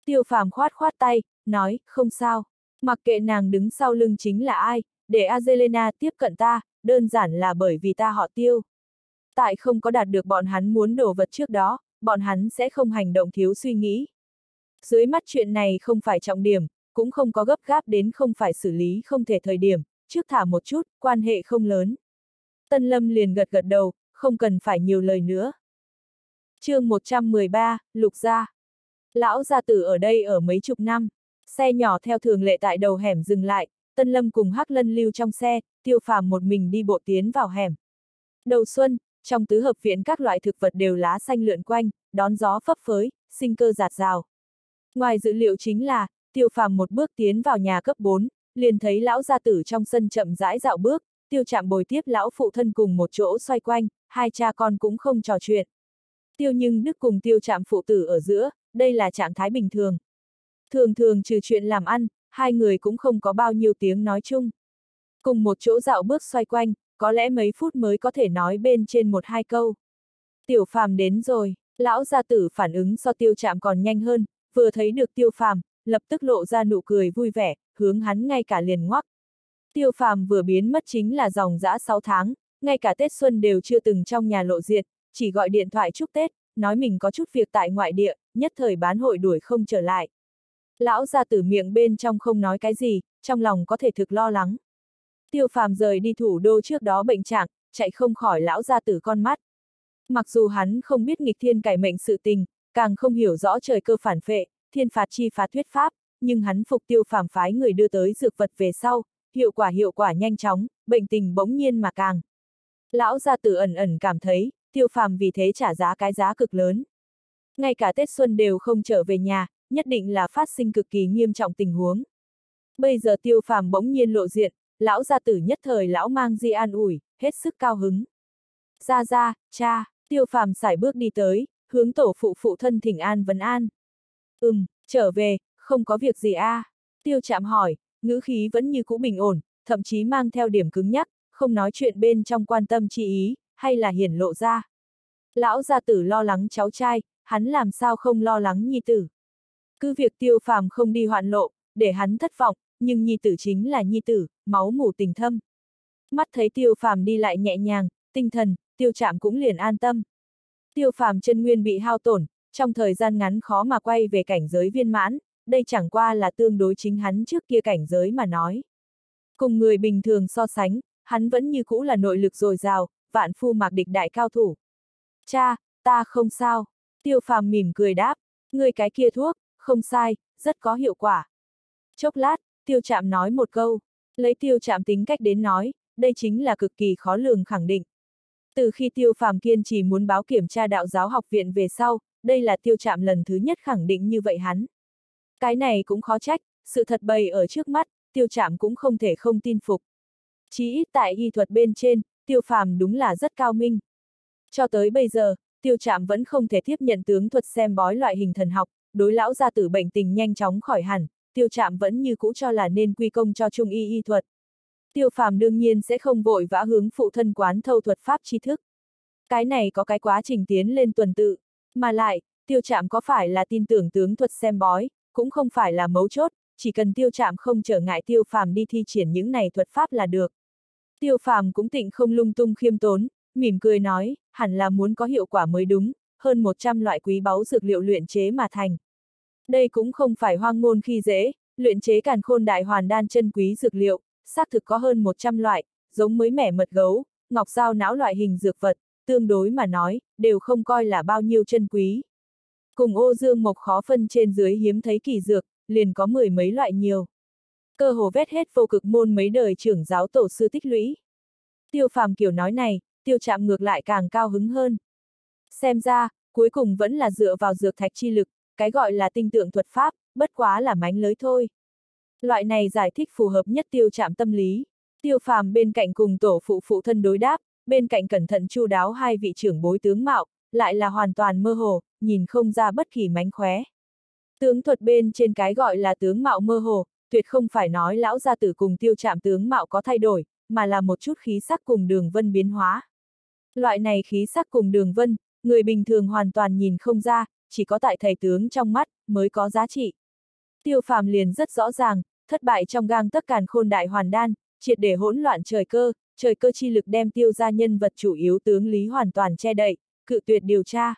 Tiêu phàm khoát khoát tay, nói, không sao. Mặc kệ nàng đứng sau lưng chính là ai, để Azelena tiếp cận ta, đơn giản là bởi vì ta họ tiêu. Tại không có đạt được bọn hắn muốn đồ vật trước đó, bọn hắn sẽ không hành động thiếu suy nghĩ. Dưới mắt chuyện này không phải trọng điểm, cũng không có gấp gáp đến không phải xử lý không thể thời điểm, trước thả một chút, quan hệ không lớn. Tân Lâm liền gật gật đầu, không cần phải nhiều lời nữa. chương 113, Lục Gia. Lão gia tử ở đây ở mấy chục năm, xe nhỏ theo thường lệ tại đầu hẻm dừng lại, Tân Lâm cùng Hắc Lân lưu trong xe, tiêu phàm một mình đi bộ tiến vào hẻm. Đầu xuân, trong tứ hợp viện các loại thực vật đều lá xanh lượn quanh, đón gió phấp phới, sinh cơ giạt rào. Ngoài dự liệu chính là, tiêu phàm một bước tiến vào nhà cấp 4, liền thấy lão gia tử trong sân chậm rãi dạo bước, tiêu chạm bồi tiếp lão phụ thân cùng một chỗ xoay quanh, hai cha con cũng không trò chuyện. Tiêu nhưng đức cùng tiêu chạm phụ tử ở giữa, đây là trạng thái bình thường. Thường thường trừ chuyện làm ăn, hai người cũng không có bao nhiêu tiếng nói chung. Cùng một chỗ dạo bước xoay quanh, có lẽ mấy phút mới có thể nói bên trên một hai câu. Tiểu phàm đến rồi, lão gia tử phản ứng so tiêu chạm còn nhanh hơn, vừa thấy được tiêu phàm, lập tức lộ ra nụ cười vui vẻ, hướng hắn ngay cả liền ngoắc. Tiêu phàm vừa biến mất chính là dòng dã 6 tháng, ngay cả Tết Xuân đều chưa từng trong nhà lộ diện, chỉ gọi điện thoại chúc Tết, nói mình có chút việc tại ngoại địa, nhất thời bán hội đuổi không trở lại. Lão ra tử miệng bên trong không nói cái gì, trong lòng có thể thực lo lắng. Tiêu phàm rời đi thủ đô trước đó bệnh trạng, chạy không khỏi lão gia tử con mắt. Mặc dù hắn không biết nghịch thiên cải mệnh sự tình, càng không hiểu rõ trời cơ phản phệ, thiên phạt chi phạt thuyết pháp, nhưng hắn phục tiêu phàm phái người đưa tới dược vật về sau, hiệu quả hiệu quả nhanh chóng, bệnh tình bỗng nhiên mà càng. Lão gia tử ẩn ẩn cảm thấy, tiêu phàm vì thế trả giá cái giá cực lớn. Ngay cả Tết Xuân đều không trở về nhà, nhất định là phát sinh cực kỳ nghiêm trọng tình huống. Bây giờ tiêu phàm bỗng nhiên lộ diện, lão gia tử nhất thời lão mang di an ủi, hết sức cao hứng. Ra ra, cha, tiêu phàm xài bước đi tới, hướng tổ phụ phụ thân thỉnh an vấn an. Ừm, trở về, không có việc gì a. À? Tiêu chạm hỏi, ngữ khí vẫn như cũ bình ổn, thậm chí mang theo điểm cứng nhắc, không nói chuyện bên trong quan tâm chi ý, hay là hiển lộ ra. Lão gia tử lo lắng cháu trai, hắn làm sao không lo lắng nhi tử. Cứ việc tiêu phàm không đi hoạn lộ, để hắn thất vọng, nhưng nhi tử chính là nhi tử, máu mủ tình thâm. Mắt thấy tiêu phàm đi lại nhẹ nhàng, tinh thần, tiêu chạm cũng liền an tâm. Tiêu phàm chân nguyên bị hao tổn, trong thời gian ngắn khó mà quay về cảnh giới viên mãn, đây chẳng qua là tương đối chính hắn trước kia cảnh giới mà nói. Cùng người bình thường so sánh, hắn vẫn như cũ là nội lực dồi dào, vạn phu mạc địch đại cao thủ. Cha, ta không sao. Tiêu phàm mỉm cười đáp, người cái kia thuốc, không sai, rất có hiệu quả. Chốc lát, tiêu chạm nói một câu, lấy tiêu chạm tính cách đến nói, đây chính là cực kỳ khó lường khẳng định. Từ khi tiêu phàm kiên trì muốn báo kiểm tra đạo giáo học viện về sau, đây là tiêu chạm lần thứ nhất khẳng định như vậy hắn. Cái này cũng khó trách, sự thật bày ở trước mắt, tiêu chạm cũng không thể không tin phục. chí ít tại y thuật bên trên, tiêu phàm đúng là rất cao minh. Cho tới bây giờ, tiêu chạm vẫn không thể tiếp nhận tướng thuật xem bói loại hình thần học, đối lão gia tử bệnh tình nhanh chóng khỏi hẳn, tiêu chạm vẫn như cũ cho là nên quy công cho trung y y thuật. Tiêu phàm đương nhiên sẽ không vội vã hướng phụ thân quán thâu thuật pháp tri thức. Cái này có cái quá trình tiến lên tuần tự, mà lại, tiêu chạm có phải là tin tưởng tướng thuật xem bói, cũng không phải là mấu chốt, chỉ cần tiêu chạm không trở ngại tiêu phàm đi thi triển những này thuật pháp là được. Tiêu phàm cũng tịnh không lung tung khiêm tốn, mỉm cười nói, hẳn là muốn có hiệu quả mới đúng, hơn 100 loại quý báu dược liệu luyện chế mà thành. Đây cũng không phải hoang ngôn khi dễ, luyện chế càn khôn đại hoàn đan chân quý dược liệu, xác thực có hơn 100 loại, giống mới mẻ mật gấu, ngọc dao não loại hình dược vật, tương đối mà nói, đều không coi là bao nhiêu chân quý. Cùng ô dương mộc khó phân trên dưới hiếm thấy kỳ dược, liền có mười mấy loại nhiều. Cơ hồ vét hết vô cực môn mấy đời trưởng giáo tổ sư tích lũy. Tiêu phàm kiểu nói này, tiêu chạm ngược lại càng cao hứng hơn. Xem ra, cuối cùng vẫn là dựa vào dược thạch chi lực, cái gọi là tinh tượng thuật pháp, bất quá là mánh lới thôi. Loại này giải thích phù hợp nhất tiêu chạm tâm lý. Tiêu phàm bên cạnh cùng tổ phụ phụ thân đối đáp, bên cạnh cẩn thận chu đáo hai vị trưởng bối tướng mạo, lại là hoàn toàn mơ hồ, nhìn không ra bất kỳ mánh khóe. Tướng thuật bên trên cái gọi là tướng mạo mơ hồ, tuyệt không phải nói lão gia tử cùng tiêu chạm tướng mạo có thay đổi, mà là một chút khí sắc cùng đường vân biến hóa. Loại này khí sắc cùng đường vân, người bình thường hoàn toàn nhìn không ra, chỉ có tại thầy tướng trong mắt, mới có giá trị. Tiêu phàm liền rất rõ ràng, thất bại trong gang tất càn khôn đại hoàn đan, triệt để hỗn loạn trời cơ, trời cơ chi lực đem tiêu ra nhân vật chủ yếu tướng lý hoàn toàn che đậy, cự tuyệt điều tra.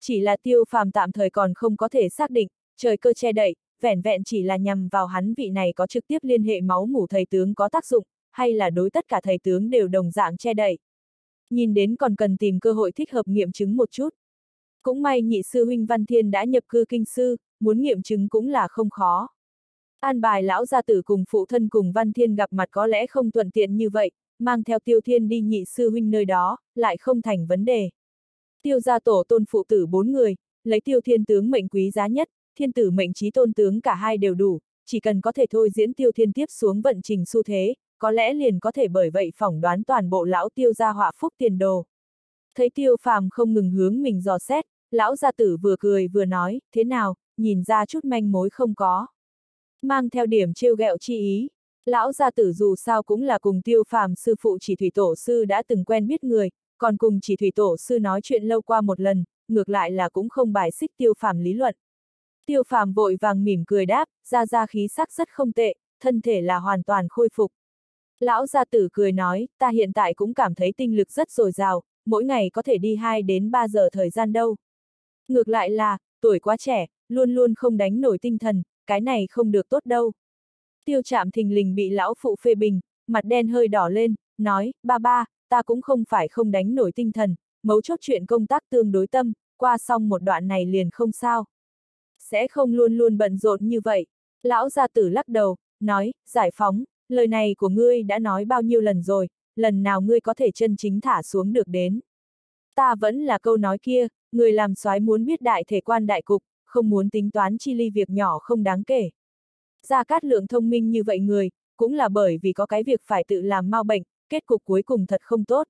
Chỉ là tiêu phàm tạm thời còn không có thể xác định, trời cơ che đậy, vẻn vẹn chỉ là nhằm vào hắn vị này có trực tiếp liên hệ máu mủ thầy tướng có tác dụng, hay là đối tất cả thầy tướng đều đồng dạng che đậy. Nhìn đến còn cần tìm cơ hội thích hợp nghiệm chứng một chút. Cũng may nhị sư huynh Văn Thiên đã nhập cư kinh sư, muốn nghiệm chứng cũng là không khó. An bài lão gia tử cùng phụ thân cùng Văn Thiên gặp mặt có lẽ không thuận tiện như vậy, mang theo tiêu thiên đi nhị sư huynh nơi đó, lại không thành vấn đề. Tiêu gia tổ tôn phụ tử bốn người, lấy tiêu thiên tướng mệnh quý giá nhất, thiên tử mệnh trí tôn tướng cả hai đều đủ, chỉ cần có thể thôi diễn tiêu thiên tiếp xuống vận trình xu thế, có lẽ liền có thể bởi vậy phỏng đoán toàn bộ lão tiêu gia họa phúc tiền đồ. Thấy tiêu phàm không ngừng hướng mình dò xét, lão gia tử vừa cười vừa nói, thế nào, nhìn ra chút manh mối không có. Mang theo điểm trêu ghẹo chi ý, lão gia tử dù sao cũng là cùng tiêu phàm sư phụ chỉ thủy tổ sư đã từng quen biết người, còn cùng chỉ thủy tổ sư nói chuyện lâu qua một lần, ngược lại là cũng không bài xích tiêu phàm lý luận. Tiêu phàm vội vàng mỉm cười đáp, ra ra khí sắc rất không tệ, thân thể là hoàn toàn khôi phục. Lão gia tử cười nói, ta hiện tại cũng cảm thấy tinh lực rất dồi dào, mỗi ngày có thể đi 2 đến 3 giờ thời gian đâu. Ngược lại là, tuổi quá trẻ, luôn luôn không đánh nổi tinh thần, cái này không được tốt đâu. Tiêu chạm thình lình bị lão phụ phê bình, mặt đen hơi đỏ lên, nói, ba ba, ta cũng không phải không đánh nổi tinh thần, mấu chốt chuyện công tác tương đối tâm, qua xong một đoạn này liền không sao. Sẽ không luôn luôn bận rộn như vậy. Lão gia tử lắc đầu, nói, giải phóng, lời này của ngươi đã nói bao nhiêu lần rồi, lần nào ngươi có thể chân chính thả xuống được đến. Ta vẫn là câu nói kia, người làm soái muốn biết đại thể quan đại cục, không muốn tính toán chi ly việc nhỏ không đáng kể. Gia Cát Lượng thông minh như vậy người, cũng là bởi vì có cái việc phải tự làm mau bệnh, kết cục cuối cùng thật không tốt.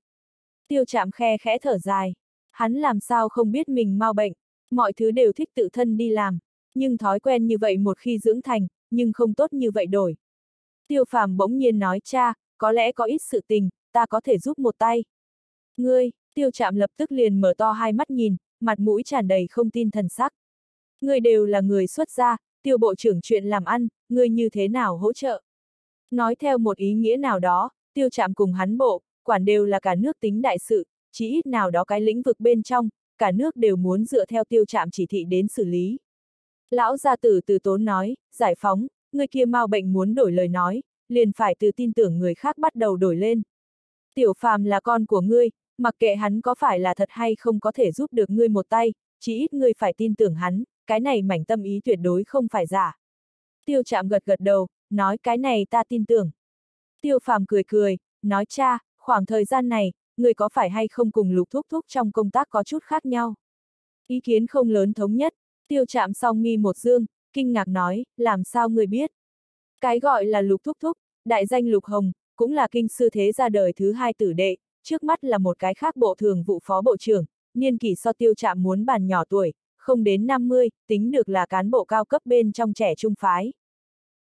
Tiêu chạm khe khẽ thở dài. Hắn làm sao không biết mình mau bệnh, mọi thứ đều thích tự thân đi làm, nhưng thói quen như vậy một khi dưỡng thành, nhưng không tốt như vậy đổi. Tiêu phàm bỗng nhiên nói cha, có lẽ có ít sự tình, ta có thể giúp một tay. Ngươi, tiêu chạm lập tức liền mở to hai mắt nhìn, mặt mũi tràn đầy không tin thần sắc. Ngươi đều là người xuất gia, tiêu bộ trưởng chuyện làm ăn, ngươi như thế nào hỗ trợ? Nói theo một ý nghĩa nào đó, tiêu chạm cùng hắn bộ, quản đều là cả nước tính đại sự, chỉ ít nào đó cái lĩnh vực bên trong, cả nước đều muốn dựa theo tiêu chạm chỉ thị đến xử lý. Lão gia tử từ tốn nói, giải phóng, người kia mau bệnh muốn đổi lời nói, liền phải từ tin tưởng người khác bắt đầu đổi lên. Tiểu phàm là con của ngươi, mặc kệ hắn có phải là thật hay không có thể giúp được ngươi một tay, chỉ ít ngươi phải tin tưởng hắn, cái này mảnh tâm ý tuyệt đối không phải giả. Tiêu chạm gật gật đầu, nói cái này ta tin tưởng. Tiêu phàm cười cười, nói cha, khoảng thời gian này, người có phải hay không cùng lục thúc thúc trong công tác có chút khác nhau. Ý kiến không lớn thống nhất, tiêu chạm song nghi một dương, kinh ngạc nói, làm sao người biết. Cái gọi là lục thúc thúc, đại danh lục hồng, cũng là kinh sư thế ra đời thứ hai tử đệ, trước mắt là một cái khác bộ thường vụ phó bộ trưởng, niên kỷ so tiêu chạm muốn bàn nhỏ tuổi, không đến 50, tính được là cán bộ cao cấp bên trong trẻ trung phái.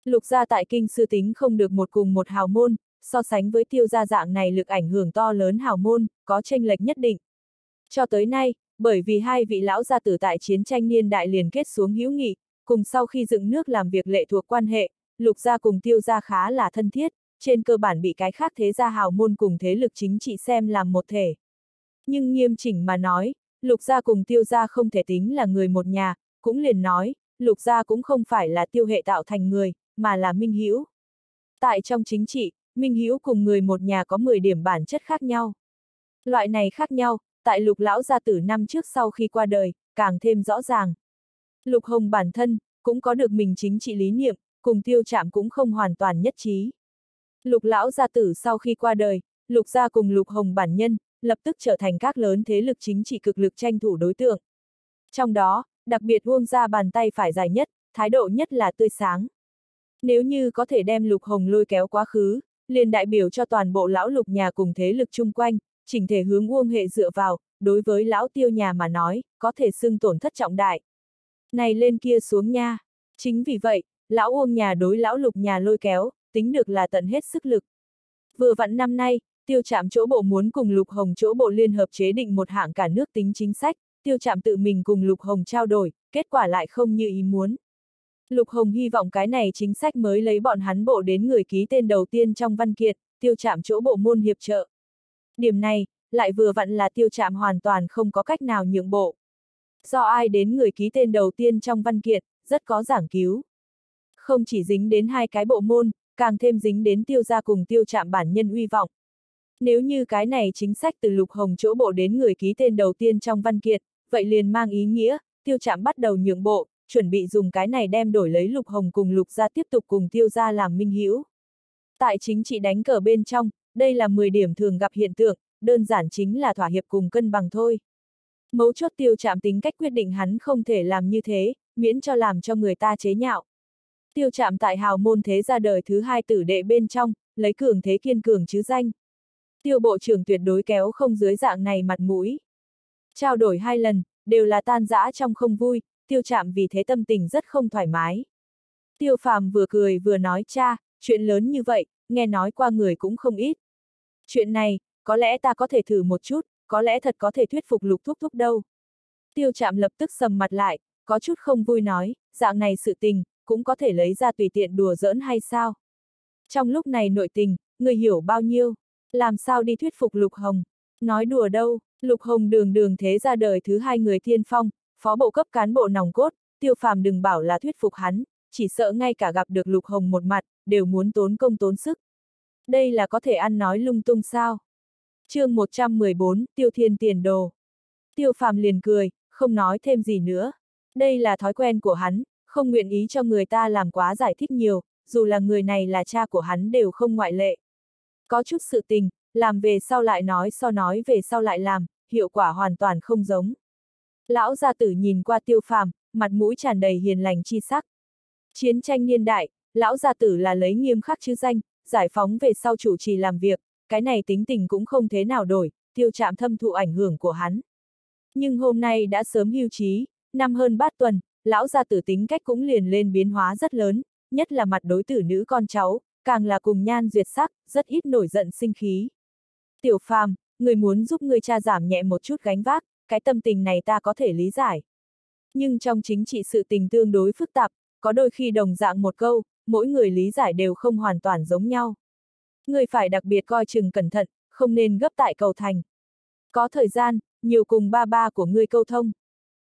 Lục gia tại kinh sư tính không được một cùng một hào môn, so sánh với tiêu gia dạng này lực ảnh hưởng to lớn hào môn, có tranh lệch nhất định. Cho tới nay, bởi vì hai vị lão gia tử tại chiến tranh niên đại liền kết xuống hữu nghị, cùng sau khi dựng nước làm việc lệ thuộc quan hệ, lục gia cùng tiêu gia khá là thân thiết, trên cơ bản bị cái khác thế gia hào môn cùng thế lực chính trị xem làm một thể. Nhưng nghiêm chỉnh mà nói, lục gia cùng tiêu gia không thể tính là người một nhà, cũng liền nói, lục gia cũng không phải là tiêu hệ tạo thành người, mà là minh hữu. Tại trong chính trị, minh hữu cùng người một nhà có 10 điểm bản chất khác nhau. Loại này khác nhau, tại lục lão gia tử năm trước sau khi qua đời, càng thêm rõ ràng. Lục hồng bản thân, cũng có được mình chính trị lý niệm, cùng tiêu chạm cũng không hoàn toàn nhất trí. Lục lão gia tử sau khi qua đời, lục gia cùng lục hồng bản nhân, lập tức trở thành các lớn thế lực chính trị cực lực tranh thủ đối tượng. Trong đó, đặc biệt Uông ra bàn tay phải dài nhất, thái độ nhất là tươi sáng. Nếu như có thể đem lục hồng lôi kéo quá khứ, liền đại biểu cho toàn bộ lão lục nhà cùng thế lực chung quanh, chỉnh thể hướng Uông hệ dựa vào, đối với lão tiêu nhà mà nói, có thể xưng tổn thất trọng đại. Này lên kia xuống nha. Chính vì vậy, lão Uông nhà đối lão lục nhà lôi kéo, tính được là tận hết sức lực. Vừa vặn năm nay, tiêu chạm chỗ bộ muốn cùng Lục Hồng chỗ bộ liên hợp chế định một hạng cả nước tính chính sách, tiêu chạm tự mình cùng Lục Hồng trao đổi, kết quả lại không như ý muốn. Lục Hồng hy vọng cái này chính sách mới lấy bọn hắn bộ đến người ký tên đầu tiên trong văn kiện, tiêu chạm chỗ bộ môn hiệp trợ. Điểm này, lại vừa vặn là tiêu chạm hoàn toàn không có cách nào nhượng bộ. Do ai đến người ký tên đầu tiên trong văn kiện, rất có giảng cứu. Không chỉ dính đến hai cái bộ môn, càng thêm dính đến tiêu gia cùng tiêu chạm bản nhân uy vọng. Nếu như cái này chính sách từ lục hồng chỗ bộ đến người ký tên đầu tiên trong văn kiện, vậy liền mang ý nghĩa, tiêu chạm bắt đầu nhượng bộ, chuẩn bị dùng cái này đem đổi lấy lục hồng cùng lục gia tiếp tục cùng tiêu gia làm minh hữu. Tại chính trị đánh cờ bên trong, đây là 10 điểm thường gặp hiện tượng, đơn giản chính là thỏa hiệp cùng cân bằng thôi. Mấu chốt tiêu chạm tính cách quyết định hắn không thể làm như thế, miễn cho làm cho người ta chế nhạo. Tiêu chạm tại hào môn thế ra đời thứ hai tử đệ bên trong, lấy cường thế kiên cường chứ danh. Tiêu bộ trưởng tuyệt đối kéo không dưới dạng này mặt mũi. Trao đổi hai lần, đều là tan rã trong không vui, tiêu chạm vì thế tâm tình rất không thoải mái. Tiêu phàm vừa cười vừa nói cha, chuyện lớn như vậy, nghe nói qua người cũng không ít. Chuyện này, có lẽ ta có thể thử một chút, có lẽ thật có thể thuyết phục lục thúc thúc đâu. Tiêu chạm lập tức sầm mặt lại, có chút không vui nói, dạng này sự tình, cũng có thể lấy ra tùy tiện đùa giỡn hay sao? Trong lúc này nội tình, người hiểu bao nhiêu? Làm sao đi thuyết phục Lục Hồng? Nói đùa đâu, Lục Hồng đường đường thế ra đời thứ hai người thiên phong, phó bộ cấp cán bộ nòng cốt, tiêu phàm đừng bảo là thuyết phục hắn, chỉ sợ ngay cả gặp được Lục Hồng một mặt, đều muốn tốn công tốn sức. Đây là có thể ăn nói lung tung sao? chương 114, Tiêu Thiên tiền đồ. Tiêu Phàm liền cười, không nói thêm gì nữa. Đây là thói quen của hắn, không nguyện ý cho người ta làm quá giải thích nhiều, dù là người này là cha của hắn đều không ngoại lệ. Có chút sự tình, làm về sau lại nói so nói về sau lại làm, hiệu quả hoàn toàn không giống. Lão gia tử nhìn qua tiêu phàm, mặt mũi tràn đầy hiền lành chi sắc. Chiến tranh niên đại, lão gia tử là lấy nghiêm khắc chứ danh, giải phóng về sau chủ trì làm việc, cái này tính tình cũng không thế nào đổi, tiêu chạm thâm thụ ảnh hưởng của hắn. Nhưng hôm nay đã sớm hưu trí, năm hơn bát tuần, lão gia tử tính cách cũng liền lên biến hóa rất lớn, nhất là mặt đối tử nữ con cháu, càng là cùng nhan duyệt sắc, rất ít nổi giận sinh khí. Tiểu phàm, người muốn giúp người cha giảm nhẹ một chút gánh vác, cái tâm tình này ta có thể lý giải. Nhưng trong chính trị sự tình tương đối phức tạp, có đôi khi đồng dạng một câu, mỗi người lý giải đều không hoàn toàn giống nhau. Người phải đặc biệt coi chừng cẩn thận, không nên gấp tại cầu thành. Có thời gian, nhiều cùng ba ba của ngươi câu thông.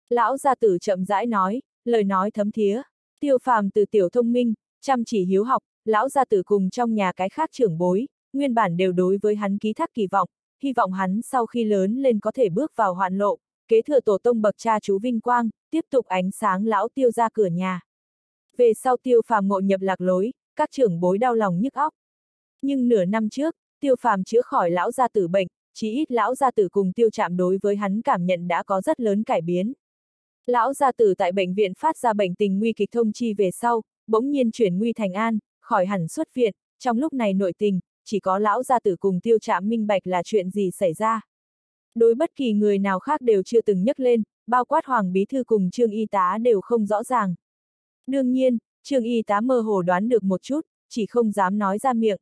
Lão gia tử chậm rãi nói, lời nói thấm thía. Tiêu phàm từ tiểu thông minh, chăm chỉ hiếu học, lão gia tử cùng trong nhà cái khác trưởng bối, nguyên bản đều đối với hắn ký thác kỳ vọng, hy vọng hắn sau khi lớn lên có thể bước vào hoạn lộ, kế thừa tổ tông bậc cha chú vinh quang, tiếp tục ánh sáng lão tiêu ra cửa nhà. Về sau tiêu phàm ngộ nhập lạc lối, các trưởng bối đau lòng nhức óc. Nhưng nửa năm trước, tiêu phàm chữa khỏi lão gia tử bệnh, chỉ ít lão gia tử cùng tiêu chạm đối với hắn cảm nhận đã có rất lớn cải biến. Lão gia tử tại bệnh viện phát ra bệnh tình nguy kịch thông chi về sau, bỗng nhiên chuyển nguy thành an, khỏi hẳn xuất viện, trong lúc này nội tình, chỉ có lão gia tử cùng tiêu trạm minh bạch là chuyện gì xảy ra. Đối bất kỳ người nào khác đều chưa từng nhắc lên, bao quát hoàng bí thư cùng trương y tá đều không rõ ràng. Đương nhiên, trương y tá mơ hồ đoán được một chút, chỉ không dám nói ra miệng.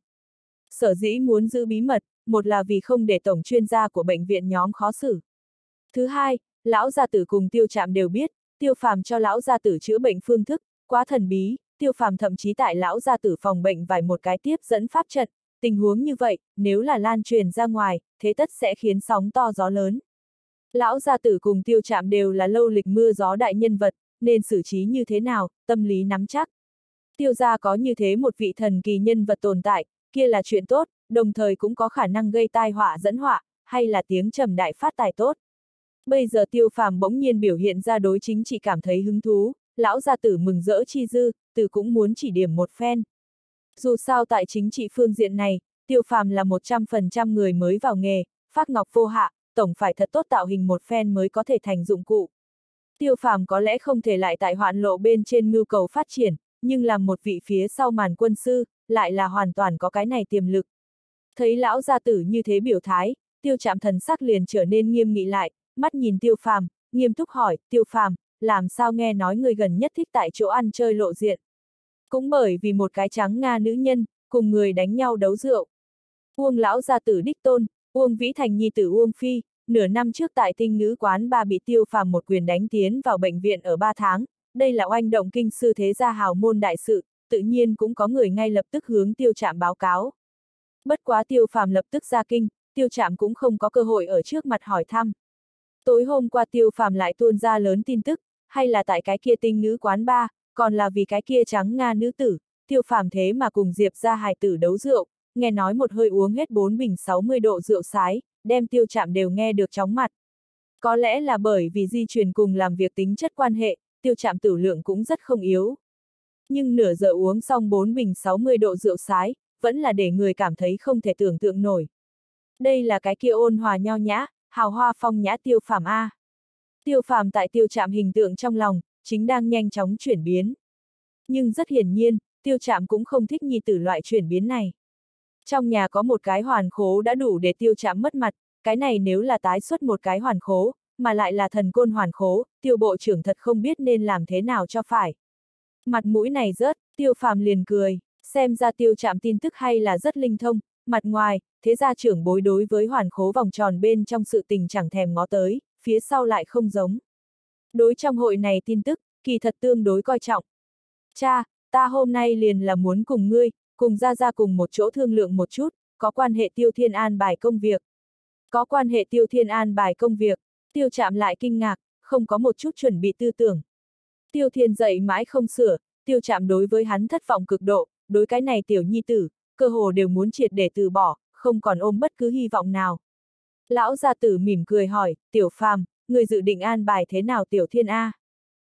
Sở dĩ muốn giữ bí mật, một là vì không để tổng chuyên gia của bệnh viện nhóm khó xử. Thứ hai, lão gia tử cùng tiêu trạm đều biết, tiêu phàm cho lão gia tử chữa bệnh phương thức, quá thần bí, tiêu phàm thậm chí tại lão gia tử phòng bệnh vài một cái tiếp dẫn pháp trận, tình huống như vậy, nếu là lan truyền ra ngoài, thế tất sẽ khiến sóng to gió lớn. Lão gia tử cùng tiêu chạm đều là lâu lịch mưa gió đại nhân vật, nên xử trí như thế nào, tâm lý nắm chắc. Tiêu gia có như thế một vị thần kỳ nhân vật tồn tại, kia là chuyện tốt, đồng thời cũng có khả năng gây tai họa dẫn họa, hay là tiếng trầm đại phát tài tốt. Bây giờ tiêu phàm bỗng nhiên biểu hiện ra đối chính trị cảm thấy hứng thú, lão gia tử mừng rỡ chi dư, từ cũng muốn chỉ điểm một phen. Dù sao tại chính trị phương diện này, tiêu phàm là 100% người mới vào nghề, phát ngọc vô hạ, tổng phải thật tốt tạo hình một phen mới có thể thành dụng cụ. Tiêu phàm có lẽ không thể lại tại hoạn lộ bên trên mưu cầu phát triển, nhưng làm một vị phía sau màn quân sư, lại là hoàn toàn có cái này tiềm lực. Thấy lão gia tử như thế biểu thái, tiêu chạm thần sắc liền trở nên nghiêm nghị lại, mắt nhìn tiêu phàm, nghiêm túc hỏi, tiêu phàm, làm sao nghe nói người gần nhất thích tại chỗ ăn chơi lộ diện. Cũng bởi vì một cái trắng Nga nữ nhân, cùng người đánh nhau đấu rượu. Uông lão gia tử đích tôn, Uông Vĩ Thành nhi tử Uông Phi, nửa năm trước tại tinh nữ quán ba bị tiêu phàm một quyền đánh tiến vào bệnh viện ở ba tháng, đây là oanh động kinh sư thế gia hào môn đại sự, tự nhiên cũng có người ngay lập tức hướng tiêu trạm báo cáo. Bất quá tiêu phàm lập tức ra kinh, tiêu trạm cũng không có cơ hội ở trước mặt hỏi thăm. Tối hôm qua tiêu phàm lại tuôn ra lớn tin tức, hay là tại cái kia tinh nữ quán ba, còn là vì cái kia trắng Nga nữ tử, tiêu phàm thế mà cùng Diệp ra hài tử đấu rượu, nghe nói một hơi uống hết bốn bình 60 độ rượu sái, đem tiêu chạm đều nghe được chóng mặt. Có lẽ là bởi vì di truyền cùng làm việc tính chất quan hệ, tiêu chạm tử lượng cũng rất không yếu. Nhưng nửa giờ uống xong 4 bình 60 độ rượu sái, vẫn là để người cảm thấy không thể tưởng tượng nổi. Đây là cái kia ôn hòa nho nhã, hào hoa phong nhã tiêu phàm A. Tiêu phàm tại tiêu chạm hình tượng trong lòng, chính đang nhanh chóng chuyển biến. Nhưng rất hiển nhiên, tiêu chạm cũng không thích nhi tử loại chuyển biến này. Trong nhà có một cái hoàn khố đã đủ để tiêu chạm mất mặt, cái này nếu là tái xuất một cái hoàn khố, mà lại là thần côn hoàn khố, tiêu bộ trưởng thật không biết nên làm thế nào cho phải. Mặt mũi này rớt, tiêu phàm liền cười, xem ra tiêu chạm tin tức hay là rất linh thông, mặt ngoài, thế gia trưởng bối đối với hoàn khố vòng tròn bên trong sự tình chẳng thèm ngó tới, phía sau lại không giống. Đối trong hội này tin tức, kỳ thật tương đối coi trọng. Cha, ta hôm nay liền là muốn cùng ngươi, cùng ra ra cùng một chỗ thương lượng một chút, có quan hệ tiêu thiên an bài công việc. Có quan hệ tiêu thiên an bài công việc, tiêu chạm lại kinh ngạc, không có một chút chuẩn bị tư tưởng. Tiêu thiên dậy mãi không sửa, tiêu chạm đối với hắn thất vọng cực độ, đối cái này tiểu nhi tử, cơ hồ đều muốn triệt để từ bỏ, không còn ôm bất cứ hy vọng nào. Lão gia tử mỉm cười hỏi, tiểu phàm, người dự định an bài thế nào tiểu thiên A?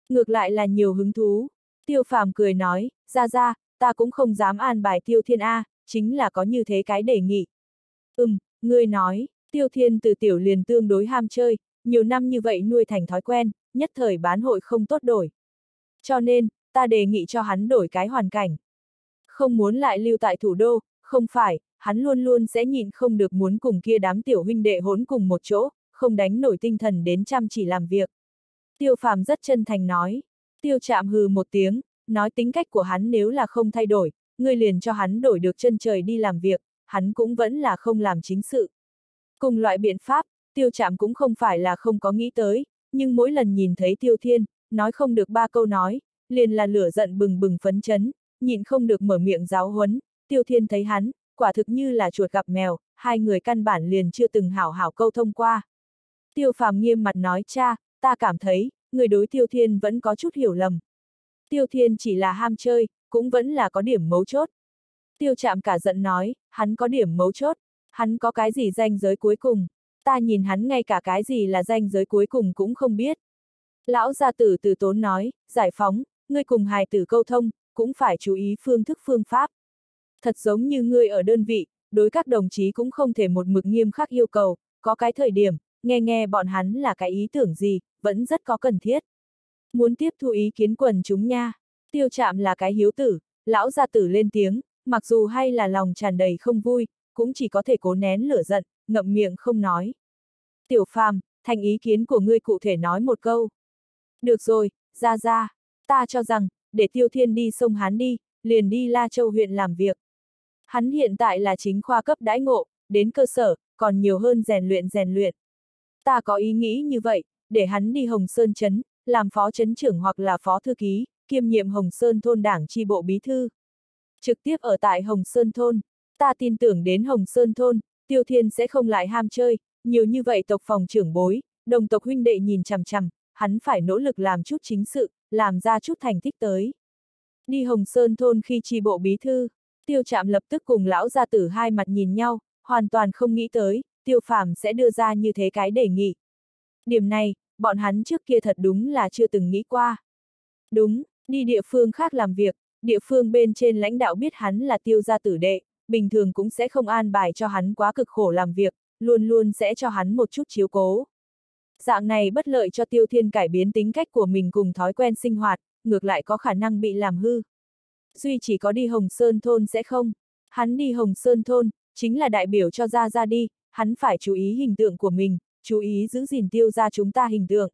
Ngược lại là nhiều hứng thú. Tiêu phàm cười nói, ra ra, ta cũng không dám an bài tiêu thiên A, chính là có như thế cái đề nghị. Ừm, ngươi nói, tiêu thiên từ tiểu liền tương đối ham chơi, nhiều năm như vậy nuôi thành thói quen, nhất thời bán hội không tốt đổi. Cho nên, ta đề nghị cho hắn đổi cái hoàn cảnh. Không muốn lại lưu tại thủ đô, không phải, hắn luôn luôn sẽ nhịn không được muốn cùng kia đám tiểu huynh đệ hỗn cùng một chỗ, không đánh nổi tinh thần đến chăm chỉ làm việc. Tiêu phàm rất chân thành nói. Tiêu chạm hừ một tiếng, nói tính cách của hắn nếu là không thay đổi, ngươi liền cho hắn đổi được chân trời đi làm việc, hắn cũng vẫn là không làm chính sự. Cùng loại biện pháp, tiêu chạm cũng không phải là không có nghĩ tới, nhưng mỗi lần nhìn thấy tiêu thiên, nói không được ba câu nói, liền là lửa giận bừng bừng phấn chấn, nhịn không được mở miệng giáo huấn, tiêu thiên thấy hắn, quả thực như là chuột gặp mèo, hai người căn bản liền chưa từng hảo hảo câu thông qua. Tiêu phàm nghiêm mặt nói cha, ta cảm thấy, người đối tiêu thiên vẫn có chút hiểu lầm. Tiêu thiên chỉ là ham chơi, cũng vẫn là có điểm mấu chốt. Tiêu chạm cả giận nói, hắn có điểm mấu chốt, hắn có cái gì danh giới cuối cùng, ta nhìn hắn ngay cả cái gì là danh giới cuối cùng cũng không biết. Lão gia tử từ tốn nói, giải phóng, ngươi cùng hài tử câu thông, cũng phải chú ý phương thức phương pháp. Thật giống như ngươi ở đơn vị, đối các đồng chí cũng không thể một mực nghiêm khắc yêu cầu, có cái thời điểm, nghe nghe bọn hắn là cái ý tưởng gì, vẫn rất có cần thiết. Muốn tiếp thu ý kiến quần chúng nha. Tiêu chạm là cái hiếu tử, lão gia tử lên tiếng, mặc dù hay là lòng tràn đầy không vui, cũng chỉ có thể cố nén lửa giận, ngậm miệng không nói. Tiểu phàm, thành ý kiến của ngươi cụ thể nói một câu. Được rồi, ra ra, ta cho rằng, để tiêu thiên đi sông Hán đi, liền đi La Châu huyện làm việc. Hắn hiện tại là chính khoa cấp đãi ngộ, đến cơ sở, còn nhiều hơn rèn luyện rèn luyện. Ta có ý nghĩ như vậy, để hắn đi Hồng Sơn Trấn, làm phó trấn trưởng hoặc là phó thư ký, kiêm nhiệm Hồng Sơn thôn đảng tri bộ bí thư. Trực tiếp ở tại Hồng Sơn thôn, ta tin tưởng đến Hồng Sơn thôn, Tiêu Thiên sẽ không lại ham chơi, nhiều như vậy tộc phòng trưởng bối, đồng tộc huynh đệ nhìn chằm chằm, hắn phải nỗ lực làm chút chính sự, làm ra chút thành tích tới. Đi Hồng Sơn thôn khi tri bộ bí thư, tiêu chạm lập tức cùng lão gia tử hai mặt nhìn nhau, hoàn toàn không nghĩ tới, tiêu phàm sẽ đưa ra như thế cái đề nghị. Điểm này, bọn hắn trước kia thật đúng là chưa từng nghĩ qua. Đúng, đi địa phương khác làm việc, địa phương bên trên lãnh đạo biết hắn là tiêu gia tử đệ, bình thường cũng sẽ không an bài cho hắn quá cực khổ làm việc, luôn luôn sẽ cho hắn một chút chiếu cố. Dạng này bất lợi cho tiêu thiên cải biến tính cách của mình cùng thói quen sinh hoạt, ngược lại có khả năng bị làm hư. Duy chỉ có đi Hồng Sơn thôn sẽ không. Hắn đi Hồng Sơn thôn, chính là đại biểu cho ra ra đi, hắn phải chú ý hình tượng của mình, chú ý giữ gìn tiêu ra chúng ta hình tượng.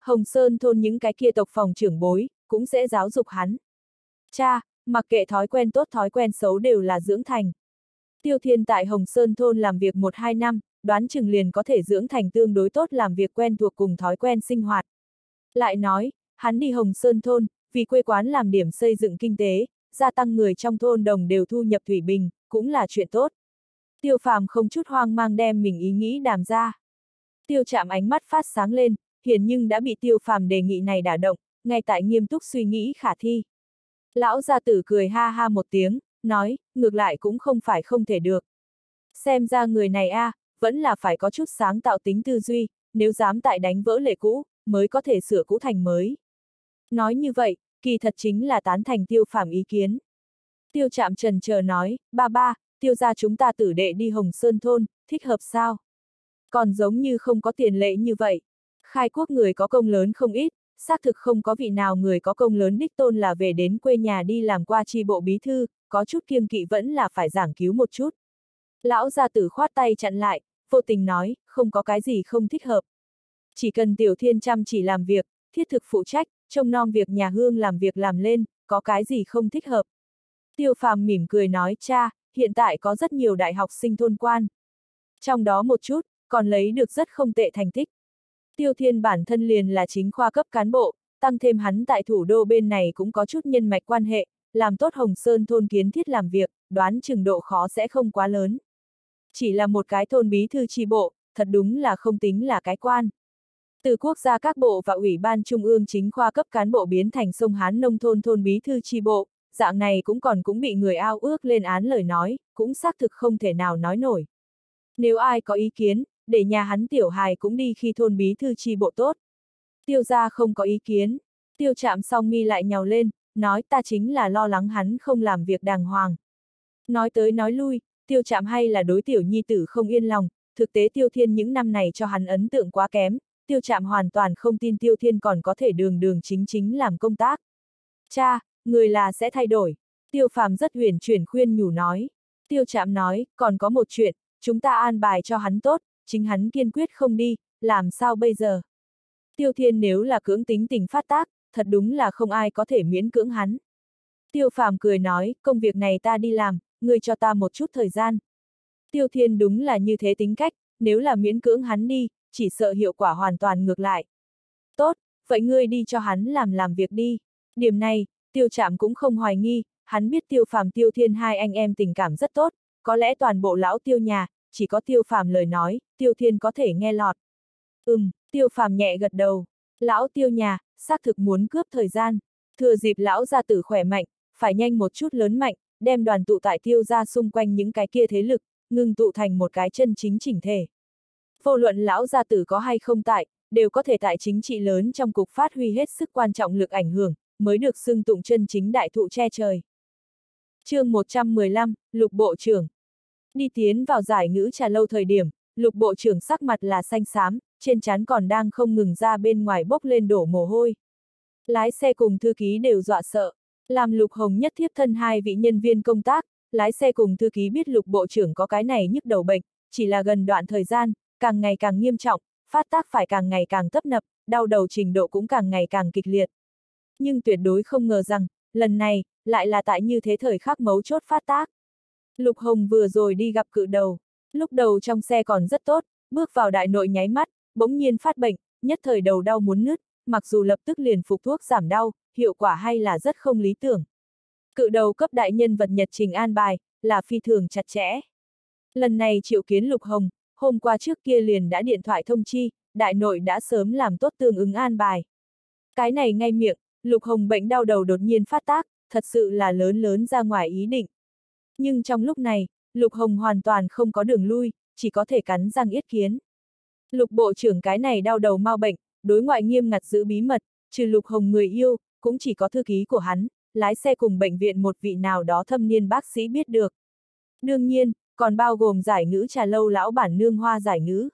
Hồng Sơn thôn những cái kia tộc phòng trưởng bối, cũng sẽ giáo dục hắn. Cha, mặc kệ thói quen tốt thói quen xấu đều là dưỡng thành. Tiêu Thiên tại Hồng Sơn thôn làm việc 1-2 năm, đoán chừng liền có thể dưỡng thành tương đối tốt làm việc quen thuộc cùng thói quen sinh hoạt. Lại nói, hắn đi Hồng Sơn thôn, vì quê quán làm điểm xây dựng kinh tế, gia tăng người trong thôn đồng đều thu nhập thủy bình, cũng là chuyện tốt. Tiêu phàm không chút hoang mang đem mình ý nghĩ đàm ra. Tiêu chạm ánh mắt phát sáng lên, hiển nhưng đã bị tiêu phàm đề nghị này đả động, ngay tại nghiêm túc suy nghĩ khả thi. Lão gia tử cười ha ha một tiếng, nói, ngược lại cũng không phải không thể được. Xem ra người này a, à, vẫn là phải có chút sáng tạo tính tư duy, nếu dám tại đánh vỡ lệ cũ, mới có thể sửa cũ thành mới. Nói như vậy, kỳ thật chính là tán thành tiêu phàm ý kiến. Tiêu chạm trần chờ nói, ba ba, tiêu ra chúng ta tử đệ đi Hồng Sơn Thôn, thích hợp sao? Còn giống như không có tiền lệ như vậy. Khai quốc người có công lớn không ít, xác thực không có vị nào người có công lớn đích tôn là về đến quê nhà đi làm qua chi bộ bí thư, có chút kiêng kỵ vẫn là phải giảng cứu một chút. Lão gia tử khoát tay chặn lại, vô tình nói, không có cái gì không thích hợp. Chỉ cần tiểu thiên chăm chỉ làm việc, thiết thực phụ trách, trông nom việc nhà hương làm việc làm lên, có cái gì không thích hợp. Tiêu phàm mỉm cười nói cha, hiện tại có rất nhiều đại học sinh thôn quan. Trong đó một chút, còn lấy được rất không tệ thành tích. Tiêu thiên bản thân liền là chính khoa cấp cán bộ, tăng thêm hắn tại thủ đô bên này cũng có chút nhân mạch quan hệ, làm tốt Hồng Sơn thôn kiến thiết làm việc, đoán chừng độ khó sẽ không quá lớn. Chỉ là một cái thôn bí thư tri bộ, thật đúng là không tính là cái quan. Từ quốc gia các bộ và ủy ban trung ương chính khoa cấp cán bộ biến thành sông Hán nông thôn thôn bí thư tri bộ, dạng này cũng còn cũng bị người ao ước lên án lời nói, cũng xác thực không thể nào nói nổi. Nếu ai có ý kiến, để nhà hắn tiểu hài cũng đi khi thôn bí thư chi bộ tốt. Tiêu gia không có ý kiến, tiêu chạm song mi lại nhào lên, nói ta chính là lo lắng hắn không làm việc đàng hoàng. Nói tới nói lui, tiêu chạm hay là đối tiểu nhi tử không yên lòng, thực tế tiêu thiên những năm này cho hắn ấn tượng quá kém, tiêu chạm hoàn toàn không tin tiêu thiên còn có thể đường đường chính chính làm công tác. Cha, người là sẽ thay đổi. Tiêu phàm rất huyền chuyển khuyên nhủ nói. Tiêu chạm nói, còn có một chuyện, chúng ta an bài cho hắn tốt, chính hắn kiên quyết không đi, làm sao bây giờ? Tiêu thiên nếu là cưỡng tính tình phát tác, thật đúng là không ai có thể miễn cưỡng hắn. Tiêu phàm cười nói, công việc này ta đi làm, ngươi cho ta một chút thời gian. Tiêu thiên đúng là như thế tính cách, nếu là miễn cưỡng hắn đi, chỉ sợ hiệu quả hoàn toàn ngược lại. Tốt, vậy ngươi đi cho hắn làm làm việc đi. Điểm này, tiêu Trạm cũng không hoài nghi, hắn biết tiêu phàm tiêu thiên hai anh em tình cảm rất tốt, có lẽ toàn bộ lão tiêu nhà, chỉ có tiêu phàm lời nói, tiêu thiên có thể nghe lọt. Ừm, tiêu phàm nhẹ gật đầu. Lão tiêu nhà, xác thực muốn cướp thời gian. Thừa dịp lão gia tử khỏe mạnh, phải nhanh một chút lớn mạnh, đem đoàn tụ tại tiêu gia xung quanh những cái kia thế lực, ngừng tụ thành một cái chân chính chỉnh thể. Vô luận lão gia tử có hay không tại, đều có thể tại chính trị lớn trong cục phát huy hết sức quan trọng lực ảnh hưởng, mới được xưng tụng chân chính đại thụ che trời. chương 115, Lục Bộ trưởng Đi tiến vào giải ngữ trà lâu thời điểm, Lục Bộ trưởng sắc mặt là xanh xám, trên trán còn đang không ngừng ra bên ngoài bốc lên đổ mồ hôi. Lái xe cùng thư ký đều dọa sợ. Làm Lục Hồng nhất thiếp thân hai vị nhân viên công tác, lái xe cùng thư ký biết Lục Bộ trưởng có cái này nhức đầu bệnh, chỉ là gần đoạn thời gian, càng ngày càng nghiêm trọng, phát tác phải càng ngày càng tấp nập, đau đầu trình độ cũng càng ngày càng kịch liệt. Nhưng tuyệt đối không ngờ rằng, lần này, lại là tại như thế thời khắc mấu chốt phát tác. Lục Hồng vừa rồi đi gặp cự đầu, lúc đầu trong xe còn rất tốt, bước vào đại nội nháy mắt, bỗng nhiên phát bệnh, nhất thời đầu đau muốn nứt, mặc dù lập tức liền phục thuốc giảm đau, hiệu quả hay là rất không lý tưởng. Cự đầu cấp đại nhân vật nhật trình an bài, là phi thường chặt chẽ. Lần này triệu kiến Lục Hồng, hôm qua trước kia liền đã điện thoại thông chi, đại nội đã sớm làm tốt tương ứng an bài. Cái này ngay miệng, Lục Hồng bệnh đau đầu đột nhiên phát tác, thật sự là lớn lớn ra ngoài ý định. Nhưng trong lúc này, Lục Hồng hoàn toàn không có đường lui, chỉ có thể cắn răng yết kiến. Lục bộ trưởng cái này đau đầu mau bệnh, đối ngoại nghiêm ngặt giữ bí mật, trừ Lục Hồng người yêu, cũng chỉ có thư ký của hắn, lái xe cùng bệnh viện một vị nào đó thâm niên bác sĩ biết được. Đương nhiên, còn bao gồm giải ngữ trà lâu lão bản nương hoa giải ngữ.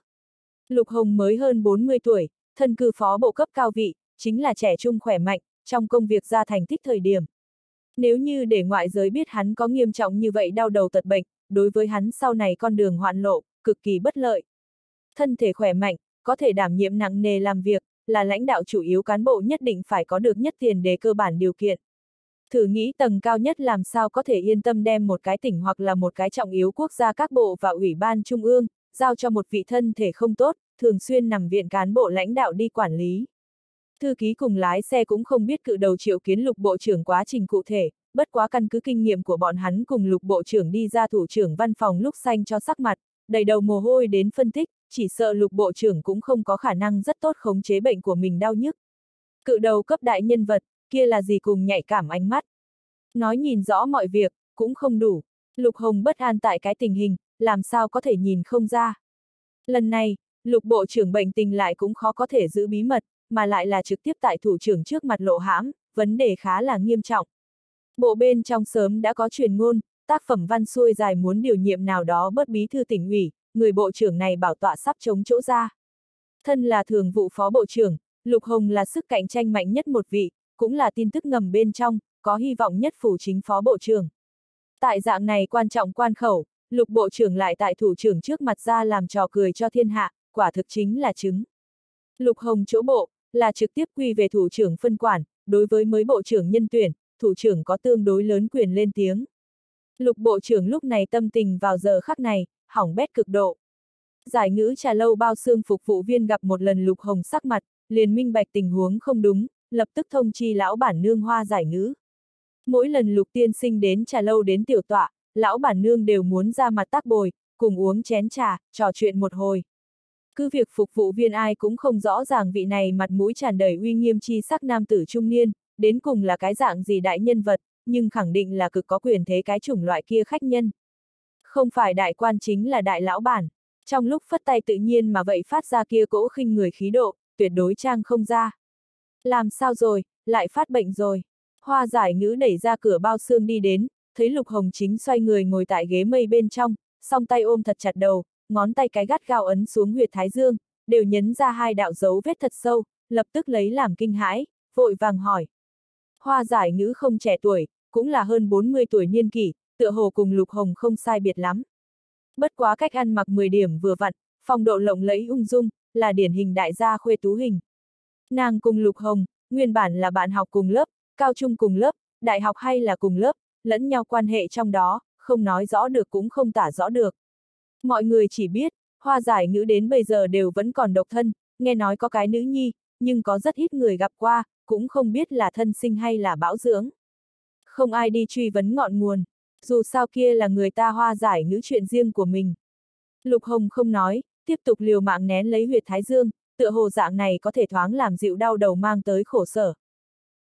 Lục Hồng mới hơn 40 tuổi, thân cư phó bộ cấp cao vị, chính là trẻ trung khỏe mạnh, trong công việc ra thành tích thời điểm. Nếu như để ngoại giới biết hắn có nghiêm trọng như vậy đau đầu tật bệnh, đối với hắn sau này con đường hoạn lộ, cực kỳ bất lợi. Thân thể khỏe mạnh, có thể đảm nhiệm nặng nề làm việc, là lãnh đạo chủ yếu cán bộ nhất định phải có được nhất tiền đề cơ bản điều kiện. Thử nghĩ tầng cao nhất làm sao có thể yên tâm đem một cái tỉnh hoặc là một cái trọng yếu quốc gia các bộ và ủy ban trung ương, giao cho một vị thân thể không tốt, thường xuyên nằm viện cán bộ lãnh đạo đi quản lý. Thư ký cùng lái xe cũng không biết cự đầu triệu kiến lục bộ trưởng quá trình cụ thể, bất quá căn cứ kinh nghiệm của bọn hắn cùng lục bộ trưởng đi ra thủ trưởng văn phòng lúc xanh cho sắc mặt, đầy đầu mồ hôi đến phân tích, chỉ sợ lục bộ trưởng cũng không có khả năng rất tốt khống chế bệnh của mình đau nhức. Cự đầu cấp đại nhân vật, kia là gì cùng nhạy cảm ánh mắt. Nói nhìn rõ mọi việc, cũng không đủ. Lục Hồng bất an tại cái tình hình, làm sao có thể nhìn không ra. Lần này, lục bộ trưởng bệnh tình lại cũng khó có thể giữ bí mật, mà lại là trực tiếp tại thủ trưởng trước mặt lộ hãm, vấn đề khá là nghiêm trọng. Bộ bên trong sớm đã có truyền ngôn, tác phẩm văn xuôi dài muốn điều nhiệm nào đó bớt bí thư tỉnh ủy, người bộ trưởng này bảo tọa sắp chống chỗ ra. Thân là thường vụ phó bộ trưởng, Lục Hồng là sức cạnh tranh mạnh nhất một vị, cũng là tin tức ngầm bên trong, có hy vọng nhất phủ chính phó bộ trưởng. Tại dạng này quan trọng quan khẩu, lục bộ trưởng lại tại thủ trưởng trước mặt ra làm trò cười cho thiên hạ, quả thực chính là chứng. Lục Hồng chỗ bộ, là trực tiếp quy về thủ trưởng phân quản, đối với mới bộ trưởng nhân tuyển, thủ trưởng có tương đối lớn quyền lên tiếng. Lục bộ trưởng lúc này tâm tình vào giờ khắc này, hỏng bét cực độ. Giải ngữ trà lâu bao xương phục vụ viên gặp một lần Lục Hồng sắc mặt, liền minh bạch tình huống không đúng, lập tức thông chi lão bản nương hoa giải ngữ. Mỗi lần lục tiên sinh đến trà lâu đến tiểu tọa, lão bản nương đều muốn ra mặt tác bồi, cùng uống chén trà, trò chuyện một hồi. Cứ việc phục vụ viên ai cũng không rõ ràng vị này mặt mũi tràn đầy uy nghiêm chi sắc nam tử trung niên, đến cùng là cái dạng gì đại nhân vật, nhưng khẳng định là cực có quyền thế cái chủng loại kia khách nhân. Không phải đại quan chính là đại lão bản. Trong lúc phất tay tự nhiên mà vậy phát ra kia cỗ khinh người khí độ, tuyệt đối trang không ra. Làm sao rồi, lại phát bệnh rồi. Hoa giải ngữ đẩy ra cửa bao xương đi đến, thấy Lục Hồng chính xoay người ngồi tại ghế mây bên trong, song tay ôm thật chặt đầu, ngón tay cái gắt gao ấn xuống huyệt thái dương, đều nhấn ra hai đạo dấu vết thật sâu, lập tức lấy làm kinh hãi, vội vàng hỏi. Hoa giải ngữ không trẻ tuổi, cũng là hơn 40 tuổi niên kỷ, tựa hồ cùng Lục Hồng không sai biệt lắm. Bất quá cách ăn mặc 10 điểm vừa vặn, phong độ lộng lẫy ung dung, là điển hình đại gia khuê tú hình. Nàng cùng Lục Hồng, nguyên bản là bạn học cùng lớp, cao trung cùng lớp, đại học hay là cùng lớp, lẫn nhau quan hệ trong đó, không nói rõ được cũng không tả rõ được. Mọi người chỉ biết, hoa giải ngữ đến bây giờ đều vẫn còn độc thân, nghe nói có cái nữ nhi, nhưng có rất ít người gặp qua, cũng không biết là thân sinh hay là bão dưỡng. Không ai đi truy vấn ngọn nguồn, dù sao kia là người ta hoa giải ngữ chuyện riêng của mình. Lục Hồng không nói, tiếp tục liều mạng nén lấy huyệt thái dương, tựa hồ dạng này có thể thoáng làm dịu đau đầu mang tới khổ sở.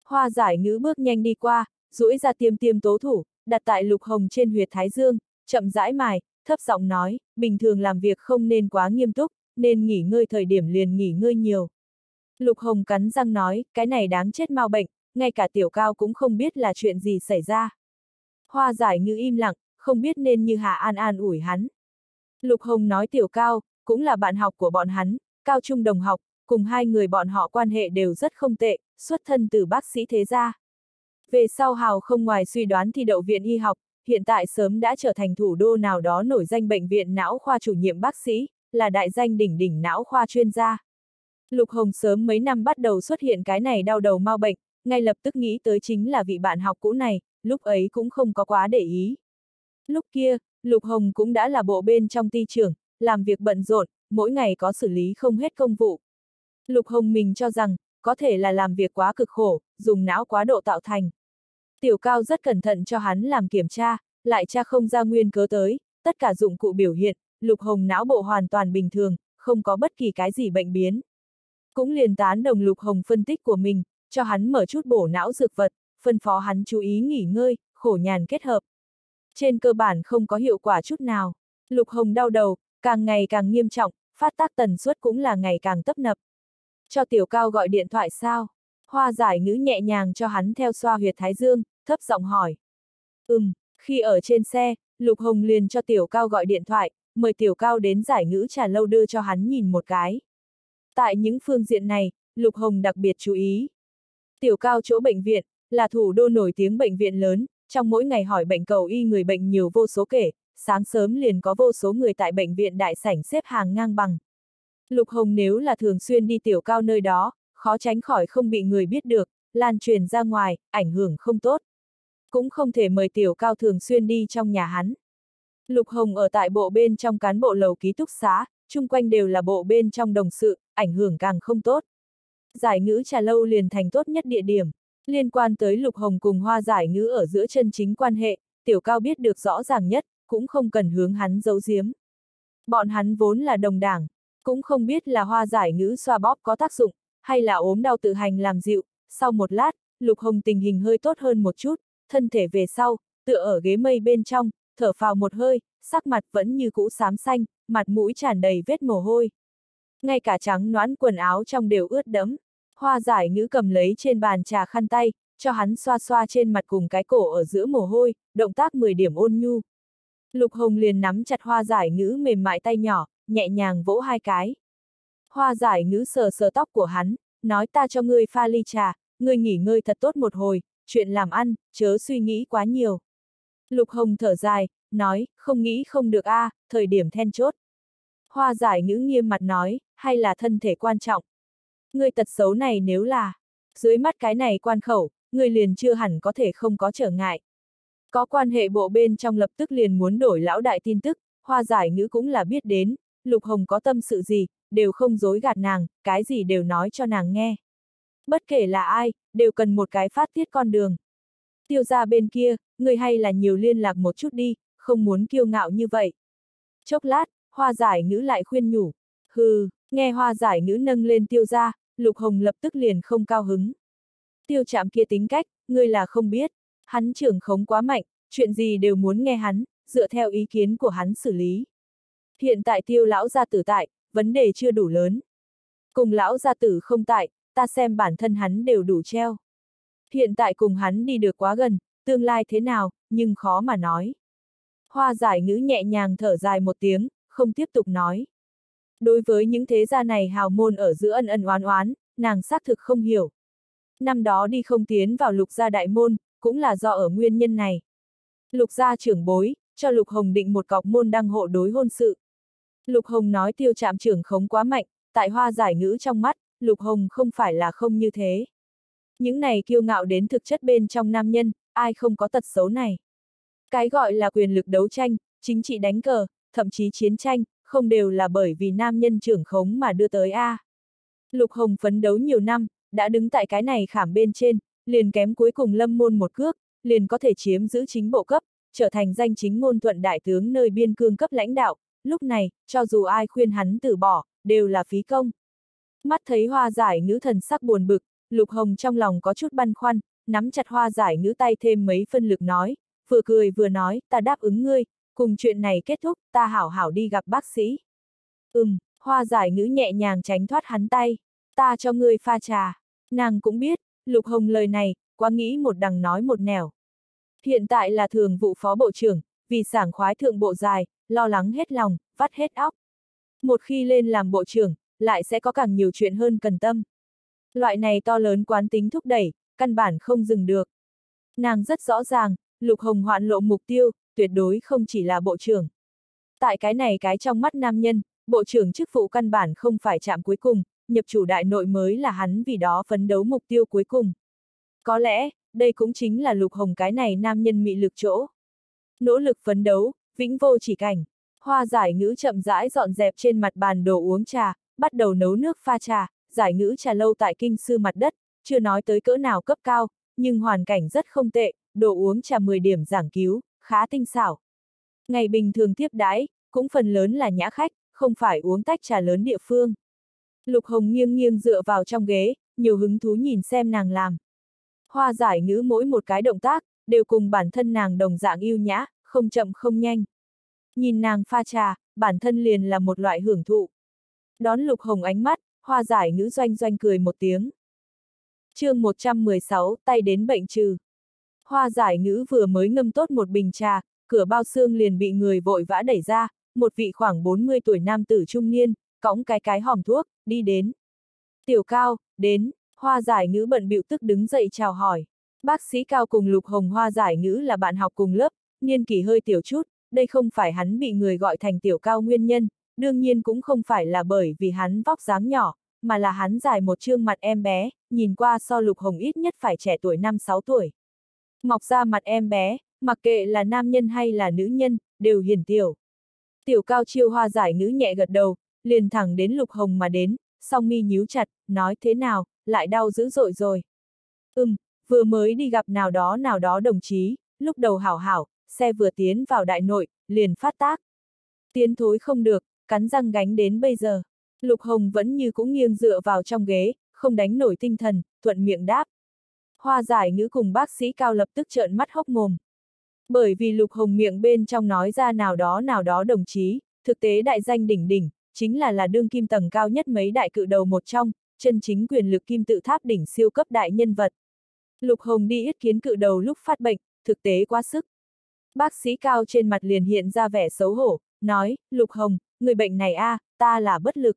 Hoa giải ngữ bước nhanh đi qua, duỗi ra tiêm tiêm tố thủ, đặt tại Lục Hồng trên huyệt thái dương, chậm rãi mài, thấp giọng nói, bình thường làm việc không nên quá nghiêm túc, nên nghỉ ngơi thời điểm liền nghỉ ngơi nhiều. Lục Hồng cắn răng nói, cái này đáng chết mau bệnh, ngay cả tiểu cao cũng không biết là chuyện gì xảy ra. Hoa giải ngữ im lặng, không biết nên như Hà An An ủi hắn. Lục Hồng nói tiểu cao, cũng là bạn học của bọn hắn, cao trung đồng học, cùng hai người bọn họ quan hệ đều rất không tệ, xuất thân từ bác sĩ thế gia. Về sau Hào không ngoài suy đoán thi đậu viện y học, hiện tại sớm đã trở thành thủ đô nào đó nổi danh bệnh viện não khoa chủ nhiệm bác sĩ, là đại danh đỉnh đỉnh não khoa chuyên gia. Lục Hồng sớm mấy năm bắt đầu xuất hiện cái này đau đầu mau bệnh, ngay lập tức nghĩ tới chính là vị bạn học cũ này, lúc ấy cũng không có quá để ý. Lúc kia, Lục Hồng cũng đã là bộ bên trong ty trưởng, làm việc bận rộn, mỗi ngày có xử lý không hết công vụ. Lục Hồng mình cho rằng, có thể là làm việc quá cực khổ, dùng não quá độ tạo thành. Tiểu Cao rất cẩn thận cho hắn làm kiểm tra, lại tra không ra nguyên cớ tới, tất cả dụng cụ biểu hiện, Lục Hồng não bộ hoàn toàn bình thường, không có bất kỳ cái gì bệnh biến. Cũng liền tán đồng Lục Hồng phân tích của mình, cho hắn mở chút bổ não dược vật, phân phó hắn chú ý nghỉ ngơi, khổ nhàn kết hợp. Trên cơ bản không có hiệu quả chút nào. Lục Hồng đau đầu, càng ngày càng nghiêm trọng, phát tác tần suất cũng là ngày càng tấp nập. Cho tiểu cao gọi điện thoại sao? Hoa giải ngữ nhẹ nhàng cho hắn theo xoa huyệt thái dương, thấp giọng hỏi. Ừm, khi ở trên xe, Lục Hồng liền cho tiểu cao gọi điện thoại, mời tiểu cao đến giải ngữ trà lâu đưa cho hắn nhìn một cái. Tại những phương diện này, Lục Hồng đặc biệt chú ý. Tiểu cao chỗ bệnh viện, là thủ đô nổi tiếng bệnh viện lớn, trong mỗi ngày hỏi bệnh cầu y người bệnh nhiều vô số kể, sáng sớm liền có vô số người tại bệnh viện đại sảnh xếp hàng ngang bằng. Lục Hồng nếu là thường xuyên đi tiểu cao nơi đó, khó tránh khỏi không bị người biết được, lan truyền ra ngoài, ảnh hưởng không tốt. Cũng không thể mời tiểu cao thường xuyên đi trong nhà hắn. Lục Hồng ở tại bộ bên trong cán bộ lầu ký túc xá, chung quanh đều là bộ bên trong đồng sự, ảnh hưởng càng không tốt. Giải ngữ trà lâu liền thành tốt nhất địa điểm. Liên quan tới Lục Hồng cùng hoa giải ngữ ở giữa chân chính quan hệ, tiểu cao biết được rõ ràng nhất, cũng không cần hướng hắn giấu giếm. Bọn hắn vốn là đồng đảng, cũng không biết là hoa giải ngữ xoa bóp có tác dụng, hay là ốm đau tự hành làm dịu, sau một lát, Lục Hồng tình hình hơi tốt hơn một chút, thân thể về sau, tựa ở ghế mây bên trong, thở phào một hơi, sắc mặt vẫn như cũ xám xanh, mặt mũi tràn đầy vết mồ hôi. Ngay cả trắng noãn quần áo trong đều ướt đẫm. Hoa giải ngữ cầm lấy trên bàn trà khăn tay, cho hắn xoa xoa trên mặt cùng cái cổ ở giữa mồ hôi, động tác 10 điểm ôn nhu. Lục Hồng liền nắm chặt hoa giải ngữ mềm mại tay nhỏ, nhẹ nhàng vỗ hai cái. Hoa giải ngữ sờ sờ tóc của hắn, nói ta cho ngươi pha ly trà, ngươi nghỉ ngơi thật tốt một hồi, chuyện làm ăn, chớ suy nghĩ quá nhiều. Lục Hồng thở dài, nói, không nghĩ không được a, à, thời điểm then chốt. Hoa giải ngữ nghiêm mặt nói, hay là thân thể quan trọng. Ngươi tật xấu này nếu là, dưới mắt cái này quan khẩu, ngươi liền chưa hẳn có thể không có trở ngại. Có quan hệ bộ bên trong lập tức liền muốn đổi lão đại tin tức, hoa giải ngữ cũng là biết đến, Lục Hồng có tâm sự gì, đều không dối gạt nàng, cái gì đều nói cho nàng nghe. Bất kể là ai, đều cần một cái phát tiết con đường. Tiêu ra bên kia, người hay là nhiều liên lạc một chút đi, không muốn kiêu ngạo như vậy. Chốc lát, hoa giải ngữ lại khuyên nhủ. Hừ, nghe hoa giải ngữ nâng lên tiêu ra, Lục Hồng lập tức liền không cao hứng. Tiêu chạm kia tính cách, ngươi là không biết. Hắn trưởng khống quá mạnh, chuyện gì đều muốn nghe hắn, dựa theo ý kiến của hắn xử lý. Hiện tại tiêu lão gia tử tại, vấn đề chưa đủ lớn. Cùng lão gia tử không tại, ta xem bản thân hắn đều đủ treo. Hiện tại cùng hắn đi được quá gần, tương lai thế nào, nhưng khó mà nói. Hoa giải ngữ nhẹ nhàng thở dài một tiếng, không tiếp tục nói. Đối với những thế gia này hào môn ở giữa ân ân oán oán, nàng xác thực không hiểu. Năm đó đi không tiến vào lục gia đại môn, cũng là do ở nguyên nhân này. Lục gia trưởng bối, cho Lục Hồng định một cọc môn đăng hộ đối hôn sự. Lục Hồng nói tiêu trạm trưởng khống quá mạnh, tại hoa giải ngữ trong mắt, Lục Hồng không phải là không như thế. Những này kiêu ngạo đến thực chất bên trong nam nhân, ai không có tật xấu này. Cái gọi là quyền lực đấu tranh, chính trị đánh cờ, thậm chí chiến tranh, không đều là bởi vì nam nhân trưởng khống mà đưa tới A. Lục Hồng phấn đấu nhiều năm, đã đứng tại cái này khảm bên trên, liền kém cuối cùng lâm môn một cước, liền có thể chiếm giữ chính bộ cấp, trở thành danh chính ngôn thuận đại tướng nơi biên cương cấp lãnh đạo, lúc này, cho dù ai khuyên hắn từ bỏ, đều là phí công. Mắt thấy hoa giải ngữ thần sắc buồn bực, Lục Hồng trong lòng có chút băn khoăn, nắm chặt hoa giải ngữ tay thêm mấy phân lực nói, vừa cười vừa nói, ta đáp ứng ngươi, cùng chuyện này kết thúc, ta hảo hảo đi gặp bác sĩ. Ừm, hoa giải ngữ nhẹ nhàng tránh thoát hắn tay, ta cho ngươi pha trà. Nàng cũng biết, Lục Hồng lời này, quá nghĩ một đằng nói một nẻo. Hiện tại là thường vụ phó bộ trưởng, vì sảng khoái thượng bộ dài, lo lắng hết lòng, vắt hết óc. Một khi lên làm bộ trưởng, lại sẽ có càng nhiều chuyện hơn cần tâm. Loại này to lớn quán tính thúc đẩy, căn bản không dừng được. Nàng rất rõ ràng, Lục Hồng hoạn lộ mục tiêu, tuyệt đối không chỉ là bộ trưởng. Tại cái này cái trong mắt nam nhân, bộ trưởng chức vụ căn bản không phải chạm cuối cùng, nhập chủ đại nội mới là hắn vì đó phấn đấu mục tiêu cuối cùng. Có lẽ, đây cũng chính là lục hồng cái này nam nhân mị lực chỗ. Nỗ lực phấn đấu, vĩnh vô chỉ cảnh. Hoa giải ngữ chậm rãi dọn dẹp trên mặt bàn đồ uống trà, bắt đầu nấu nước pha trà, giải ngữ trà lâu tại kinh sư mặt đất, chưa nói tới cỡ nào cấp cao, nhưng hoàn cảnh rất không tệ, đồ uống trà 10 điểm giảng cứu, khá tinh xảo. Ngày bình thường tiếp đãi, cũng phần lớn là nhã khách, không phải uống tách trà lớn địa phương. Lục Hồng nghiêng nghiêng dựa vào trong ghế, nhiều hứng thú nhìn xem nàng làm. Hoa giải ngữ mỗi một cái động tác, đều cùng bản thân nàng đồng dạng yêu nhã, không chậm không nhanh. Nhìn nàng pha trà, bản thân liền là một loại hưởng thụ. Đón lục hồng ánh mắt, hoa giải ngữ doanh doanh cười một tiếng. chương 116, tay đến bệnh trừ. Hoa giải ngữ vừa mới ngâm tốt một bình trà, cửa bao xương liền bị người vội vã đẩy ra, một vị khoảng 40 tuổi nam tử trung niên, cõng cái cái hòm thuốc, đi đến. Tiểu cao, đến, Hoa giải ngữ bận bịu tức đứng dậy chào hỏi. Bác sĩ Cao cùng Lục Hồng Hoa giải ngữ là bạn học cùng lớp, niên kỷ hơi tiểu chút, đây không phải hắn bị người gọi thành tiểu cao nguyên nhân, đương nhiên cũng không phải là bởi vì hắn vóc dáng nhỏ, mà là hắn dài một trương mặt em bé, nhìn qua so Lục Hồng ít nhất phải trẻ tuổi 5-6 tuổi. Mọc ra mặt em bé, mặc kệ là nam nhân hay là nữ nhân, đều hiền tiểu. Tiểu cao chiêu hoa giải ngữ nhẹ gật đầu, liền thẳng đến Lục Hồng mà đến, song mi nhíu chặt, nói thế nào, lại đau dữ dội rồi. Ừm, vừa mới đi gặp nào đó nào đó đồng chí, lúc đầu hảo hảo, xe vừa tiến vào đại nội, liền phát tác. Tiến thối không được, cắn răng gánh đến bây giờ. Lục Hồng vẫn như cũng nghiêng dựa vào trong ghế, không đánh nổi tinh thần, thuận miệng đáp. Hoa giải ngữ cùng bác sĩ cao lập tức trợn mắt hốc mồm. Bởi vì Lục Hồng miệng bên trong nói ra nào đó nào đó đồng chí, thực tế đại danh đỉnh đỉnh, chính là là đương kim tầng cao nhất mấy đại cự đầu một trong, chân chính quyền lực kim tự tháp đỉnh siêu cấp đại nhân vật. Lục Hồng đi yết kiến cự đầu lúc phát bệnh, thực tế quá sức. Bác sĩ cao trên mặt liền hiện ra vẻ xấu hổ, nói, Lục Hồng, người bệnh này a, à, ta là bất lực.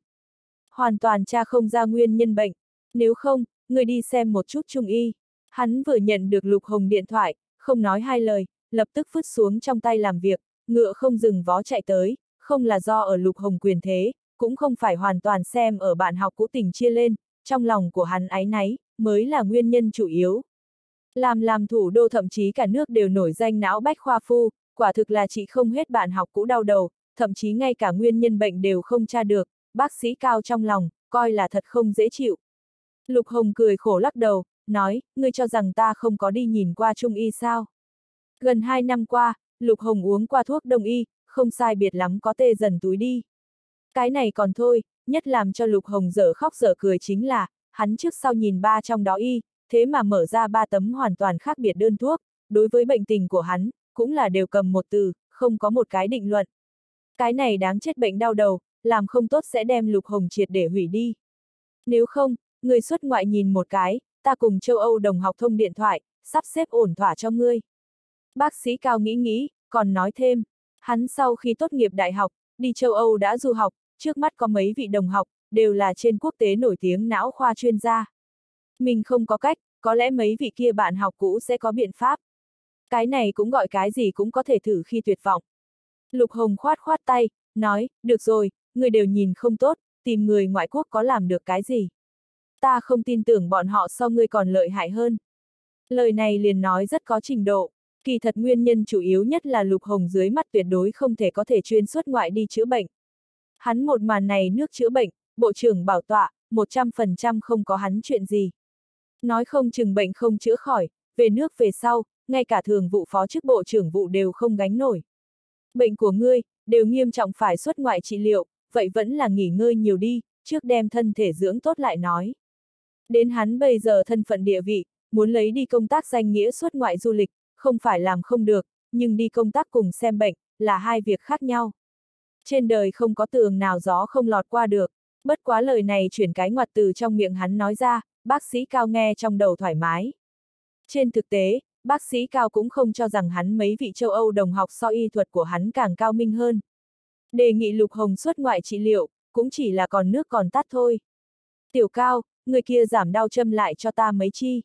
Hoàn toàn cha không ra nguyên nhân bệnh, nếu không, người đi xem một chút trung y. Hắn vừa nhận được Lục Hồng điện thoại, không nói hai lời, lập tức vứt xuống trong tay làm việc, ngựa không dừng vó chạy tới, không là do ở Lục Hồng quyền thế, cũng không phải hoàn toàn xem ở bạn học cũ tình chia lên, trong lòng của hắn ái náy, mới là nguyên nhân chủ yếu. Làm làm thủ đô thậm chí cả nước đều nổi danh não bách khoa phu, quả thực là chị không hết bạn học cũ đau đầu, thậm chí ngay cả nguyên nhân bệnh đều không tra được, bác sĩ cao trong lòng, coi là thật không dễ chịu. Lục Hồng cười khổ lắc đầu, nói, ngươi cho rằng ta không có đi nhìn qua trung y sao? Gần hai năm qua, Lục Hồng uống qua thuốc đông y, không sai biệt lắm có tê dần túi đi. Cái này còn thôi, nhất làm cho Lục Hồng dở khóc dở cười chính là, hắn trước sau nhìn ba trong đó y, thế mà mở ra ba tấm hoàn toàn khác biệt đơn thuốc, đối với bệnh tình của hắn, cũng là đều cầm một từ, không có một cái định luận. Cái này đáng chết bệnh đau đầu, làm không tốt sẽ đem Lục Hồng triệt để hủy đi. Nếu không, người xuất ngoại nhìn một cái, ta cùng châu Âu đồng học thông điện thoại, sắp xếp ổn thỏa cho ngươi. Bác sĩ Cao nghĩ nghĩ, còn nói thêm, hắn sau khi tốt nghiệp đại học, đi châu Âu đã du học, trước mắt có mấy vị đồng học, đều là trên quốc tế nổi tiếng não khoa chuyên gia. Mình không có cách, có lẽ mấy vị kia bạn học cũ sẽ có biện pháp. Cái này cũng gọi cái gì cũng có thể thử khi tuyệt vọng. Lục Hồng khoát khoát tay, nói, được rồi, người đều nhìn không tốt, tìm người ngoại quốc có làm được cái gì. Ta không tin tưởng bọn họ so ngươi còn lợi hại hơn. Lời này liền nói rất có trình độ. Kỳ thật nguyên nhân chủ yếu nhất là Lục Hồng dưới mắt tuyệt đối không thể có thể chuyên xuất ngoại đi chữa bệnh. Hắn một màn này nước chữa bệnh, bộ trưởng bảo tọa, 100% không có hắn chuyện gì. Nói không chừng bệnh không chữa khỏi, về nước về sau, ngay cả thường vụ phó chức bộ trưởng vụ đều không gánh nổi. Bệnh của ngươi, đều nghiêm trọng phải xuất ngoại trị liệu, vậy vẫn là nghỉ ngơi nhiều đi, trước đem thân thể dưỡng tốt lại nói. Đến hắn bây giờ thân phận địa vị, muốn lấy đi công tác danh nghĩa xuất ngoại du lịch, không phải làm không được, nhưng đi công tác cùng xem bệnh, là hai việc khác nhau. Trên đời không có tường nào gió không lọt qua được, bất quá lời này chuyển cái ngoặt từ trong miệng hắn nói ra, bác sĩ Cao nghe trong đầu thoải mái. Trên thực tế, bác sĩ Cao cũng không cho rằng hắn mấy vị châu Âu đồng học so y thuật của hắn càng cao minh hơn. Đề nghị Lục Hồng xuất ngoại trị liệu, cũng chỉ là còn nước còn tắt thôi. Tiểu Cao, người kia giảm đau châm lại cho ta mấy chi.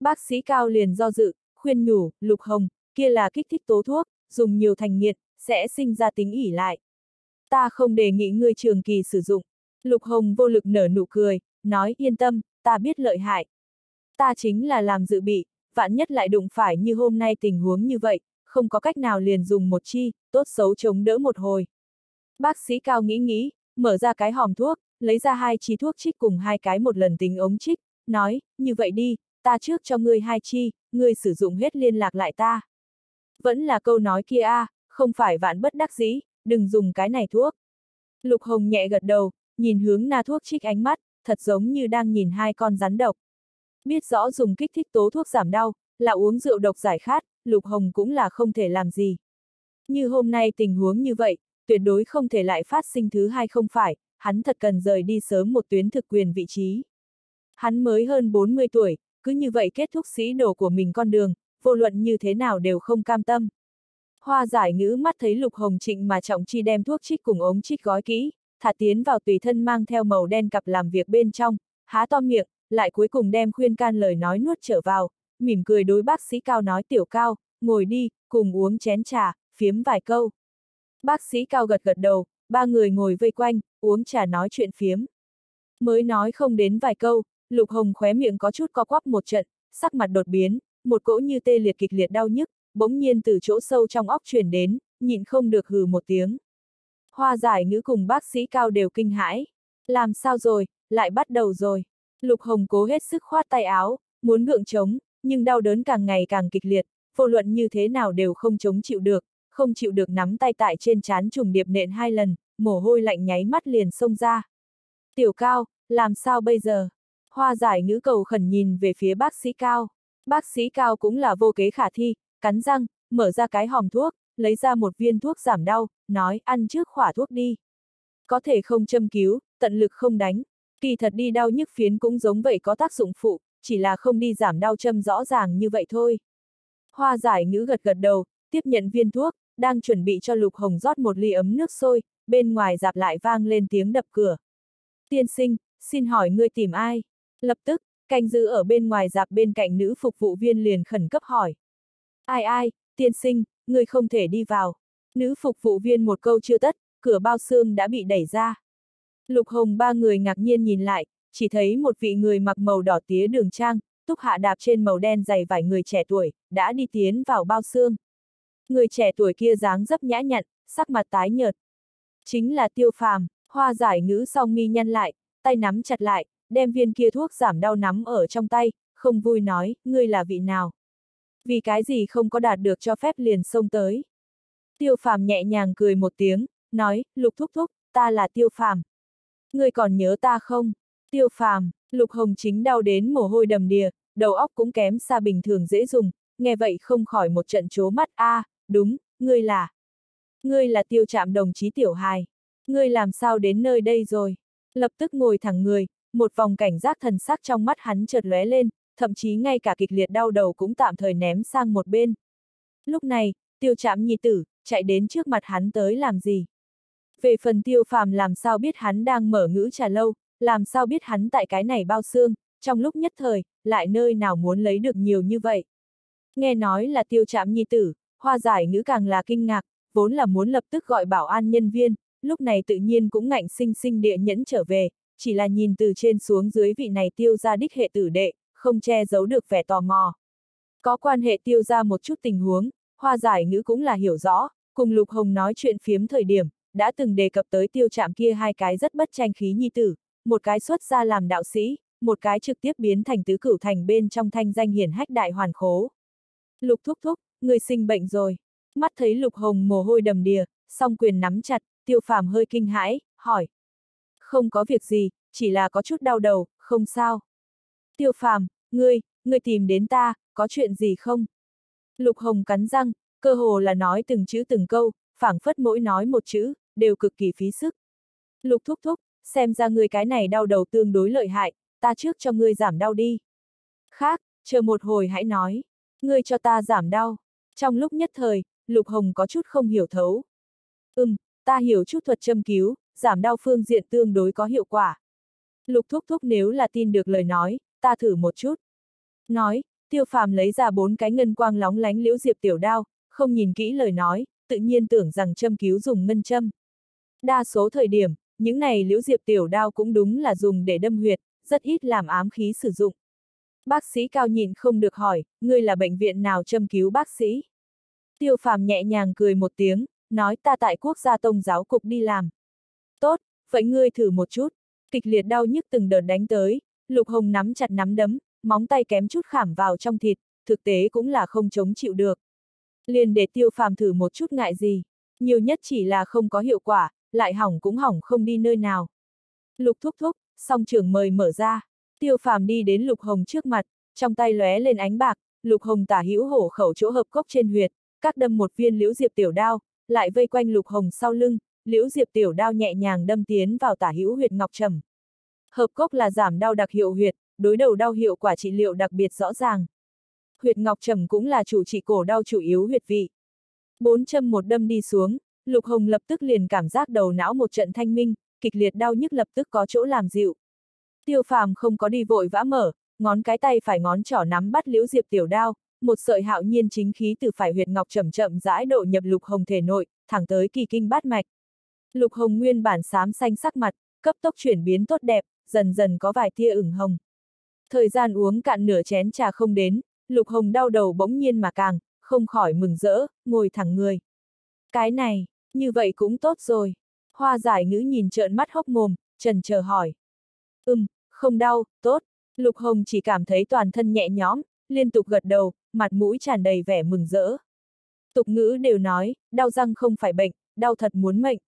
Bác sĩ Cao liền do dự, khuyên nhủ, Lục Hồng, kia là kích thích tố thuốc, dùng nhiều thành nhiệt sẽ sinh ra tính ỉ lại. Ta không đề nghị ngươi trường kỳ sử dụng. Lục Hồng vô lực nở nụ cười, nói yên tâm, ta biết lợi hại. Ta chính là làm dự bị, vạn nhất lại đụng phải như hôm nay tình huống như vậy, không có cách nào liền dùng một chi, tốt xấu chống đỡ một hồi. Bác sĩ Cao nghĩ nghĩ, mở ra cái hòm thuốc, lấy ra hai chi thuốc trích cùng hai cái một lần tính ống trích, nói, như vậy đi, ta trước cho ngươi hai chi, ngươi sử dụng hết liên lạc lại ta. Vẫn là câu nói kia a, à, không phải vạn bất đắc dĩ, đừng dùng cái này thuốc. Lục Hồng nhẹ gật đầu, nhìn hướng na thuốc trích ánh mắt, thật giống như đang nhìn hai con rắn độc. Biết rõ dùng kích thích tố thuốc giảm đau, là uống rượu độc giải khát, Lục Hồng cũng là không thể làm gì. Như hôm nay tình huống như vậy, tuyệt đối không thể lại phát sinh thứ hai không phải, hắn thật cần rời đi sớm một tuyến thực quyền vị trí. Hắn mới hơn 40 tuổi, cứ như vậy kết thúc sĩ đồ của mình con đường, vô luận như thế nào đều không cam tâm. Hoa giải ngữ mắt thấy Lục Hồng Trịnh mà trọng chi đem thuốc trích cùng ống trích gói kỹ, thả tiến vào tùy thân mang theo màu đen cặp làm việc bên trong, há to miệng, lại cuối cùng đem khuyên can lời nói nuốt trở vào, mỉm cười đối bác sĩ Cao nói tiểu Cao, ngồi đi, cùng uống chén trà, phiếm vài câu. Bác sĩ Cao gật gật đầu, ba người ngồi vây quanh, uống trà nói chuyện phiếm. Mới nói không đến vài câu, Lục Hồng khóe miệng có chút co quắp một trận, sắc mặt đột biến, một cỗ như tê liệt kịch liệt đau nhức, bỗng nhiên từ chỗ sâu trong óc truyền đến, nhịn không được hừ một tiếng. Hoa giải ngữ cùng bác sĩ cao đều kinh hãi. Làm sao rồi, lại bắt đầu rồi. Lục Hồng cố hết sức khoát tay áo, muốn gượng chống, nhưng đau đớn càng ngày càng kịch liệt, vô luận như thế nào đều không chống chịu được, không chịu được nắm tay tại trên chán trùng điệp nện hai lần, mồ hôi lạnh nháy mắt liền xông ra. Tiểu cao, làm sao bây giờ? Hoa giải ngữ cầu khẩn nhìn về phía bác sĩ cao. Bác sĩ cao cũng là vô kế khả thi, cắn răng, mở ra cái hòm thuốc, lấy ra một viên thuốc giảm đau, nói ăn trước khỏa thuốc đi. Có thể không châm cứu, tận lực không đánh. Kỳ thật đi đau nhức phiến cũng giống vậy có tác dụng phụ, chỉ là không đi giảm đau châm rõ ràng như vậy thôi. Hoa giải ngữ gật gật đầu, tiếp nhận viên thuốc, đang chuẩn bị cho Lục Hồng rót một ly ấm nước sôi, bên ngoài dạp lại vang lên tiếng đập cửa. Tiên sinh, xin hỏi ngươi tìm ai? Lập tức, canh giữ ở bên ngoài dạp bên cạnh nữ phục vụ viên liền khẩn cấp hỏi. Ai ai, tiên sinh, ngươi không thể đi vào. Nữ phục vụ viên một câu chưa tất, cửa bao xương đã bị đẩy ra. Lục Hồng ba người ngạc nhiên nhìn lại, chỉ thấy một vị người mặc màu đỏ tía đường trang, túc hạ đạp trên màu đen dày vải người trẻ tuổi, đã đi tiến vào bao xương. Người trẻ tuổi kia dáng dấp nhã nhặn, sắc mặt tái nhợt. Chính là tiêu phàm, hoa giải ngữ song mi nhăn lại, tay nắm chặt lại, đem viên kia thuốc giảm đau nắm ở trong tay, không vui nói, ngươi là vị nào? Vì cái gì không có đạt được cho phép liền xông tới? Tiêu phàm nhẹ nhàng cười một tiếng, nói, lục thúc thúc, ta là tiêu phàm. Ngươi còn nhớ ta không? Tiêu phàm, lục hồng chính đau đến mồ hôi đầm đìa, đầu óc cũng kém xa bình thường dễ dùng, nghe vậy không khỏi một trận chố mắt a, à, đúng, ngươi là. Ngươi là tiêu trạm đồng chí tiểu hài. Ngươi làm sao đến nơi đây rồi? Lập tức ngồi thẳng người, một vòng cảnh giác thần sắc trong mắt hắn chợt lóe lên, thậm chí ngay cả kịch liệt đau đầu cũng tạm thời ném sang một bên. Lúc này, tiêu trạm nhi tử, chạy đến trước mặt hắn tới làm gì? Về phần tiêu phàm làm sao biết hắn đang mở ngữ trà lâu, làm sao biết hắn tại cái này bao xương, trong lúc nhất thời, lại nơi nào muốn lấy được nhiều như vậy. Nghe nói là tiêu trạm nhi tử, hoa giải ngữ càng là kinh ngạc, vốn là muốn lập tức gọi bảo an nhân viên, lúc này tự nhiên cũng ngạnh sinh sinh địa nhẫn trở về, chỉ là nhìn từ trên xuống dưới vị này tiêu ra đích hệ tử đệ, không che giấu được vẻ tò mò. Có quan hệ tiêu ra một chút tình huống, hoa giải ngữ cũng là hiểu rõ, cùng Lục Hồng nói chuyện phiếm thời điểm, đã từng đề cập tới tiêu chạm kia hai cái rất bất tranh khí nhi tử, một cái xuất ra làm đạo sĩ, một cái trực tiếp biến thành tứ cửu thành bên trong thanh danh hiển hách đại hoàn khố. Lục thúc thúc, người sinh bệnh rồi. Mắt thấy lục hồng mồ hôi đầm đìa, song quyền nắm chặt, tiêu phàm hơi kinh hãi, hỏi. Không có việc gì, chỉ là có chút đau đầu, không sao. Tiêu phàm, ngươi, ngươi tìm đến ta, có chuyện gì không? Lục hồng cắn răng, cơ hồ là nói từng chữ từng câu, phảng phất mỗi nói một chữ, đều cực kỳ phí sức. Lục thúc thúc, xem ra ngươi cái này đau đầu tương đối lợi hại, ta trước cho ngươi giảm đau đi. Khác, chờ một hồi hãy nói. Ngươi cho ta giảm đau. Trong lúc nhất thời, Lục Hồng có chút không hiểu thấu. Ừm, ta hiểu chút thuật châm cứu, giảm đau phương diện tương đối có hiệu quả. Lục thúc thúc nếu là tin được lời nói, ta thử một chút. Nói, tiêu phàm lấy ra bốn cái ngân quang lóng lánh liễu diệp tiểu đao, không nhìn kỹ lời nói, tự nhiên tưởng rằng châm cứu dùng ngân châm. Đa số thời điểm, những này liễu diệp tiểu đao cũng đúng là dùng để đâm huyệt, rất ít làm ám khí sử dụng. Bác sĩ cao nhìn không được hỏi, ngươi là bệnh viện nào châm cứu bác sĩ? Tiêu phàm nhẹ nhàng cười một tiếng, nói ta tại quốc gia tông giáo cục đi làm. Tốt, vậy ngươi thử một chút. Kịch liệt đau nhức từng đợt đánh tới, lục hồng nắm chặt nắm đấm, móng tay kém chút khảm vào trong thịt, thực tế cũng là không chống chịu được. Liền để tiêu phàm thử một chút ngại gì, nhiều nhất chỉ là không có hiệu quả, lại hỏng cũng hỏng không đi nơi nào. Lục thúc thúc, song trưởng mời mở ra. Tiêu phàm đi đến Lục Hồng trước mặt, trong tay lóe lên ánh bạc, Lục Hồng tả hữu hổ khẩu chỗ hợp cốc trên huyệt, các đâm một viên liễu diệp tiểu đao, lại vây quanh Lục Hồng sau lưng, liễu diệp tiểu đao nhẹ nhàng đâm tiến vào tả hữu huyệt ngọc trầm. Hợp cốc là giảm đau đặc hiệu huyệt, đối đầu đau hiệu quả trị liệu đặc biệt rõ ràng. Huyệt ngọc trầm cũng là chủ trị cổ đau chủ yếu huyệt vị. Bốn châm một đâm đi xuống, Lục Hồng lập tức liền cảm giác đầu não một trận thanh minh, kịch liệt đau nhức lập tức có chỗ làm dịu. Tiêu phàm không có đi vội vã mở, ngón cái tay phải ngón trỏ nắm bắt liễu diệp tiểu đao, một sợi hạo nhiên chính khí từ phải huyệt ngọc chậm chậm rãi độ nhập lục hồng thể nội, thẳng tới kỳ kinh bát mạch. Lục hồng nguyên bản xám xanh sắc mặt, cấp tốc chuyển biến tốt đẹp, dần dần có vài tia ửng hồng. Thời gian uống cạn nửa chén trà không đến, lục hồng đau đầu bỗng nhiên mà càng, không khỏi mừng rỡ, ngồi thẳng người. Cái này, như vậy cũng tốt rồi. Hoa giải ngữ nhìn trợn mắt hốc mồm, trần chờ hỏi. Ừm, không đau, tốt. Lục Hồng chỉ cảm thấy toàn thân nhẹ nhõm, liên tục gật đầu, mặt mũi tràn đầy vẻ mừng rỡ. Tục ngữ đều nói, đau răng không phải bệnh, đau thật muốn mệnh.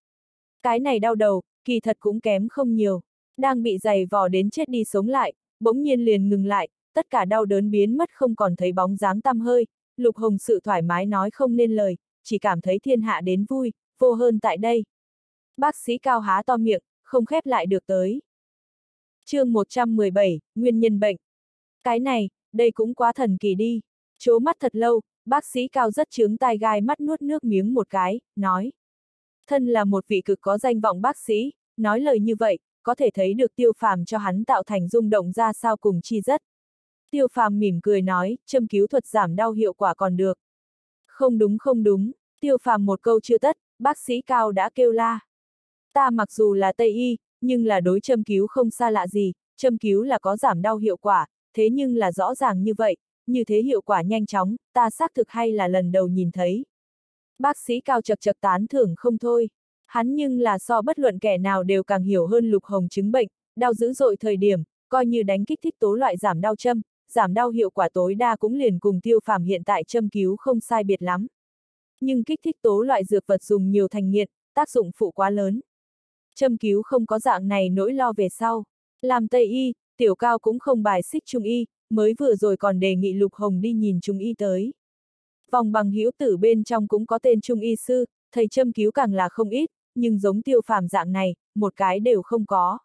Cái này đau đầu, kỳ thật cũng kém không nhiều. Đang bị giày vò đến chết đi sống lại, bỗng nhiên liền ngừng lại, tất cả đau đớn biến mất không còn thấy bóng dáng tăm hơi. Lục Hồng sự thoải mái nói không nên lời, chỉ cảm thấy thiên hạ đến vui, vô hơn tại đây. Bác sĩ cao há to miệng, không khép lại được tới. chương 117, Nguyên nhân bệnh. Cái này, đây cũng quá thần kỳ đi. Chố mắt thật lâu, bác sĩ cao rất chướng tai gai mắt nuốt nước miếng một cái, nói. Thân là một vị cực có danh vọng bác sĩ, nói lời như vậy, có thể thấy được tiêu phàm cho hắn tạo thành rung động ra sao cùng chi rất. Tiêu phàm mỉm cười nói, châm cứu thuật giảm đau hiệu quả còn được. Không đúng không đúng, tiêu phàm một câu chưa tất, bác sĩ cao đã kêu la. Ta mặc dù là Tây Y, nhưng là đối châm cứu không xa lạ gì, châm cứu là có giảm đau hiệu quả, thế nhưng là rõ ràng như vậy, như thế hiệu quả nhanh chóng, ta xác thực hay là lần đầu nhìn thấy. Bác sĩ cao chật chật tán thưởng không thôi. Hắn nhưng là so bất luận kẻ nào đều càng hiểu hơn lục hồng chứng bệnh, đau dữ dội thời điểm, coi như đánh kích thích tố loại giảm đau châm, giảm đau hiệu quả tối đa cũng liền cùng tiêu phàm hiện tại châm cứu không sai biệt lắm. Nhưng kích thích tố loại dược vật dùng nhiều thành nghiện, tác dụng phụ quá lớn châm cứu không có dạng này nỗi lo về sau. Làm Tây Y, tiểu cao cũng không bài xích Trung Y, mới vừa rồi còn đề nghị Lục Hồng đi nhìn Trung Y tới. Vòng bằng hữu tử bên trong cũng có tên trung y sư, thầy châm cứu càng là không ít, nhưng giống tiêu phàm dạng này, một cái đều không có.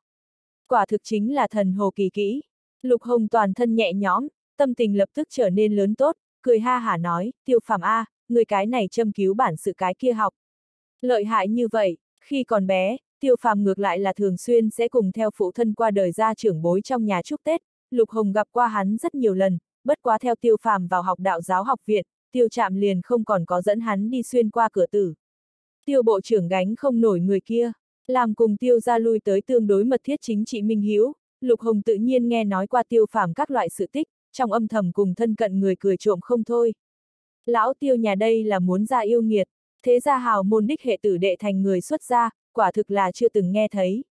Quả thực chính là thần hồ kỳ kỹ. Lục Hồng toàn thân nhẹ nhõm, tâm tình lập tức trở nên lớn tốt, cười ha hả nói, tiêu phàm A, người cái này châm cứu bản sự cái kia học. Lợi hại như vậy, khi còn bé, tiêu phàm ngược lại là thường xuyên sẽ cùng theo phụ thân qua đời ra trưởng bối trong nhà chúc Tết, Lục Hồng gặp qua hắn rất nhiều lần, bất quá theo tiêu phàm vào học đạo giáo học viện, tiêu chạm liền không còn có dẫn hắn đi xuyên qua cửa tử. Tiêu bộ trưởng gánh không nổi người kia, làm cùng tiêu ra lui tới tương đối mật thiết chính trị minh hiếu, Lục Hồng tự nhiên nghe nói qua tiêu phàm các loại sự tích, trong âm thầm cùng thân cận người cười trộm không thôi. Lão tiêu nhà đây là muốn ra yêu nghiệt, thế ra hào môn đích hệ tử đệ thành người xuất gia, quả thực là chưa từng nghe thấy.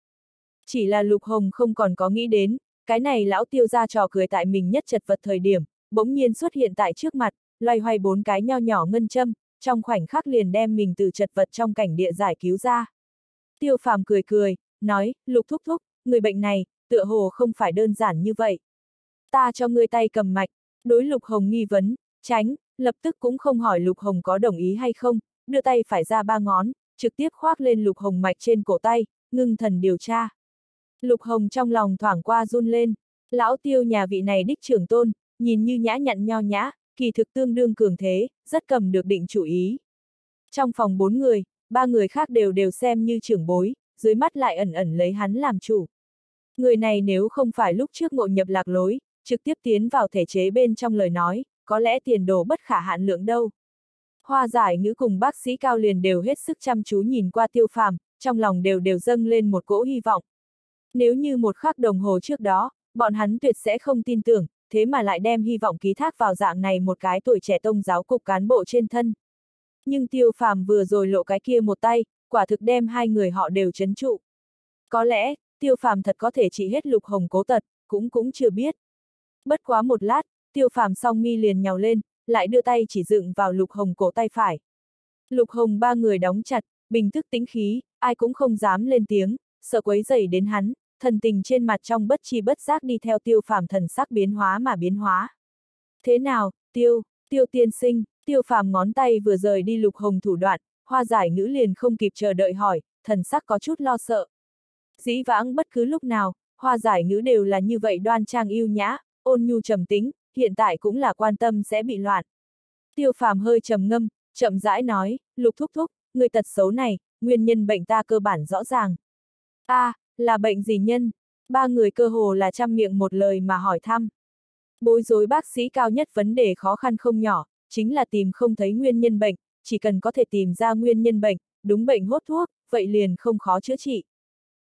Chỉ là Lục Hồng không còn có nghĩ đến, cái này lão tiêu ra trò cười tại mình nhất chật vật thời điểm, bỗng nhiên xuất hiện tại trước mặt, loay hoay bốn cái nho nhỏ ngân châm, trong khoảnh khắc liền đem mình từ chật vật trong cảnh địa giải cứu ra. Tiêu phàm cười cười, nói, lục thúc thúc, người bệnh này, tựa hồ không phải đơn giản như vậy. Ta cho ngươi tay cầm mạch, đối lục hồng nghi vấn, tránh, lập tức cũng không hỏi lục hồng có đồng ý hay không, đưa tay phải ra ba ngón, trực tiếp khoác lên lục hồng mạch trên cổ tay, ngưng thần điều tra. Lục hồng trong lòng thoảng qua run lên, lão tiêu nhà vị này đích trưởng tôn, nhìn như nhã nhặn nho nhã, kỳ thực tương đương cường thế, rất cầm được định chủ ý. Trong phòng bốn người, ba người khác đều đều xem như trưởng bối, dưới mắt lại ẩn ẩn lấy hắn làm chủ. Người này nếu không phải lúc trước ngộ nhập lạc lối, trực tiếp tiến vào thể chế bên trong lời nói, có lẽ tiền đồ bất khả hạn lượng đâu. Hoa giải ngữ cùng bác sĩ cao liền đều hết sức chăm chú nhìn qua tiêu phàm, trong lòng đều đều dâng lên một cỗ hy vọng. Nếu như một khắc đồng hồ trước đó, bọn hắn tuyệt sẽ không tin tưởng, thế mà lại đem hy vọng ký thác vào dạng này một cái tuổi trẻ tông giáo cục cán bộ trên thân. Nhưng tiêu phàm vừa rồi lộ cái kia một tay, quả thực đem hai người họ đều chấn trụ. Có lẽ, tiêu phàm thật có thể trị hết lục hồng cố tật, cũng cũng chưa biết. Bất quá một lát, tiêu phàm song mi liền nhào lên, lại đưa tay chỉ dựng vào lục hồng cổ tay phải. Lục hồng ba người đóng chặt, bình thức tính khí, ai cũng không dám lên tiếng, sợ quấy dày đến hắn, thần tình trên mặt trong bất chi bất giác đi theo tiêu phàm thần sắc biến hóa mà biến hóa. Thế nào, tiêu, tiêu tiên sinh, tiêu phàm ngón tay vừa rời đi lục hồng thủ đoạn, hoa giải ngữ liền không kịp chờ đợi hỏi, thần sắc có chút lo sợ. Dĩ vãng bất cứ lúc nào, hoa giải ngữ đều là như vậy đoan trang yêu nhã, ôn nhu trầm tính, hiện tại cũng là quan tâm sẽ bị loạn. Tiêu phàm hơi trầm ngâm, chậm rãi nói, lục thúc thúc, người tật xấu này, nguyên nhân bệnh ta cơ bản rõ ràng. a à, là bệnh gì nhân? Ba người cơ hồ là chăm miệng một lời mà hỏi thăm. Bối rối bác sĩ cao nhất vấn đề khó khăn không nhỏ, chính là tìm không thấy nguyên nhân bệnh, chỉ cần có thể tìm ra nguyên nhân bệnh, đúng bệnh hốt thuốc, vậy liền không khó chữa trị.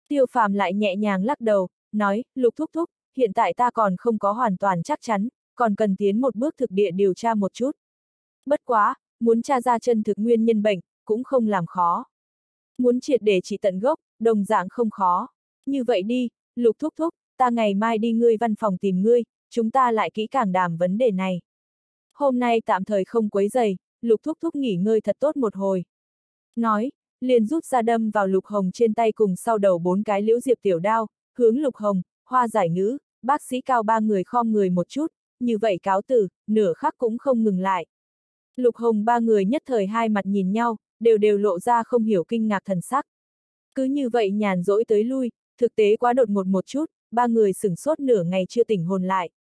Tiêu phàm lại nhẹ nhàng lắc đầu, nói, lục thúc thúc, hiện tại ta còn không có hoàn toàn chắc chắn, còn cần tiến một bước thực địa điều tra một chút. Bất quá, muốn tra ra chân thực nguyên nhân bệnh, cũng không làm khó. Muốn triệt để trị tận gốc, đồng dạng không khó. Như vậy đi, lục thúc thúc, ta ngày mai đi ngươi văn phòng tìm ngươi, chúng ta lại kỹ càng đàm vấn đề này. Hôm nay tạm thời không quấy giày, lục thúc thúc nghỉ ngơi thật tốt một hồi. Nói, liền rút ra đâm vào lục hồng trên tay cùng sau đầu bốn cái liễu diệp tiểu đao, hướng lục hồng, hoa giải ngữ, bác sĩ cao ba người khom người một chút, như vậy cáo từ nửa khắc cũng không ngừng lại. Lục hồng ba người nhất thời hai mặt nhìn nhau, đều đều lộ ra không hiểu kinh ngạc thần sắc. Cứ như vậy nhàn rỗi tới lui, thực tế quá đột ngột một chút, ba người sửng sốt nửa ngày chưa tỉnh hồn lại.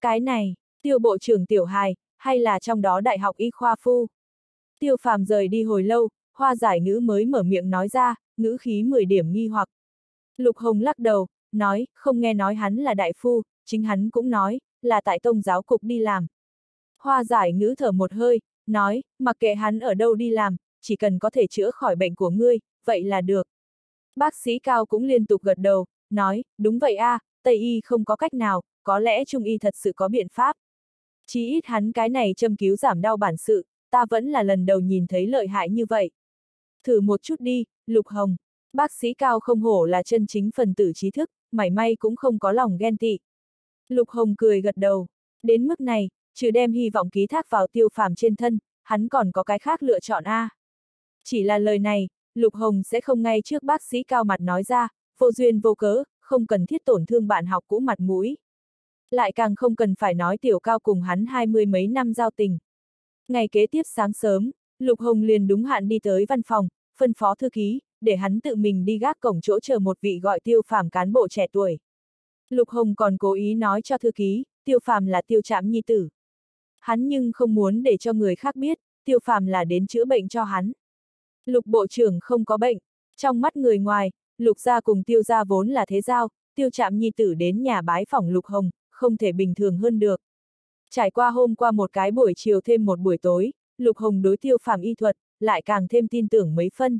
Cái này, tiêu bộ trưởng tiểu hài, hay là trong đó đại học y khoa phu. Tiêu phàm rời đi hồi lâu, hoa giải ngữ mới mở miệng nói ra, ngữ khí 10 điểm nghi hoặc. Lục Hồng lắc đầu, nói, không nghe nói hắn là đại phu, chính hắn cũng nói, là tại tông giáo cục đi làm. Hoa giải ngữ thở một hơi, nói, mặc kệ hắn ở đâu đi làm, chỉ cần có thể chữa khỏi bệnh của ngươi, vậy là được. Bác sĩ Cao cũng liên tục gật đầu, nói, đúng vậy a, à, Tây y không có cách nào, có lẽ Trung y thật sự có biện pháp. Chí ít hắn cái này châm cứu giảm đau bản sự, ta vẫn là lần đầu nhìn thấy lợi hại như vậy. Thử một chút đi, Lục Hồng. Bác sĩ Cao không hổ là chân chính phần tử trí thức, mảy may cũng không có lòng ghen tị. Lục Hồng cười gật đầu. Đến mức này, trừ đem hy vọng ký thác vào tiêu phàm trên thân, hắn còn có cái khác lựa chọn A. Chỉ là lời này, Lục Hồng sẽ không ngay trước bác sĩ cao mặt nói ra, vô duyên vô cớ, không cần thiết tổn thương bạn học cũ mặt mũi. Lại càng không cần phải nói tiểu cao cùng hắn hai mươi mấy năm giao tình. Ngày kế tiếp sáng sớm, Lục Hồng liền đúng hạn đi tới văn phòng, phân phó thư ký, để hắn tự mình đi gác cổng chỗ chờ một vị gọi tiêu phàm cán bộ trẻ tuổi. Lục Hồng còn cố ý nói cho thư ký, tiêu phàm là tiêu trạm nhi tử. Hắn nhưng không muốn để cho người khác biết, tiêu phàm là đến chữa bệnh cho hắn. Lục bộ trưởng không có bệnh, trong mắt người ngoài, lục gia cùng tiêu gia vốn là thế giao, tiêu trạm nhi tử đến nhà bái phỏng lục hồng, không thể bình thường hơn được. Trải qua hôm qua một cái buổi chiều thêm một buổi tối, lục hồng đối tiêu phàm y thuật, lại càng thêm tin tưởng mấy phân.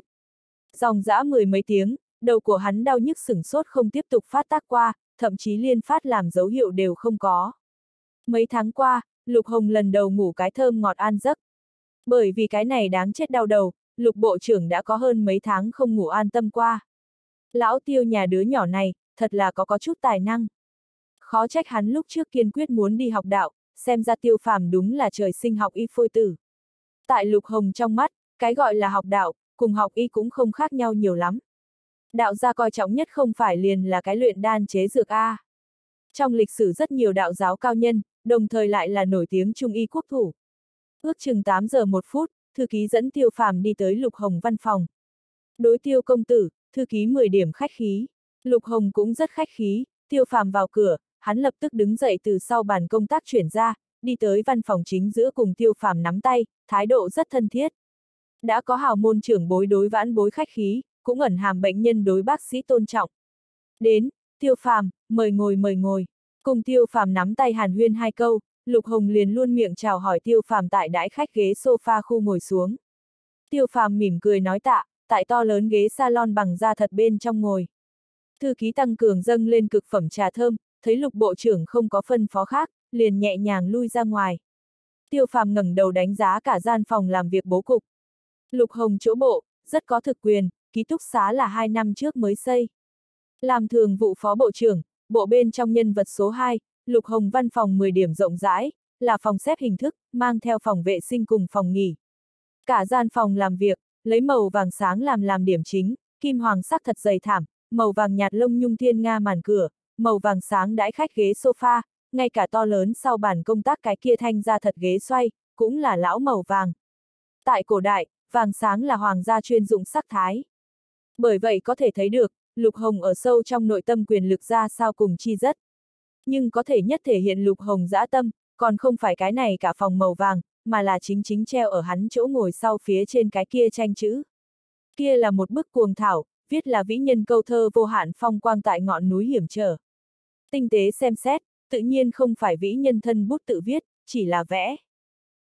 Dòng dã mười mấy tiếng, đầu của hắn đau nhức sửng sốt không tiếp tục phát tác qua, thậm chí liên phát làm dấu hiệu đều không có. Mấy tháng qua, Lục Hồng lần đầu ngủ cái thơm ngọt an giấc. Bởi vì cái này đáng chết đau đầu, Lục Bộ trưởng đã có hơn mấy tháng không ngủ an tâm qua. Lão tiêu nhà đứa nhỏ này, thật là có có chút tài năng. Khó trách hắn lúc trước kiên quyết muốn đi học đạo, xem ra tiêu phàm đúng là trời sinh học y phôi tử. Tại Lục Hồng trong mắt, cái gọi là học đạo, cùng học y cũng không khác nhau nhiều lắm. Đạo gia coi trọng nhất không phải liền là cái luyện đan chế dược A. Trong lịch sử rất nhiều đạo giáo cao nhân, đồng thời lại là nổi tiếng trung y quốc thủ. Ước chừng 8 giờ 1 phút, thư ký dẫn tiêu phàm đi tới Lục Hồng văn phòng. Đối tiêu công tử, thư ký 10 điểm khách khí. Lục Hồng cũng rất khách khí, tiêu phàm vào cửa, hắn lập tức đứng dậy từ sau bàn công tác chuyển ra, đi tới văn phòng chính giữa cùng tiêu phàm nắm tay, thái độ rất thân thiết. Đã có hào môn trưởng bối đối vãn bối khách khí, cũng ẩn hàm bệnh nhân đối bác sĩ tôn trọng. Đến, tiêu phàm, mời ngồi mời ngồi. Cùng tiêu phàm nắm tay hàn huyên hai câu, Lục Hồng liền luôn miệng chào hỏi tiêu phàm tại đãi khách ghế sofa khu ngồi xuống. Tiêu phàm mỉm cười nói tạ, tại to lớn ghế salon bằng da thật bên trong ngồi. Thư ký tăng cường dâng lên cực phẩm trà thơm, thấy lục bộ trưởng không có phân phó khác, liền nhẹ nhàng lui ra ngoài. Tiêu phàm ngẩng đầu đánh giá cả gian phòng làm việc bố cục. Lục Hồng chỗ bộ, rất có thực quyền, ký túc xá là hai năm trước mới xây. Làm thường vụ phó bộ trưởng, bộ bên trong nhân vật số 2, Lục Hồng văn phòng 10 điểm rộng rãi, là phòng xếp hình thức, mang theo phòng vệ sinh cùng phòng nghỉ. Cả gian phòng làm việc, lấy màu vàng sáng làm làm điểm chính, kim hoàng sắc thật dày thảm, màu vàng nhạt lông nhung thiên nga màn cửa, màu vàng sáng đãi khách ghế sofa, ngay cả to lớn sau bàn công tác cái kia thanh ra thật ghế xoay, cũng là lão màu vàng. Tại cổ đại, vàng sáng là hoàng gia chuyên dụng sắc thái. Bởi vậy có thể thấy được, Lục Hồng ở sâu trong nội tâm quyền lực ra sao cùng chi rất. Nhưng có thể nhất thể hiện Lục Hồng dã tâm, còn không phải cái này cả phòng màu vàng, mà là chính chính treo ở hắn chỗ ngồi sau phía trên cái kia tranh chữ. Kia là một bức cuồng thảo, viết là vĩ nhân câu thơ vô hạn phong quang tại ngọn núi hiểm trở. Tinh tế xem xét, tự nhiên không phải vĩ nhân thân bút tự viết, chỉ là vẽ.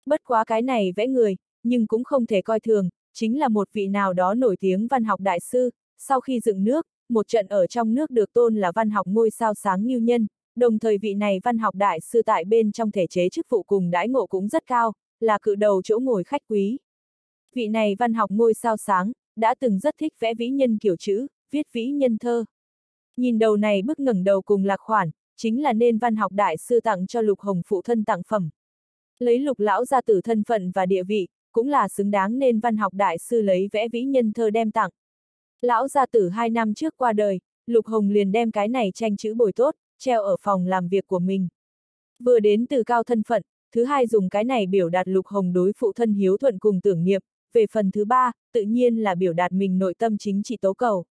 Bất quá cái này vẽ người, nhưng cũng không thể coi thường, chính là một vị nào đó nổi tiếng văn học đại sư, sau khi dựng nước, một trận ở trong nước được tôn là văn học ngôi sao sáng nghiêu nhân, đồng thời vị này văn học đại sư tại bên trong thể chế chức vụ cùng đãi ngộ cũng rất cao, là cự đầu chỗ ngồi khách quý. Vị này văn học ngôi sao sáng, đã từng rất thích vẽ vĩ nhân kiểu chữ, viết vĩ nhân thơ. Nhìn đầu này bức ngẩng đầu cùng lạc khoản, chính là nên văn học đại sư tặng cho lục hồng phụ thân tặng phẩm. Lấy lục lão ra tử thân phận và địa vị, cũng là xứng đáng nên văn học đại sư lấy vẽ vĩ nhân thơ đem tặng. Lão gia tử hai năm trước qua đời, Lục Hồng liền đem cái này tranh chữ bồi tốt, treo ở phòng làm việc của mình. Vừa đến từ cao thân phận, thứ hai dùng cái này biểu đạt Lục Hồng đối phụ thân hiếu thuận cùng tưởng niệm, về phần thứ ba, tự nhiên là biểu đạt mình nội tâm chính trị tố cầu.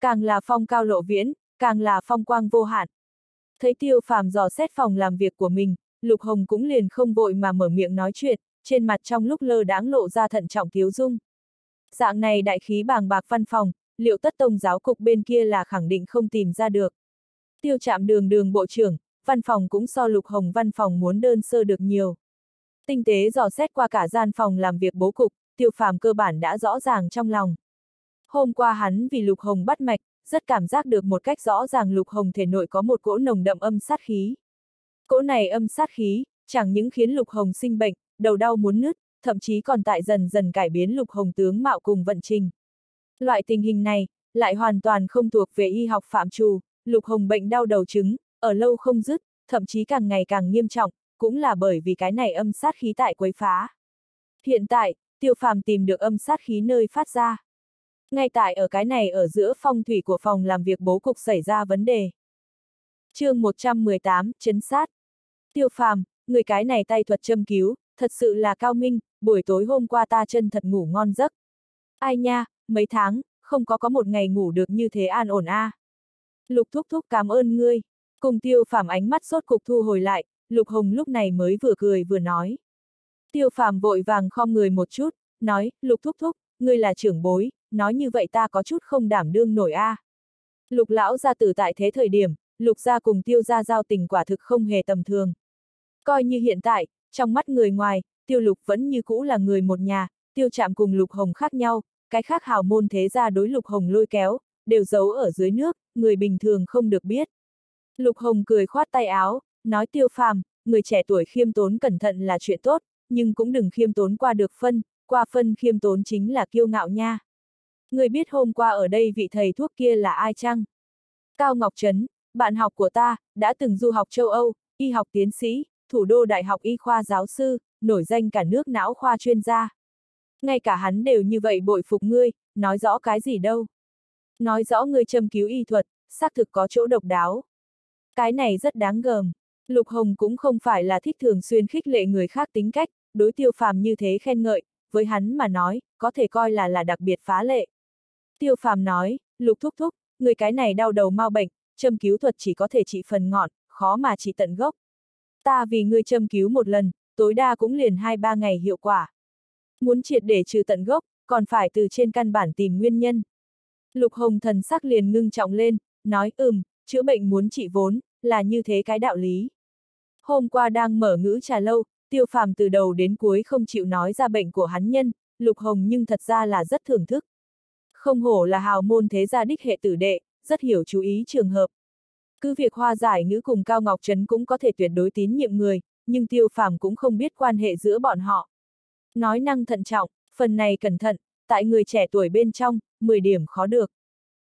Càng là phong cao lộ viễn, càng là phong quang vô hạn. Thấy tiêu phàm dò xét phòng làm việc của mình, Lục Hồng cũng liền không vội mà mở miệng nói chuyện, trên mặt trong lúc lơ đáng lộ ra thận trọng thiếu dung. Dạng này đại khí bàng bạc văn phòng, liệu tất tông giáo cục bên kia là khẳng định không tìm ra được. Tiêu chạm đường đường bộ trưởng, văn phòng cũng so lục hồng văn phòng muốn đơn sơ được nhiều. Tinh tế dò xét qua cả gian phòng làm việc bố cục, tiêu phàm cơ bản đã rõ ràng trong lòng. Hôm qua hắn vì lục hồng bắt mạch, rất cảm giác được một cách rõ ràng lục hồng thể nội có một cỗ nồng đậm âm sát khí. Cỗ này âm sát khí, chẳng những khiến lục hồng sinh bệnh, đầu đau muốn nứt, thậm chí còn tại dần dần cải biến lục hồng tướng mạo cùng vận trình. Loại tình hình này, lại hoàn toàn không thuộc về y học phạm trù, lục hồng bệnh đau đầu chứng ở lâu không dứt, thậm chí càng ngày càng nghiêm trọng, cũng là bởi vì cái này âm sát khí tại quấy phá. Hiện tại, tiêu phàm tìm được âm sát khí nơi phát ra. Ngay tại ở cái này ở giữa phong thủy của phòng làm việc bố cục xảy ra vấn đề. chương 118, chấn sát. Tiêu phàm, người cái này tay thuật châm cứu, thật sự là cao minh, buổi tối hôm qua ta chân thật ngủ ngon giấc. Ai nha, mấy tháng, không có có một ngày ngủ được như thế an ổn a. À. Lục thúc thúc cảm ơn ngươi. Cùng tiêu phàm ánh mắt sốt cục thu hồi lại, Lục Hồng lúc này mới vừa cười vừa nói. Tiêu phàm vội vàng khom người một chút, nói, Lục thúc thúc, ngươi là trưởng bối, nói như vậy ta có chút không đảm đương nổi a. À. Lục lão gia tử tại thế thời điểm, lục gia cùng tiêu gia giao tình quả thực không hề tầm thường. Coi như hiện tại, trong mắt người ngoài, tiêu lục vẫn như cũ là người một nhà, tiêu chạm cùng lục hồng khác nhau, cái khác hào môn thế gia đối lục hồng lôi kéo, đều giấu ở dưới nước, người bình thường không được biết. Lục hồng cười khoát tay áo, nói tiêu phàm, người trẻ tuổi khiêm tốn cẩn thận là chuyện tốt, nhưng cũng đừng khiêm tốn qua được phân, qua phân khiêm tốn chính là kiêu ngạo nha. Người biết hôm qua ở đây vị thầy thuốc kia là ai chăng? Cao Ngọc Trấn, bạn học của ta, đã từng du học châu Âu, y học tiến sĩ, thủ đô đại học y khoa giáo sư, nổi danh cả nước não khoa chuyên gia. Ngay cả hắn đều như vậy bội phục ngươi, nói rõ cái gì đâu. Nói rõ ngươi châm cứu y thuật, xác thực có chỗ độc đáo. Cái này rất đáng gờm. Lục Hồng cũng không phải là thích thường xuyên khích lệ người khác tính cách, đối tiêu phàm như thế khen ngợi, với hắn mà nói, có thể coi là là đặc biệt phá lệ. Tiêu phàm nói, lục thúc thúc, người cái này đau đầu mau bệnh, châm cứu thuật chỉ có thể trị phần ngọn, khó mà trị tận gốc. Ta vì ngươi châm cứu một lần, tối đa cũng liền 2-3 ngày hiệu quả. Muốn triệt để trừ tận gốc, còn phải từ trên căn bản tìm nguyên nhân. Lục Hồng thần sắc liền ngưng trọng lên, nói ừm, chữa bệnh muốn trị vốn, là như thế cái đạo lý. Hôm qua đang mở ngữ trà lâu, tiêu phàm từ đầu đến cuối không chịu nói ra bệnh của hắn nhân, Lục Hồng nhưng thật ra là rất thưởng thức. Không hổ là hào môn thế gia đích hệ tử đệ, rất hiểu chú ý trường hợp. Cứ việc hoa giải ngữ cùng Cao Ngọc Trấn cũng có thể tuyệt đối tín nhiệm người, nhưng tiêu phàm cũng không biết quan hệ giữa bọn họ. Nói năng thận trọng, phần này cẩn thận, tại người trẻ tuổi bên trong, 10 điểm khó được.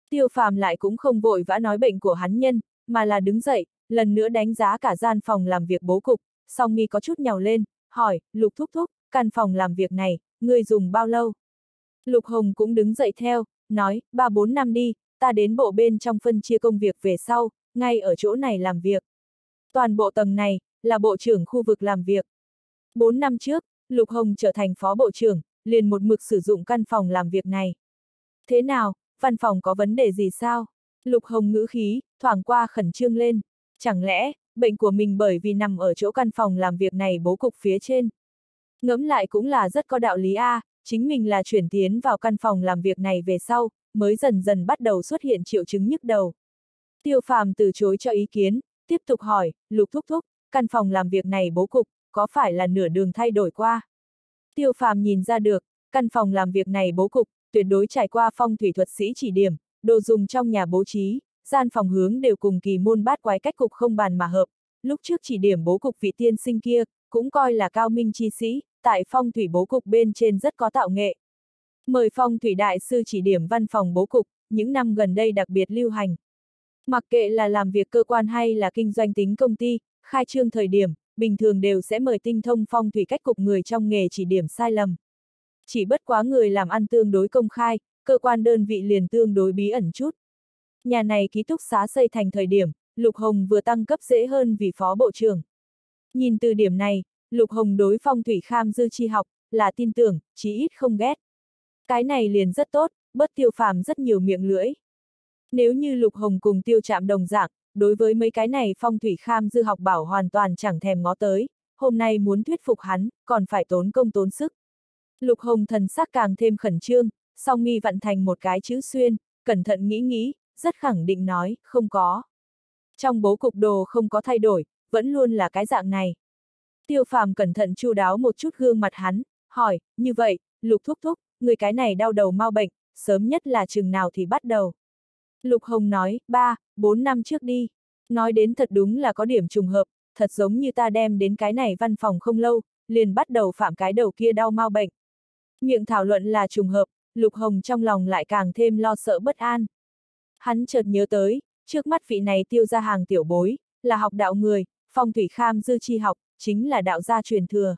Tiêu phàm lại cũng không vội vã nói bệnh của hắn nhân, mà là đứng dậy, lần nữa đánh giá cả gian phòng làm việc bố cục, song nghi có chút nhào lên, hỏi, lục thúc thúc, căn phòng làm việc này, người dùng bao lâu? Lục Hồng cũng đứng dậy theo, nói, ba bốn năm đi, ta đến bộ bên trong phân chia công việc về sau, ngay ở chỗ này làm việc. Toàn bộ tầng này, là bộ trưởng khu vực làm việc. Bốn năm trước, Lục Hồng trở thành phó bộ trưởng, liền một mực sử dụng căn phòng làm việc này. Thế nào, văn phòng có vấn đề gì sao? Lục Hồng ngữ khí, thoảng qua khẩn trương lên. Chẳng lẽ, bệnh của mình bởi vì nằm ở chỗ căn phòng làm việc này bố cục phía trên? Ngẫm lại cũng là rất có đạo lý a, à, chính mình là chuyển tiến vào căn phòng làm việc này về sau, mới dần dần bắt đầu xuất hiện triệu chứng nhức đầu. Tiêu phàm từ chối cho ý kiến, tiếp tục hỏi, lục thúc thúc, căn phòng làm việc này bố cục, có phải là nửa đường thay đổi qua? Tiêu phàm nhìn ra được, căn phòng làm việc này bố cục, tuyệt đối trải qua phong thủy thuật sĩ chỉ điểm, đồ dùng trong nhà bố trí, gian phòng hướng đều cùng kỳ môn bát quái cách cục không bàn mà hợp. Lúc trước chỉ điểm bố cục vị tiên sinh kia, cũng coi là cao minh chi sĩ, tại phong thủy bố cục bên trên rất có tạo nghệ. Mời phong thủy đại sư chỉ điểm văn phòng bố cục, những năm gần đây đặc biệt lưu hành. Mặc kệ là làm việc cơ quan hay là kinh doanh tính công ty, khai trương thời điểm, bình thường đều sẽ mời tinh thông phong thủy cách cục người trong nghề chỉ điểm sai lầm. Chỉ bất quá người làm ăn tương đối công khai, cơ quan đơn vị liền tương đối bí ẩn chút. Nhà này ký túc xá xây thành thời điểm, Lục Hồng vừa tăng cấp dễ hơn vì phó bộ trưởng. Nhìn từ điểm này, Lục Hồng đối phong thủy kham dư chi học, là tin tưởng, chí ít không ghét. Cái này liền rất tốt, bất tiêu phàm rất nhiều miệng lưỡi. Nếu như Lục Hồng cùng tiêu chạm đồng dạng, đối với mấy cái này phong thủy kham dư học bảo hoàn toàn chẳng thèm ngó tới, hôm nay muốn thuyết phục hắn, còn phải tốn công tốn sức. Lục Hồng thần sắc càng thêm khẩn trương, song nghi vặn thành một cái chữ xuyên, cẩn thận nghĩ nghĩ, rất khẳng định nói, không có. Trong bố cục đồ không có thay đổi, vẫn luôn là cái dạng này. Tiêu phàm cẩn thận chu đáo một chút gương mặt hắn, hỏi, như vậy, lục thúc thúc, người cái này đau đầu mau bệnh, sớm nhất là chừng nào thì bắt đầu. Lục Hồng nói, ba, bốn năm trước đi. Nói đến thật đúng là có điểm trùng hợp, thật giống như ta đem đến cái này văn phòng không lâu, liền bắt đầu phạm cái đầu kia đau mau bệnh. Miệng thảo luận là trùng hợp, Lục Hồng trong lòng lại càng thêm lo sợ bất an. Hắn chợt nhớ tới, trước mắt vị này tiêu ra hàng tiểu bối, là học đạo người, phong thủy kham dư chi học, chính là đạo gia truyền thừa.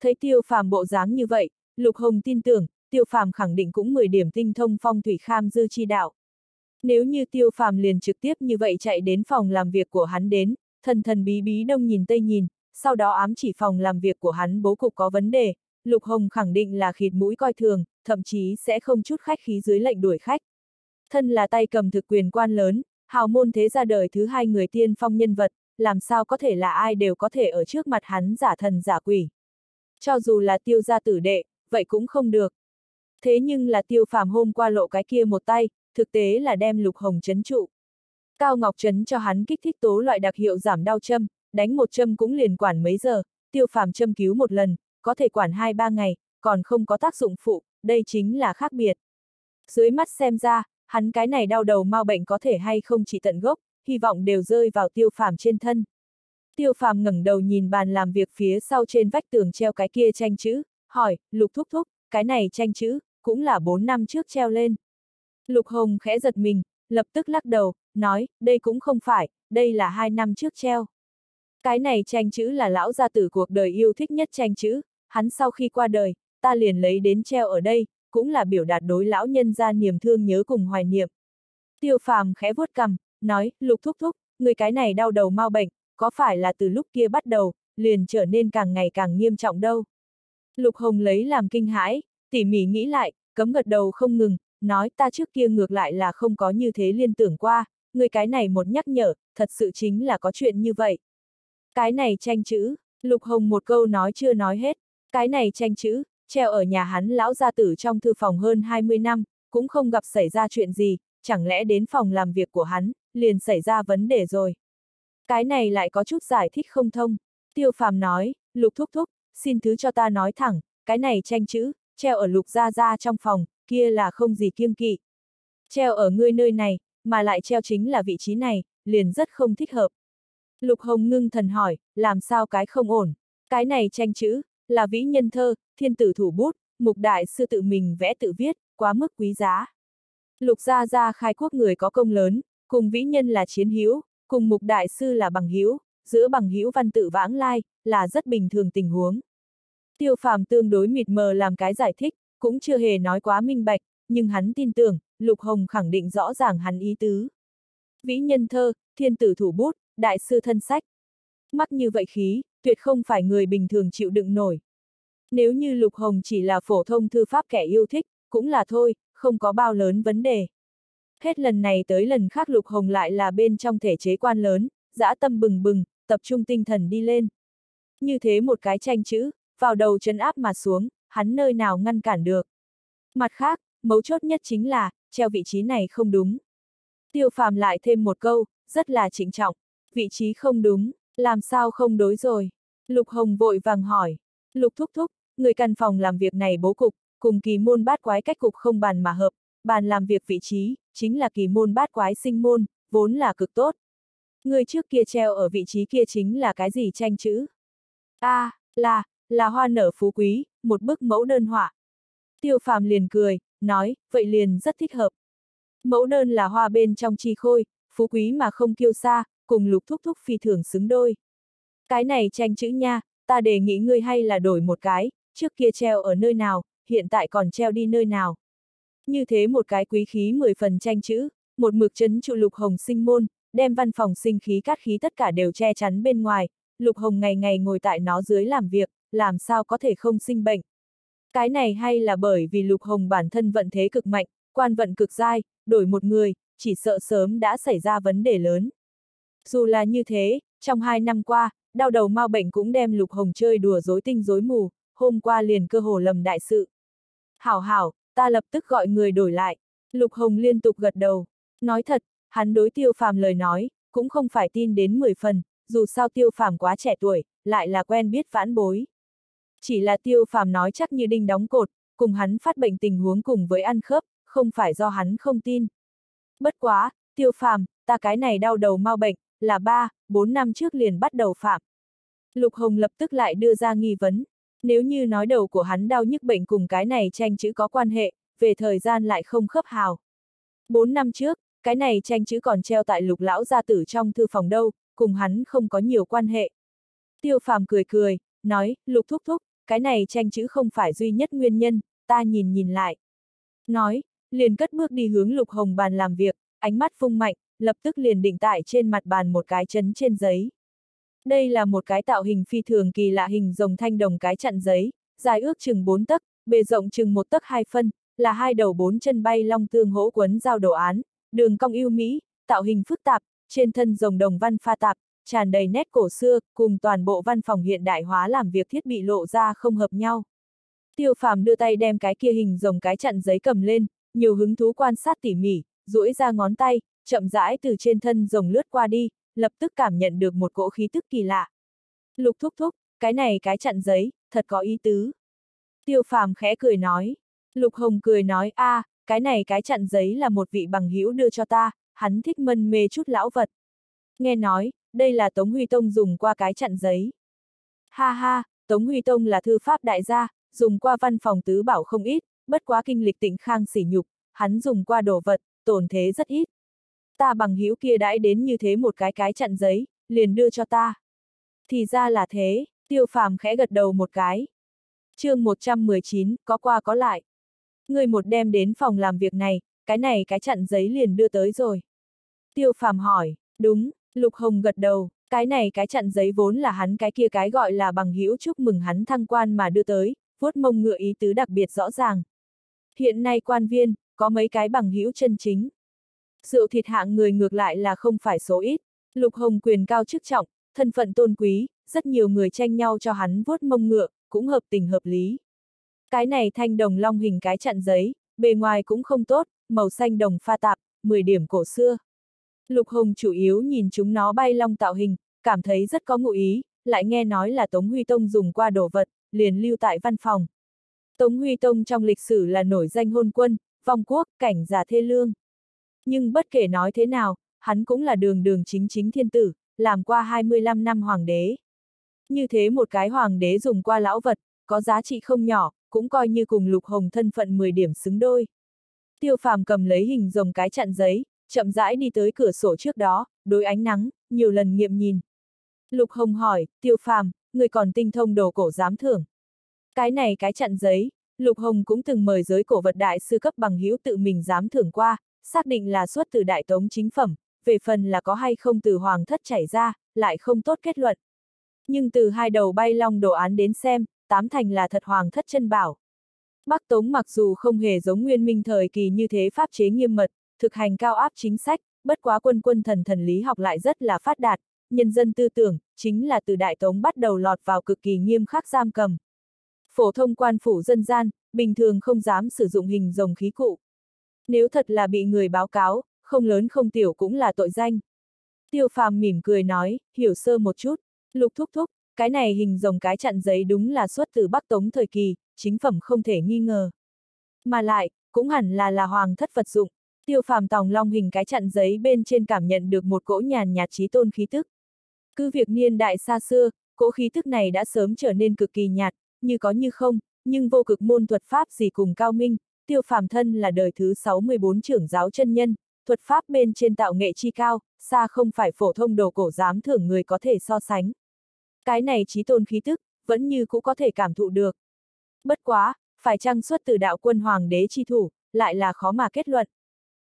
Thấy tiêu phàm bộ dáng như vậy, Lục Hồng tin tưởng, tiêu phàm khẳng định cũng 10 điểm tinh thông phong thủy kham dư chi đạo. Nếu như tiêu phàm liền trực tiếp như vậy chạy đến phòng làm việc của hắn đến, thần thần bí bí đông nhìn tây nhìn, sau đó ám chỉ phòng làm việc của hắn bố cục có vấn đề, Lục Hồng khẳng định là khịt mũi coi thường, thậm chí sẽ không chút khách khí dưới lệnh đuổi khách. Thân là tay cầm thực quyền quan lớn, hào môn thế ra đời thứ hai người tiên phong nhân vật, làm sao có thể là ai đều có thể ở trước mặt hắn giả thần giả quỷ. Cho dù là tiêu gia tử đệ, vậy cũng không được. Thế nhưng là tiêu phàm hôm qua lộ cái kia một tay, thực tế là đem lục hồng chấn trụ. Cao Ngọc Trấn cho hắn kích thích tố loại đặc hiệu giảm đau châm, đánh một châm cũng liền quản mấy giờ, tiêu phàm châm cứu một lần, có thể quản 2-3 ngày, còn không có tác dụng phụ, đây chính là khác biệt. Dưới mắt xem ra, hắn cái này đau đầu mau bệnh có thể hay không chỉ tận gốc, hy vọng đều rơi vào tiêu phàm trên thân. Tiêu phàm ngẩng đầu nhìn bàn làm việc phía sau trên vách tường treo cái kia tranh chữ, hỏi, lục thúc thúc, cái này tranh chữ, cũng là 4 năm trước treo lên. Lục Hồng khẽ giật mình, lập tức lắc đầu, nói, đây cũng không phải, đây là hai năm trước treo. Cái này tranh chữ là lão gia tử cuộc đời yêu thích nhất tranh chữ, hắn sau khi qua đời, ta liền lấy đến treo ở đây, cũng là biểu đạt đối lão nhân ra niềm thương nhớ cùng hoài niệm. Tiêu phàm khẽ vuốt cầm, nói, lục thúc thúc, người cái này đau đầu mau bệnh, có phải là từ lúc kia bắt đầu, liền trở nên càng ngày càng nghiêm trọng đâu. Lục Hồng lấy làm kinh hãi, tỉ mỉ nghĩ lại, cấm gật đầu không ngừng, nói ta trước kia ngược lại là không có như thế liên tưởng qua, người cái này một nhắc nhở, thật sự chính là có chuyện như vậy. Cái này tranh chữ, Lục Hồng một câu nói chưa nói hết, cái này tranh chữ, treo ở nhà hắn lão gia tử trong thư phòng hơn 20 năm, cũng không gặp xảy ra chuyện gì, chẳng lẽ đến phòng làm việc của hắn, liền xảy ra vấn đề rồi. Cái này lại có chút giải thích không thông. Tiêu phàm nói, lục thúc thúc, xin thứ cho ta nói thẳng, cái này tranh chữ, treo ở lục gia gia trong phòng, kia là không gì kiêng kỵ. Treo ở ngươi nơi này, mà lại treo chính là vị trí này, liền rất không thích hợp. Lục Hồng ngưng thần hỏi, làm sao cái không ổn? Cái này tranh chữ, là vĩ nhân thơ, thiên tử thủ bút, mục đại sư tự mình vẽ tự viết, quá mức quý giá. Lục gia gia khai quốc người có công lớn, cùng vĩ nhân là chiến hữu, cùng mục đại sư là bằng hữu, giữa bằng hữu văn tự vãng lai, là rất bình thường tình huống. Tiêu phàm tương đối mịt mờ làm cái giải thích, cũng chưa hề nói quá minh bạch, nhưng hắn tin tưởng, Lục Hồng khẳng định rõ ràng hắn ý tứ. Vĩ nhân thơ, thiên tử thủ bút, đại sư thân sách. Mắc như vậy khí, tuyệt không phải người bình thường chịu đựng nổi. Nếu như Lục Hồng chỉ là phổ thông thư pháp kẻ yêu thích, cũng là thôi, không có bao lớn vấn đề. Hết lần này tới lần khác Lục Hồng lại là bên trong thể chế quan lớn, dã tâm bừng bừng, tập trung tinh thần đi lên. Như thế một cái tranh chữ, vào đầu chân áp mà xuống, hắn nơi nào ngăn cản được. Mặt khác, mấu chốt nhất chính là, treo vị trí này không đúng. Tiêu phàm lại thêm một câu, rất là trịnh trọng, vị trí không đúng, làm sao không đối rồi. Lục Hồng vội vàng hỏi, Lục thúc thúc, người căn phòng làm việc này bố cục, cùng kỳ môn bát quái cách cục không bàn mà hợp, bàn làm việc vị trí, chính là kỳ môn bát quái sinh môn, vốn là cực tốt. Người trước kia treo ở vị trí kia chính là cái gì tranh chữ? a à, là, là hoa nở phú quý, một bức mẫu đơn họa. Tiêu phàm liền cười, nói, vậy liền rất thích hợp. Mẫu đơn là hoa bên trong chi khôi, phú quý mà không kiêu xa, cùng lục thúc thúc phi thường xứng đôi. Cái này tranh chữ nha, ta đề nghị ngươi hay là đổi một cái, trước kia treo ở nơi nào, hiện tại còn treo đi nơi nào. Như thế một cái quý khí 10 phần tranh chữ, một mực chấn trụ lục hồng sinh môn, đem văn phòng sinh khí cát khí tất cả đều che chắn bên ngoài, lục hồng ngày ngày ngồi tại nó dưới làm việc, làm sao có thể không sinh bệnh. Cái này hay là bởi vì lục hồng bản thân vận thế cực mạnh, quan vận cực dai, đổi một người, chỉ sợ sớm đã xảy ra vấn đề lớn. Dù là như thế, trong hai năm qua, đau đầu mau bệnh cũng đem lục hồng chơi đùa dối tinh dối mù, hôm qua liền cơ hồ lầm đại sự. Hảo hảo, ta lập tức gọi người đổi lại. Lục Hồng liên tục gật đầu. Nói thật, hắn đối tiêu phàm lời nói, cũng không phải tin đến 10 phần, dù sao tiêu phàm quá trẻ tuổi, lại là quen biết vãn bối. Chỉ là tiêu phàm nói chắc như đinh đóng cột, cùng hắn phát bệnh tình huống cùng với ăn khớp, không phải do hắn không tin. Bất quá, tiêu phàm, ta cái này đau đầu mau bệnh, là 3, 4 năm trước liền bắt đầu phạm. Lục Hồng lập tức lại đưa ra nghi vấn. Nếu như nói đầu của hắn đau nhức bệnh cùng cái này tranh chữ có quan hệ, về thời gian lại không khớp hào. Bốn năm trước, cái này tranh chữ còn treo tại lục lão gia tử trong thư phòng đâu, cùng hắn không có nhiều quan hệ. Tiêu phàm cười cười, nói, lục thúc thúc, cái này tranh chữ không phải duy nhất nguyên nhân, ta nhìn nhìn lại. Nói, liền cất bước đi hướng lục hồng bàn làm việc, ánh mắt phung mạnh, lập tức liền định tại trên mặt bàn một cái chấn trên giấy. Đây là một cái tạo hình phi thường kỳ lạ hình rồng thanh đồng cái chặn giấy, dài ước chừng 4 tấc, bề rộng chừng một tấc hai phân, là hai đầu bốn chân bay long tương hỗ quấn giao đồ án, đường cong yêu mỹ, tạo hình phức tạp, trên thân rồng đồng văn pha tạp, tràn đầy nét cổ xưa, cùng toàn bộ văn phòng hiện đại hóa làm việc thiết bị lộ ra không hợp nhau. Tiêu phàm đưa tay đem cái kia hình rồng cái chặn giấy cầm lên, nhiều hứng thú quan sát tỉ mỉ, duỗi ra ngón tay, chậm rãi từ trên thân rồng lướt qua đi, lập tức cảm nhận được một cỗ khí tức kỳ lạ. Lục thúc thúc, cái này cái chặn giấy, thật có ý tứ. Tiêu phàm khẽ cười nói. Lục Hồng cười nói a, à, cái này cái chặn giấy là một vị bằng hữu đưa cho ta, hắn thích mân mê chút lão vật. Nghe nói, đây là Tống Huy Tông dùng qua cái chặn giấy. Ha ha, Tống Huy Tông là thư pháp đại gia, dùng qua văn phòng tứ bảo không ít, bất quá kinh lịch tịnh khang sỉ nhục, hắn dùng qua đồ vật, tổn thế rất ít. Ta bằng hữu kia đãi đến như thế một cái cái chặn giấy, liền đưa cho ta. Thì ra là thế, tiêu phàm khẽ gật đầu một cái. chương 119, có qua có lại. Người một đem đến phòng làm việc này, cái này cái chặn giấy liền đưa tới rồi. Tiêu phàm hỏi, đúng, Lục Hồng gật đầu, cái này cái chặn giấy vốn là hắn cái kia cái gọi là bằng hữu chúc mừng hắn thăng quan mà đưa tới, vuốt mông ngựa ý tứ đặc biệt rõ ràng. Hiện nay quan viên, có mấy cái bằng hữu chân chính. Rượu thịt hạng người ngược lại là không phải số ít, Lục Hồng quyền cao chức trọng, thân phận tôn quý, rất nhiều người tranh nhau cho hắn vuốt mông ngựa, cũng hợp tình hợp lý. Cái này thanh đồng long hình cái chặn giấy, bề ngoài cũng không tốt, màu xanh đồng pha tạp, 10 điểm cổ xưa. Lục Hồng chủ yếu nhìn chúng nó bay long tạo hình, cảm thấy rất có ngụ ý, lại nghe nói là Tống Huy Tông dùng qua đồ vật, liền lưu tại văn phòng. Tống Huy Tông trong lịch sử là nổi danh hôn quân, vong quốc, cảnh giả thê lương. Nhưng bất kể nói thế nào, hắn cũng là đường đường chính chính thiên tử, làm qua 25 năm hoàng đế. Như thế một cái hoàng đế dùng qua lão vật, có giá trị không nhỏ, cũng coi như cùng lục hồng thân phận 10 điểm xứng đôi. Tiêu phàm cầm lấy hình rồng cái chặn giấy, chậm rãi đi tới cửa sổ trước đó, đối ánh nắng, nhiều lần nghiệm nhìn. Lục hồng hỏi, tiêu phàm, người còn tinh thông đồ cổ giám thưởng. Cái này cái chặn giấy, Lục Hồng cũng từng mời giới cổ vật đại sư cấp bằng hữu tự mình dám thưởng qua, xác định là xuất từ đại tống chính phẩm, về phần là có hay không từ hoàng thất chảy ra, lại không tốt kết luận. Nhưng từ hai đầu bay long đồ án đến xem, tám thành là thật hoàng thất chân bảo. Bắc Tống mặc dù không hề giống nguyên minh thời kỳ như thế pháp chế nghiêm mật, thực hành cao áp chính sách, bất quá quân quân thần thần lý học lại rất là phát đạt, nhân dân tư tưởng, chính là từ Đại Tống bắt đầu lọt vào cực kỳ nghiêm khắc giam cầm. Phổ thông quan phủ dân gian, bình thường không dám sử dụng hình rồng khí cụ. Nếu thật là bị người báo cáo, không lớn không tiểu cũng là tội danh. Tiêu phàm mỉm cười nói, hiểu sơ một chút, lục thúc thúc, cái này hình rồng cái chặn giấy đúng là xuất từ Bắc Tống thời kỳ, chính phẩm không thể nghi ngờ. Mà lại, cũng hẳn là là hoàng thất vật dụng, tiêu phàm tòng long hình cái chặn giấy bên trên cảm nhận được một cỗ nhàn nhạt trí tôn khí tức. Cứ việc niên đại xa xưa, cỗ khí tức này đã sớm trở nên cực kỳ nhạt, như có như không, nhưng vô cực môn thuật pháp gì cùng cao minh, tiêu phàm thân là đời thứ 64 trưởng giáo chân nhân, thuật pháp bên trên tạo nghệ chi cao, xa không phải phổ thông đồ cổ dám thưởng người có thể so sánh. Cái này trí tôn khí tức, vẫn như cũng có thể cảm thụ được. Bất quá, phải chăng xuất từ đạo quân hoàng đế chi thủ, lại là khó mà kết luận.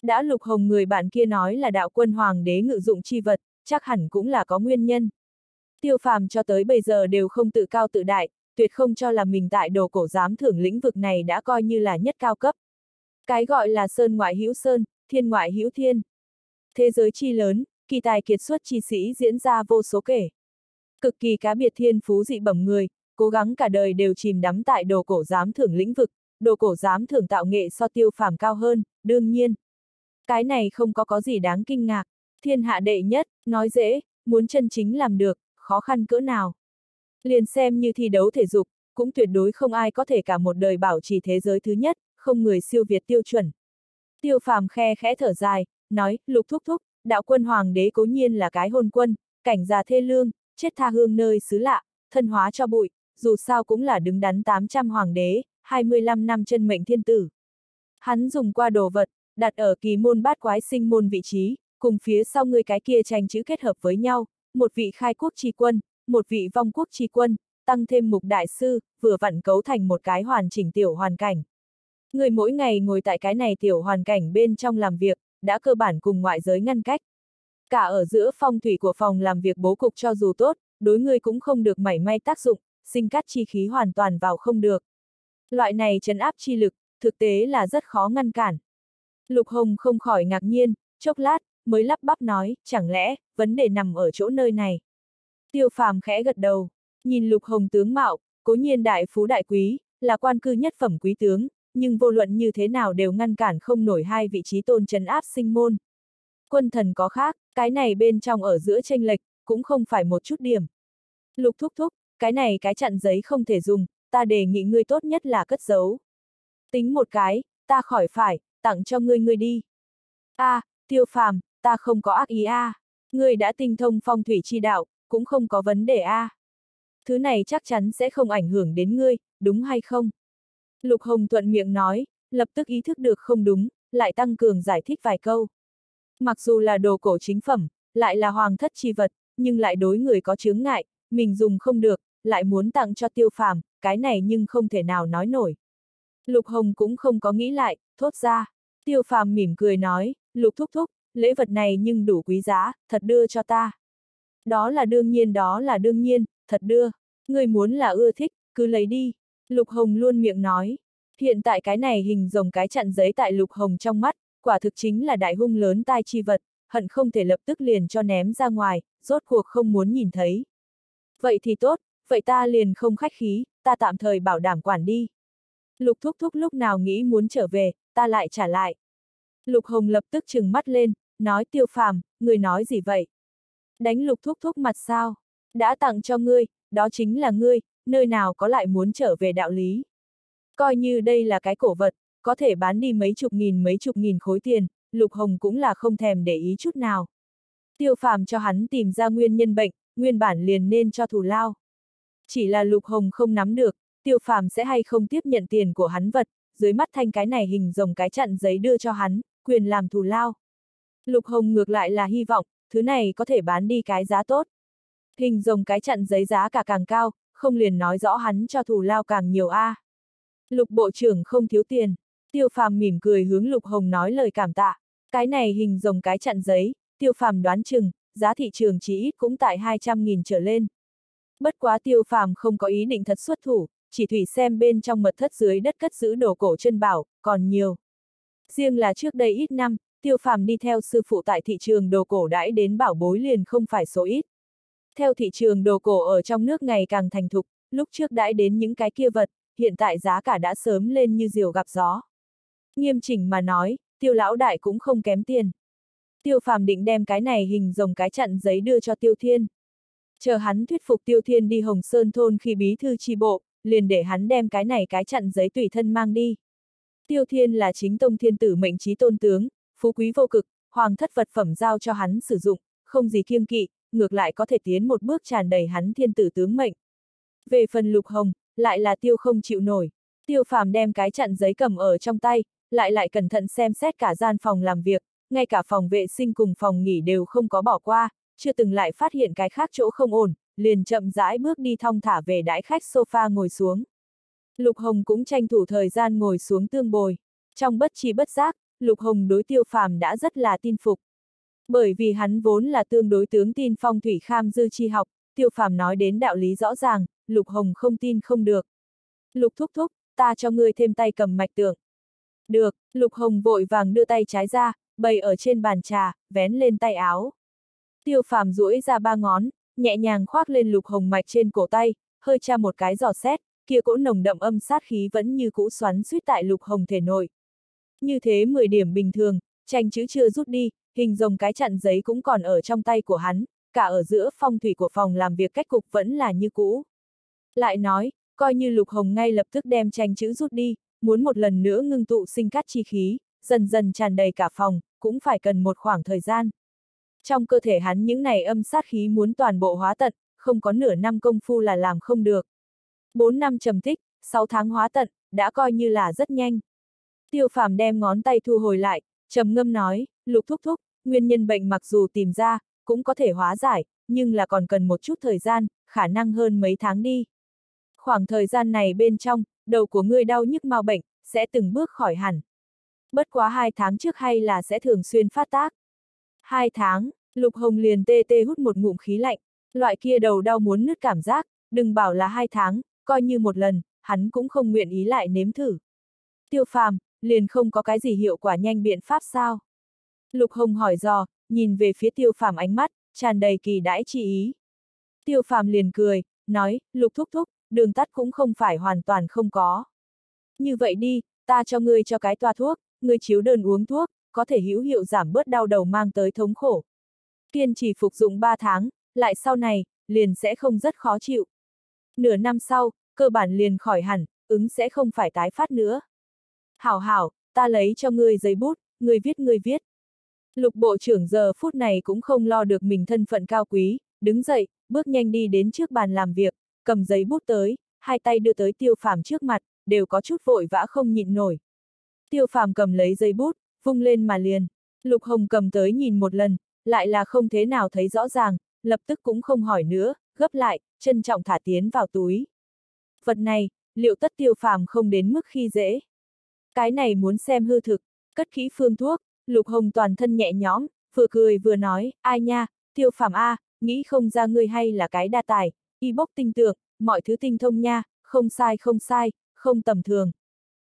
Đã lục hồng người bạn kia nói là đạo quân hoàng đế ngự dụng chi vật, chắc hẳn cũng là có nguyên nhân. Tiêu phàm cho tới bây giờ đều không tự cao tự đại, tuyệt không cho là mình tại đồ cổ giám thưởng lĩnh vực này đã coi như là nhất cao cấp. Cái gọi là sơn ngoại hữu sơn, thiên ngoại hữu thiên. Thế giới chi lớn, kỳ tài kiệt xuất chi sĩ diễn ra vô số kể. Cực kỳ cá biệt thiên phú dị bẩm người, cố gắng cả đời đều chìm đắm tại đồ cổ giám thưởng lĩnh vực, đồ cổ giám thưởng tạo nghệ so tiêu phàm cao hơn, đương nhiên. Cái này không có có gì đáng kinh ngạc, thiên hạ đệ nhất, nói dễ, muốn chân chính làm được, khó khăn cỡ nào. Liền xem như thi đấu thể dục, cũng tuyệt đối không ai có thể cả một đời bảo trì thế giới thứ nhất, không người siêu việt tiêu chuẩn. Tiêu phàm khe khẽ thở dài, nói, lục thúc thúc, đạo quân hoàng đế cố nhiên là cái hôn quân, cảnh già thê lương, chết tha hương nơi xứ lạ, thân hóa cho bụi, dù sao cũng là đứng đắn 800 hoàng đế, 25 năm chân mệnh thiên tử. Hắn dùng qua đồ vật, đặt ở kỳ môn bát quái sinh môn vị trí, cùng phía sau người cái kia tranh chữ kết hợp với nhau, một vị khai quốc tri quân, một vị vong quốc tri quân, tăng thêm mục đại sư, vừa vặn cấu thành một cái hoàn chỉnh tiểu hoàn cảnh. Người mỗi ngày ngồi tại cái này tiểu hoàn cảnh bên trong làm việc, đã cơ bản cùng ngoại giới ngăn cách. Cả ở giữa phong thủy của phòng làm việc bố cục cho dù tốt, đối người cũng không được mảy may tác dụng, sinh cát chi khí hoàn toàn vào không được. Loại này chấn áp chi lực, thực tế là rất khó ngăn cản. Lục Hồng không khỏi ngạc nhiên, chốc lát, mới lắp bắp nói, chẳng lẽ, vấn đề nằm ở chỗ nơi này. Tiêu phàm khẽ gật đầu, nhìn Lục Hồng tướng mạo, cố nhiên đại phú đại quý, là quan cư nhất phẩm quý tướng, nhưng vô luận như thế nào đều ngăn cản không nổi hai vị trí tôn trấn áp sinh môn. Quân thần có khác, cái này bên trong ở giữa tranh lệch, cũng không phải một chút điểm. Lục thúc thúc, cái này cái chặn giấy không thể dùng, ta đề nghị ngươi tốt nhất là cất giấu. Tính một cái, ta khỏi phải, tặng cho ngươi ngươi đi. a à, tiêu phàm, ta không có ác ý a à. Ngươi đã tinh thông phong thủy chi đạo, cũng không có vấn đề a à. Thứ này chắc chắn sẽ không ảnh hưởng đến ngươi, đúng hay không? Lục Hồng thuận miệng nói, lập tức ý thức được không đúng, lại tăng cường giải thích vài câu. Mặc dù là đồ cổ chính phẩm, lại là hoàng thất chi vật, nhưng lại đối người có chướng ngại, mình dùng không được, lại muốn tặng cho tiêu phàm, cái này nhưng không thể nào nói nổi. Lục Hồng cũng không có nghĩ lại, thốt ra. Tiêu phàm mỉm cười nói, Lục thúc thúc, lễ vật này nhưng đủ quý giá, thật đưa cho ta. Đó là đương nhiên đó là đương nhiên, thật đưa. Người muốn là ưa thích, cứ lấy đi. Lục Hồng luôn miệng nói. Hiện tại cái này hình rồng cái chặn giấy tại Lục Hồng trong mắt, quả thực chính là đại hung lớn tai chi vật, hận không thể lập tức liền cho ném ra ngoài, rốt cuộc không muốn nhìn thấy. Vậy thì tốt, vậy ta liền không khách khí, ta tạm thời bảo đảm quản đi. Lục thúc thúc lúc nào nghĩ muốn trở về, ta lại trả lại. Lục Hồng lập tức trừng mắt lên, nói tiêu phàm, người nói gì vậy? Đánh lục thúc thúc mặt sao? Đã tặng cho ngươi, đó chính là ngươi, nơi nào có lại muốn trở về đạo lý. Coi như đây là cái cổ vật, có thể bán đi mấy chục nghìn mấy chục nghìn khối tiền, Lục Hồng cũng là không thèm để ý chút nào. Tiêu phàm cho hắn tìm ra nguyên nhân bệnh, nguyên bản liền nên cho thù lao. Chỉ là Lục Hồng không nắm được, tiêu phàm sẽ hay không tiếp nhận tiền của hắn vật, dưới mắt thanh cái này hình rồng cái chặn giấy đưa cho hắn, quyền làm thù lao. Lục Hồng ngược lại là hy vọng, thứ này có thể bán đi cái giá tốt. Hình rồng cái chặn giấy giá cả càng cao, không liền nói rõ hắn cho thù lao càng nhiều a. À. Lục bộ trưởng không thiếu tiền. Tiêu phàm mỉm cười hướng Lục Hồng nói lời cảm tạ. Cái này hình rồng cái chặn giấy, tiêu phàm đoán chừng, giá thị trường chỉ ít cũng tại 200.000 trở lên. Bất quá tiêu phàm không có ý định thật xuất thủ, chỉ thủy xem bên trong mật thất dưới đất cất giữ đồ cổ chân bảo, còn nhiều. Riêng là trước đây ít năm, tiêu phàm đi theo sư phụ tại thị trường đồ cổ đãi đến bảo bối liền không phải số ít. Theo thị trường đồ cổ ở trong nước ngày càng thành thục, lúc trước đãi đến những cái kia vật, hiện tại giá cả đã sớm lên như diều gặp gió. Nghiêm chỉnh mà nói, tiêu lão đại cũng không kém tiền. Tiêu phàm định đem cái này hình rồng cái chặn giấy đưa cho tiêu thiên. Chờ hắn thuyết phục tiêu thiên đi Hồng Sơn thôn khi bí thư chi bộ, liền để hắn đem cái này cái chặn giấy tùy thân mang đi. Tiêu thiên là chính tông thiên tử mệnh trí tôn tướng, phú quý vô cực, hoàng thất vật phẩm giao cho hắn sử dụng, không gì kiêng kỵ, ngược lại có thể tiến một bước tràn đầy hắn thiên tử tướng mệnh. Về phần lục hồng, lại là tiêu không chịu nổi. Tiêu phàm đem cái chặn giấy cầm ở trong tay, lại lại cẩn thận xem xét cả gian phòng làm việc, ngay cả phòng vệ sinh cùng phòng nghỉ đều không có bỏ qua, chưa từng lại phát hiện cái khác chỗ không ổn, liền chậm rãi bước đi thong thả về đãi khách sofa ngồi xuống. Lục Hồng cũng tranh thủ thời gian ngồi xuống tương bồi. Trong bất chi bất giác, Lục Hồng đối tiêu phàm đã rất là tin phục. Bởi vì hắn vốn là tương đối tướng tin phong thủy kham dư chi học, tiêu phàm nói đến đạo lý rõ ràng, Lục Hồng không tin không được. Lục thúc thúc, ta cho ngươi thêm tay cầm mạch tượng. Được, Lục Hồng vội vàng đưa tay trái ra, bày ở trên bàn trà, vén lên tay áo. Tiêu phàm duỗi ra ba ngón, nhẹ nhàng khoác lên Lục Hồng mạch trên cổ tay, hơi tra một cái giò xét, kia cỗ nồng đậm âm sát khí vẫn như cũ xoắn suýt tại Lục Hồng thể nội. Như thế 10 điểm bình thường, tranh chữ chưa rút đi, hình rồng cái chặn giấy cũng còn ở trong tay của hắn, cả ở giữa phong thủy của phòng làm việc cách cục vẫn là như cũ. Lại nói, coi như Lục Hồng ngay lập tức đem tranh chữ rút đi, muốn một lần nữa ngưng tụ sinh cát chi khí, dần dần tràn đầy cả phòng, cũng phải cần một khoảng thời gian. Trong cơ thể hắn những này âm sát khí muốn toàn bộ hóa tận, không có nửa năm công phu là làm không được. 4 năm trầm tích, 6 tháng hóa tận, đã coi như là rất nhanh. Tiêu phàm đem ngón tay thu hồi lại, trầm ngâm nói, lục thúc thúc, nguyên nhân bệnh mặc dù tìm ra, cũng có thể hóa giải, nhưng là còn cần một chút thời gian, khả năng hơn mấy tháng đi. Khoảng thời gian này bên trong, đầu của ngươi đau nhức mau bệnh, sẽ từng bước khỏi hẳn. Bất quá hai tháng trước hay là sẽ thường xuyên phát tác. Hai tháng, Lục Hồng liền tê tê hút một ngụm khí lạnh, loại kia đầu đau muốn nứt cảm giác, đừng bảo là hai tháng, coi như một lần, hắn cũng không nguyện ý lại nếm thử. Tiêu phàm, liền không có cái gì hiệu quả nhanh biện pháp sao? Lục Hồng hỏi dò, nhìn về phía tiêu phàm ánh mắt, tràn đầy kỳ đãi chi ý. Tiêu phàm liền cười, nói, lục thúc thúc, đường tắt cũng không phải hoàn toàn không có. Như vậy đi, ta cho ngươi cho cái toa thuốc, ngươi chiếu đơn uống thuốc, có thể hữu hiệu giảm bớt đau đầu mang tới thống khổ. Kiên trì phục dụng 3 tháng, lại sau này, liền sẽ không rất khó chịu. Nửa năm sau, cơ bản liền khỏi hẳn, ứng sẽ không phải tái phát nữa. Hảo hảo, ta lấy cho ngươi giấy bút, ngươi viết ngươi viết. Lục bộ trưởng giờ phút này cũng không lo được mình thân phận cao quý, đứng dậy, bước nhanh đi đến trước bàn làm việc, cầm giấy bút tới, hai tay đưa tới tiêu phàm trước mặt, đều có chút vội vã không nhịn nổi. Tiêu phàm cầm lấy giấy bút, vung lên mà liền. Lục Hồng cầm tới nhìn một lần, lại là không thế nào thấy rõ ràng, lập tức cũng không hỏi nữa, gấp lại, trân trọng thả tiến vào túi. Vật này, liệu tất tiêu phàm không đến mức khi dễ. Cái này muốn xem hư thực, cất kỹ phương thuốc, Lục Hồng toàn thân nhẹ nhõm, vừa cười vừa nói, ai nha, tiêu phàm A, nghĩ không ra ngươi hay là cái đa tài, y bốc tinh tưởng, mọi thứ tinh thông nha, không sai không sai, không tầm thường.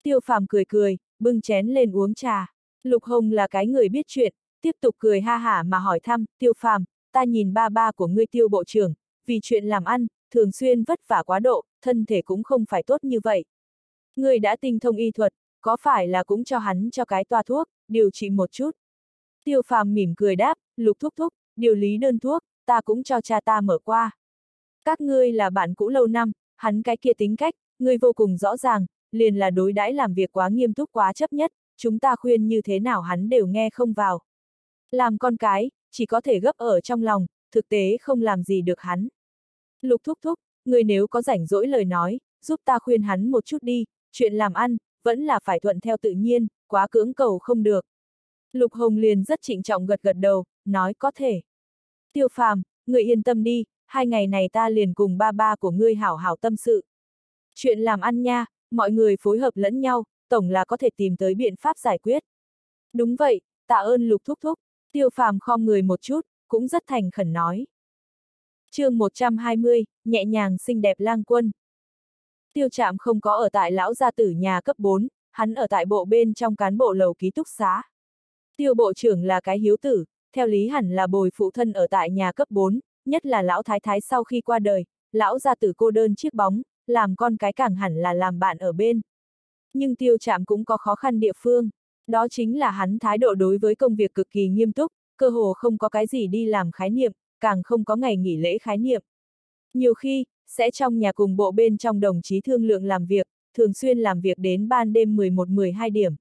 Tiêu phàm cười cười, bưng chén lên uống trà. Lục Hồng là cái người biết chuyện, tiếp tục cười ha hả mà hỏi thăm, tiêu phàm, ta nhìn ba ba của ngươi tiêu bộ trưởng, vì chuyện làm ăn, thường xuyên vất vả quá độ, thân thể cũng không phải tốt như vậy. Ngươi đã tinh thông y thuật, có phải là cũng cho hắn cho cái toa thuốc, điều trị một chút. Tiêu phàm mỉm cười đáp, lục thúc thúc, điều lý đơn thuốc, ta cũng cho cha ta mở qua. Các ngươi là bạn cũ lâu năm, hắn cái kia tính cách, ngươi vô cùng rõ ràng, liền là đối đãi làm việc quá nghiêm túc quá chấp nhất, chúng ta khuyên như thế nào hắn đều nghe không vào. Làm con cái, chỉ có thể gấp ở trong lòng, thực tế không làm gì được hắn. Lục thúc thúc, người nếu có rảnh rỗi lời nói, giúp ta khuyên hắn một chút đi, chuyện làm ăn, vẫn là phải thuận theo tự nhiên, quá cưỡng cầu không được. Lục Hồng liền rất trịnh trọng gật gật đầu, nói có thể. Tiêu phàm, người yên tâm đi, hai ngày này ta liền cùng ba ba của ngươi hảo hảo tâm sự. Chuyện làm ăn nha, mọi người phối hợp lẫn nhau, tổng là có thể tìm tới biện pháp giải quyết. Đúng vậy, tạ ơn lục thúc thúc, tiêu phàm khom người một chút, cũng rất thành khẩn nói. chương 120, nhẹ nhàng xinh đẹp lang quân. Tiêu trạm không có ở tại lão gia tử nhà cấp 4, hắn ở tại bộ bên trong cán bộ lầu ký túc xá. Tiêu bộ trưởng là cái hiếu tử, theo lý hẳn là bồi phụ thân ở tại nhà cấp 4, nhất là lão thái thái sau khi qua đời, lão gia tử cô đơn chiếc bóng, làm con cái càng hẳn là làm bạn ở bên. Nhưng tiêu Trạm cũng có khó khăn địa phương, đó chính là hắn thái độ đối với công việc cực kỳ nghiêm túc, cơ hồ không có cái gì đi làm khái niệm, càng không có ngày nghỉ lễ khái niệm. Nhiều khi, sẽ trong nhà cùng bộ bên trong đồng chí thương lượng làm việc, thường xuyên làm việc đến ban đêm 11-12 điểm.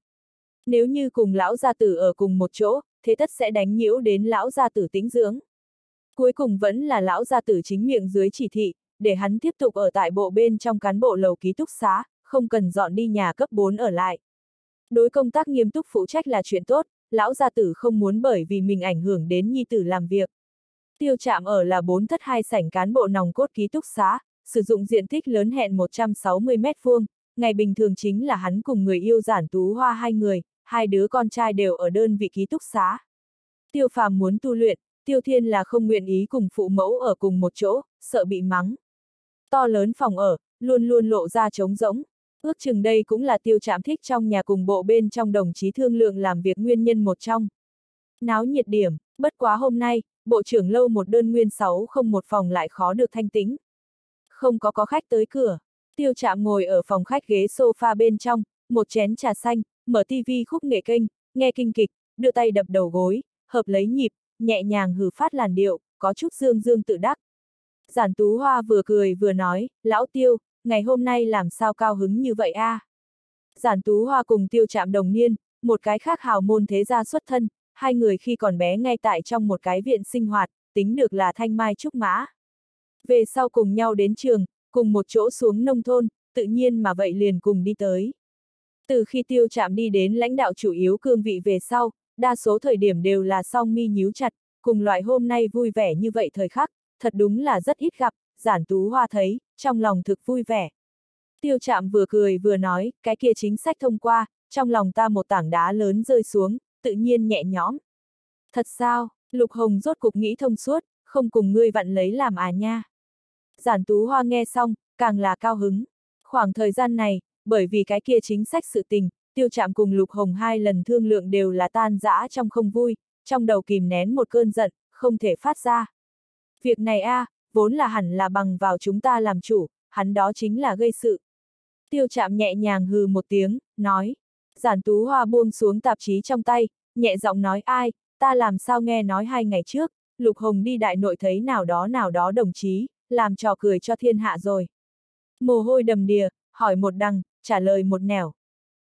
Nếu như cùng lão gia tử ở cùng một chỗ, thế tất sẽ đánh nhiễu đến lão gia tử tĩnh dưỡng. Cuối cùng vẫn là lão gia tử chính miệng dưới chỉ thị, để hắn tiếp tục ở tại bộ bên trong cán bộ lầu ký túc xá, không cần dọn đi nhà cấp 4 ở lại. Đối công tác nghiêm túc phụ trách là chuyện tốt, lão gia tử không muốn bởi vì mình ảnh hưởng đến nhi tử làm việc. Tiêu Trạm ở là bốn thất hai sảnh cán bộ nòng cốt ký túc xá, sử dụng diện tích lớn hẹn 160 mét vuông, ngày bình thường chính là hắn cùng người yêu giản tú hoa hai người, hai đứa con trai đều ở đơn vị ký túc xá. Tiêu phàm muốn tu luyện, tiêu thiên là không nguyện ý cùng phụ mẫu ở cùng một chỗ, sợ bị mắng. To lớn phòng ở, luôn luôn lộ ra trống rỗng. Ước chừng đây cũng là tiêu Trạm thích trong nhà cùng bộ bên trong đồng chí thương lượng làm việc nguyên nhân một trong. Náo nhiệt điểm, bất quá hôm nay, bộ trưởng lâu một đơn nguyên sáu không một phòng lại khó được thanh tính. Không có có khách tới cửa, tiêu chạm ngồi ở phòng khách ghế sofa bên trong, một chén trà xanh, mở tivi khúc nghệ kênh, nghe kinh kịch, đưa tay đập đầu gối, hợp lấy nhịp, nhẹ nhàng hử phát làn điệu, có chút dương dương tự đắc. Giản Tú Hoa vừa cười vừa nói, lão tiêu, ngày hôm nay làm sao cao hứng như vậy a? À? Giản Tú Hoa cùng tiêu chạm đồng niên, một cái khác hào môn thế gia xuất thân, hai người khi còn bé ngay tại trong một cái viện sinh hoạt, tính được là thanh mai trúc mã. Về sau cùng nhau đến trường, cùng một chỗ xuống nông thôn, tự nhiên mà vậy liền cùng đi tới. Từ khi tiêu chạm đi đến lãnh đạo chủ yếu cương vị về sau, đa số thời điểm đều là song mi nhíu chặt, cùng loại hôm nay vui vẻ như vậy thời khắc, thật đúng là rất ít gặp, giản tú hoa thấy, trong lòng thực vui vẻ. Tiêu chạm vừa cười vừa nói, cái kia chính sách thông qua, trong lòng ta một tảng đá lớn rơi xuống, tự nhiên nhẹ nhõm. Thật sao, Lục Hồng rốt cục nghĩ thông suốt, không cùng ngươi vặn lấy làm à nha. Giản Tú Hoa nghe xong, càng là cao hứng. Khoảng thời gian này, bởi vì cái kia chính sách sự tình, tiêu chạm cùng Lục Hồng hai lần thương lượng đều là tan rã trong không vui, trong đầu kìm nén một cơn giận, không thể phát ra. Việc này a, à, vốn là hẳn là bằng vào chúng ta làm chủ, hắn đó chính là gây sự. Tiêu chạm nhẹ nhàng hừ một tiếng, nói. Giản Tú Hoa buông xuống tạp chí trong tay, nhẹ giọng nói ai, ta làm sao nghe nói hai ngày trước, Lục Hồng đi đại nội thấy nào đó nào đó đồng chí, làm trò cười cho thiên hạ rồi. Mồ hôi đầm đìa, hỏi một đằng, trả lời một nẻo.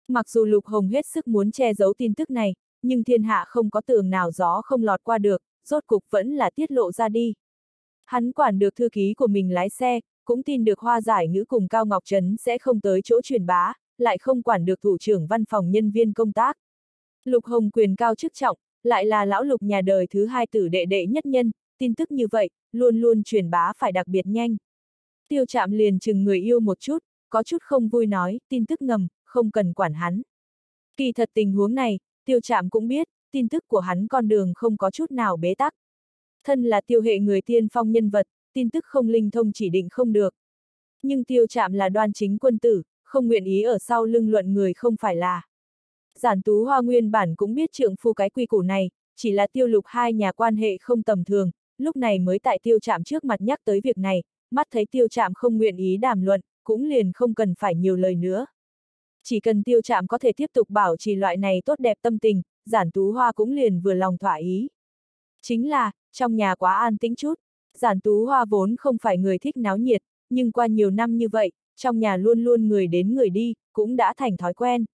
Mặc dù Lục Hồng hết sức muốn che giấu tin tức này, nhưng thiên hạ không có tường nào gió không lọt qua được, rốt cục vẫn là tiết lộ ra đi. Hắn quản được thư ký của mình lái xe, cũng tin được hoa giải ngữ cùng Cao Ngọc Trấn sẽ không tới chỗ truyền bá, lại không quản được thủ trưởng văn phòng nhân viên công tác. Lục Hồng quyền cao chức trọng, lại là lão lục nhà đời thứ hai tử đệ đệ nhất nhân, tin tức như vậy, luôn luôn truyền bá phải đặc biệt nhanh. Tiêu chạm liền chừng người yêu một chút, có chút không vui nói, tin tức ngầm, không cần quản hắn. Kỳ thật tình huống này, tiêu chạm cũng biết, tin tức của hắn con đường không có chút nào bế tắc. Thân là tiêu hệ người tiên phong nhân vật, tin tức không linh thông chỉ định không được. Nhưng tiêu chạm là đoan chính quân tử, không nguyện ý ở sau lưng luận người không phải là. Giản Tú Hoa nguyên bản cũng biết trượng phu cái quy củ này, chỉ là tiêu lục hai nhà quan hệ không tầm thường, lúc này mới tại tiêu chạm trước mặt nhắc tới việc này, mắt thấy tiêu chạm không nguyện ý đàm luận, cũng liền không cần phải nhiều lời nữa. Chỉ cần tiêu chạm có thể tiếp tục bảo trì loại này tốt đẹp tâm tình, giản tú hoa cũng liền vừa lòng thỏa ý. Chính là, trong nhà quá an tĩnh chút, giản tú hoa vốn không phải người thích náo nhiệt, nhưng qua nhiều năm như vậy, trong nhà luôn luôn người đến người đi, cũng đã thành thói quen.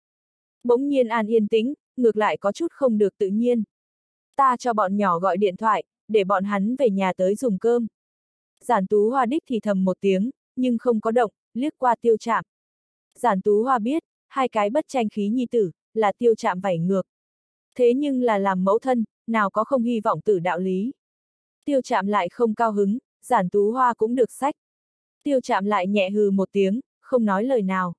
Bỗng nhiên an yên tĩnh, ngược lại có chút không được tự nhiên. Ta cho bọn nhỏ gọi điện thoại, để bọn hắn về nhà tới dùng cơm. Giản Tú Hoa đích thì thầm một tiếng, nhưng không có động, liếc qua tiêu chạm. Giản Tú Hoa biết, hai cái bất tranh khí nhi tử, là tiêu chạm vảy ngược. Thế nhưng là làm mẫu thân, nào có không hy vọng tử đạo lý. Tiêu chạm lại không cao hứng, giản Tú Hoa cũng được sách. Tiêu chạm lại nhẹ hừ một tiếng, không nói lời nào.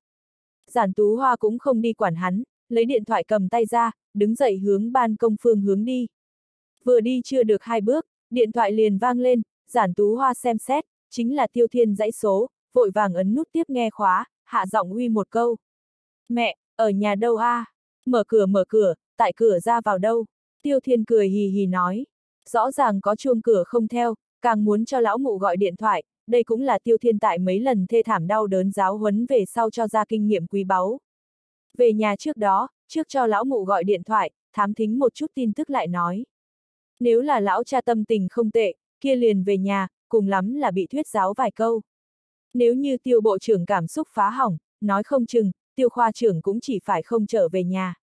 Giản Tú Hoa cũng không đi quản hắn, lấy điện thoại cầm tay ra, đứng dậy hướng ban công phương hướng đi. Vừa đi chưa được hai bước, điện thoại liền vang lên, giản tú hoa xem xét, chính là tiêu thiên dãy số, vội vàng ấn nút tiếp nghe khóa, hạ giọng uy một câu. Mẹ, ở nhà đâu a? À? Mở cửa mở cửa, tại cửa ra vào đâu? Tiêu thiên cười hì hì nói. Rõ ràng có chuông cửa không theo, càng muốn cho lão mụ gọi điện thoại, đây cũng là tiêu thiên tại mấy lần thê thảm đau đớn giáo huấn về sau cho ra kinh nghiệm quý báu. Về nhà trước đó, trước cho lão mụ gọi điện thoại, thám thính một chút tin tức lại nói. Nếu là lão cha tâm tình không tệ, kia liền về nhà, cùng lắm là bị thuyết giáo vài câu. Nếu như tiêu bộ trưởng cảm xúc phá hỏng, nói không chừng, tiêu khoa trưởng cũng chỉ phải không trở về nhà.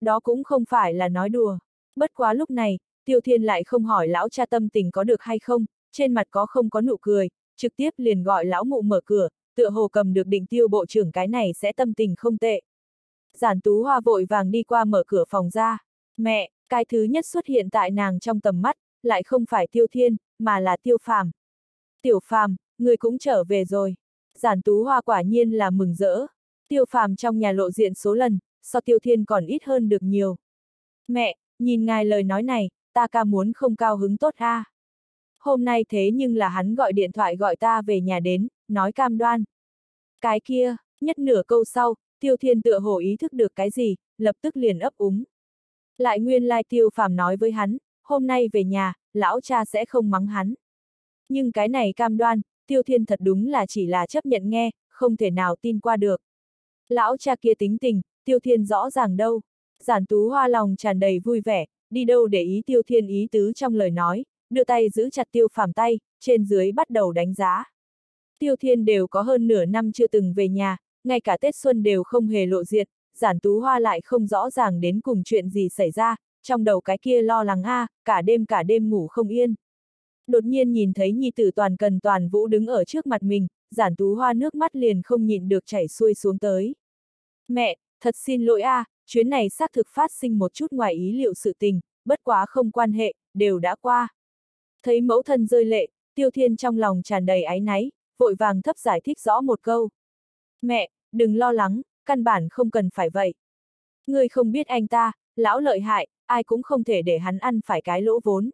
Đó cũng không phải là nói đùa. Bất quá lúc này, tiêu thiên lại không hỏi lão cha tâm tình có được hay không, trên mặt có không có nụ cười, trực tiếp liền gọi lão mụ mở cửa, tựa hồ cầm được định tiêu bộ trưởng cái này sẽ tâm tình không tệ. Giản tú hoa vội vàng đi qua mở cửa phòng ra. Mẹ, cái thứ nhất xuất hiện tại nàng trong tầm mắt, lại không phải tiêu thiên, mà là tiêu phàm. Tiểu phàm, người cũng trở về rồi. Giản tú hoa quả nhiên là mừng rỡ. Tiêu phàm trong nhà lộ diện số lần, so tiêu thiên còn ít hơn được nhiều. Mẹ, nhìn ngài lời nói này, ta ca muốn không cao hứng tốt ha. Hôm nay thế nhưng là hắn gọi điện thoại gọi ta về nhà đến, nói cam đoan. Cái kia, nhất nửa câu sau, tiêu thiên tựa hồ ý thức được cái gì, lập tức liền ấp úng. Lại nguyên lai tiêu phàm nói với hắn, hôm nay về nhà, lão cha sẽ không mắng hắn. Nhưng cái này cam đoan, tiêu thiên thật đúng là chỉ là chấp nhận nghe, không thể nào tin qua được. Lão cha kia tính tình, tiêu thiên rõ ràng đâu. Giản tú hoa lòng tràn đầy vui vẻ, đi đâu để ý tiêu thiên ý tứ trong lời nói, đưa tay giữ chặt tiêu phàm tay, trên dưới bắt đầu đánh giá. Tiêu thiên đều có hơn nửa năm chưa từng về nhà, ngay cả Tết Xuân đều không hề lộ diện, giản tú hoa lại không rõ ràng đến cùng chuyện gì xảy ra, trong đầu cái kia lo lắng a, à, cả đêm cả đêm ngủ không yên. Đột nhiên nhìn thấy nhi tử toàn cần toàn vũ đứng ở trước mặt mình, giản tú hoa nước mắt liền không nhịn được chảy xuôi xuống tới. Mẹ, thật xin lỗi a, à, chuyến này xác thực phát sinh một chút ngoài ý liệu sự tình, bất quá không quan hệ, đều đã qua. Thấy mẫu thân rơi lệ, tiêu thiên trong lòng tràn đầy áy náy, vội vàng thấp giải thích rõ một câu. Mẹ, đừng lo lắng, căn bản không cần phải vậy. Ngươi không biết anh ta, lão lợi hại, ai cũng không thể để hắn ăn phải cái lỗ vốn,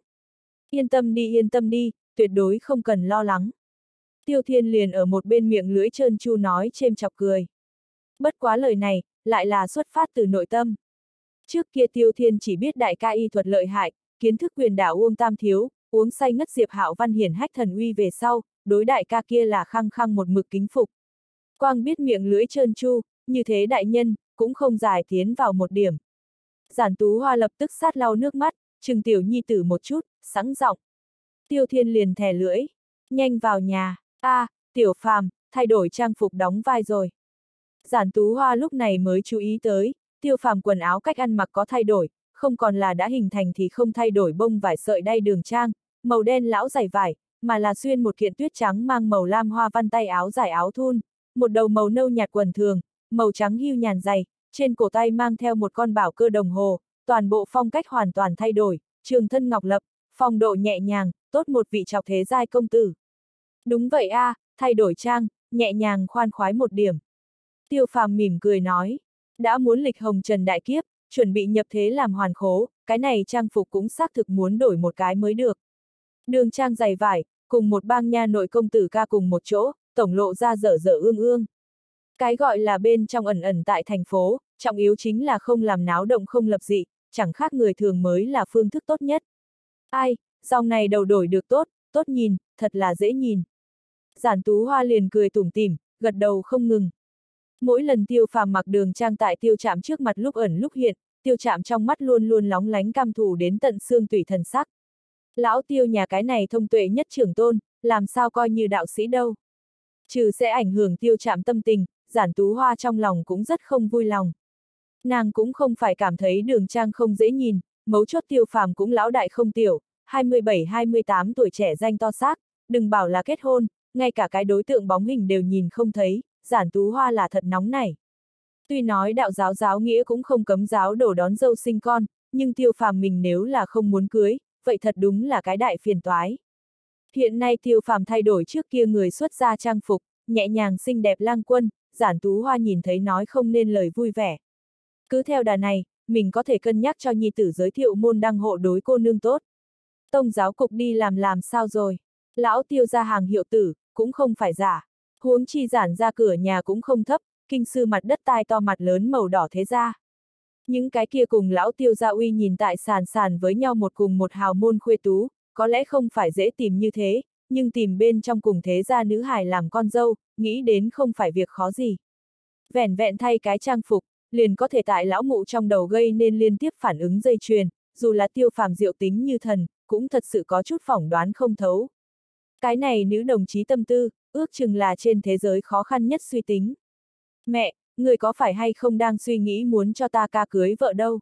Yên tâm đi yên tâm đi, tuyệt đối không cần lo lắng. Tiêu Thiên liền ở một bên miệng lưỡi trơn chu nói chêm chọc cười. Bất quá lời này, lại là xuất phát từ nội tâm. Trước kia Tiêu Thiên chỉ biết đại ca y thuật lợi hại, kiến thức quyền đảo Uông Tam Thiếu, uống say ngất Diệp Hạo Văn hiển hách thần uy về sau, đối đại ca kia là khăng khăng một mực kính phục. Quang biết miệng lưỡi trơn chu, như thế đại nhân, cũng không giải tiến vào một điểm. Giản Tú Hoa lập tức sát lau nước mắt, trừng tiểu nhi tử một chút, sẵn giọng. Tiêu Thiên liền thè lưỡi, nhanh vào nhà, a, à, tiểu phàm, thay đổi trang phục đóng vai rồi. Giản Tú Hoa lúc này mới chú ý tới, tiêu phàm quần áo cách ăn mặc có thay đổi, không còn là đã hình thành thì không thay đổi bông vải sợi đay đường trang, màu đen lão dày vải, mà là xuyên một kiện tuyết trắng mang màu lam hoa văn tay áo dài áo thun, một đầu màu nâu nhạt quần thường, màu trắng hưu nhàn dày, trên cổ tay mang theo một con bảo cơ đồng hồ, toàn bộ phong cách hoàn toàn thay đổi, trường thân ngọc lập, phong độ nhẹ nhàng, tốt một vị trọc thế giai công tử. Đúng vậy a, à, thay đổi trang, nhẹ nhàng khoan khoái một điểm. Tiêu phàm mỉm cười nói, đã muốn lịch hồng trần đại kiếp, chuẩn bị nhập thế làm hoàn khố, cái này trang phục cũng xác thực muốn đổi một cái mới được. Đường trang dày vải, cùng một bang nha nội công tử ca cùng một chỗ, tổng lộ ra dở dở ương ương. Cái gọi là bên trong ẩn ẩn tại thành phố, trọng yếu chính là không làm náo động không lập dị, chẳng khác người thường mới là phương thức tốt nhất. Ai, dòng này đầu đổi được tốt, tốt nhìn, thật là dễ nhìn. Giản tú hoa liền cười tủm tỉm, gật đầu không ngừng. Mỗi lần tiêu phàm mặc đường trang tại tiêu chạm trước mặt lúc ẩn lúc hiện, tiêu chạm trong mắt luôn luôn lóng lánh cam thủ đến tận xương tủy thần sắc. Lão tiêu nhà cái này thông tuệ nhất trưởng tôn, làm sao coi như đạo sĩ đâu. Trừ sẽ ảnh hưởng tiêu chạm tâm tình, giản tú hoa trong lòng cũng rất không vui lòng. Nàng cũng không phải cảm thấy đường trang không dễ nhìn, mấu chốt tiêu phàm cũng lão đại không tiểu, 27-28 tuổi trẻ danh to xác, đừng bảo là kết hôn, ngay cả cái đối tượng bóng hình đều nhìn không thấy, giản tú hoa là thật nóng này. Tuy nói đạo giáo giáo nghĩa cũng không cấm giáo đổ đón dâu sinh con, nhưng tiêu phàm mình nếu là không muốn cưới, vậy thật đúng là cái đại phiền toái. Hiện nay tiêu phàm thay đổi trước kia người xuất gia trang phục, nhẹ nhàng xinh đẹp lang quân, giản tú hoa nhìn thấy nói không nên lời vui vẻ. Cứ theo đà này, mình có thể cân nhắc cho nhi tử giới thiệu môn đăng hộ đối cô nương tốt. Tông giáo cục đi làm làm sao rồi? Lão tiêu ra hàng hiệu tử, cũng không phải giả. Huống chi giản ra cửa nhà cũng không thấp, kinh sư mặt đất tai to mặt lớn màu đỏ thế ra. Những cái kia cùng lão tiêu gia uy nhìn tại sàn sàn với nhau một cùng một hào môn khuê tú, có lẽ không phải dễ tìm như thế, nhưng tìm bên trong cùng thế gia nữ hài làm con dâu, nghĩ đến không phải việc khó gì. Vẻn vẹn thay cái trang phục, liền có thể tại lão mụ trong đầu gây nên liên tiếp phản ứng dây chuyền, dù là tiêu phàm diệu tính như thần, cũng thật sự có chút phỏng đoán không thấu. Cái này nữ đồng chí tâm tư, ước chừng là trên thế giới khó khăn nhất suy tính. Mẹ, người có phải hay không đang suy nghĩ muốn cho ta ca cưới vợ đâu?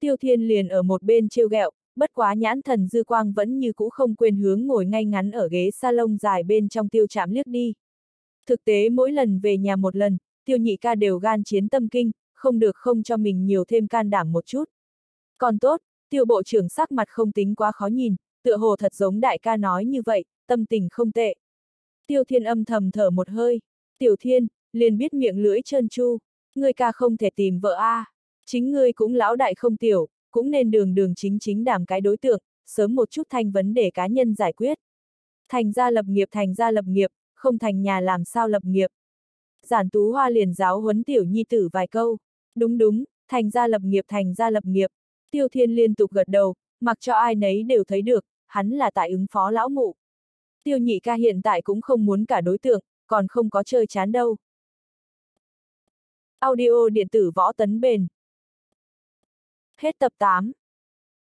Tiêu Thiên liền ở một bên trêu ghẹo, bất quá nhãn thần dư quang vẫn như cũ không quên hướng ngồi ngay ngắn ở ghế salon dài bên trong tiêu chạm liếc đi. Thực tế mỗi lần về nhà một lần, tiêu nhị ca đều gan chiến tâm kinh, không được không cho mình nhiều thêm can đảm một chút. Còn tốt, tiêu bộ trưởng sắc mặt không tính quá khó nhìn, tựa hồ thật giống đại ca nói như vậy, tâm tình không tệ. Tiêu thiên âm thầm thở một hơi, tiểu thiên, liền biết miệng lưỡi trơn chu, ngươi ca không thể tìm vợ a, chính ngươi cũng lão đại không tiểu, cũng nên đường đường chính chính đảm cái đối tượng, sớm một chút thành vấn đề cá nhân giải quyết. Thành ra lập nghiệp thành ra lập nghiệp, không thành nhà làm sao lập nghiệp. Giản tú hoa liền giáo huấn tiểu nhi tử vài câu. Đúng đúng, thành ra lập nghiệp thành ra lập nghiệp. Tiêu thiên liên tục gật đầu, mặc cho ai nấy đều thấy được, hắn là tại ứng phó lão mụ. Tiêu nhị ca hiện tại cũng không muốn cả đối tượng, còn không có chơi chán đâu. Audio điện tử võ tấn bền. Hết tập 8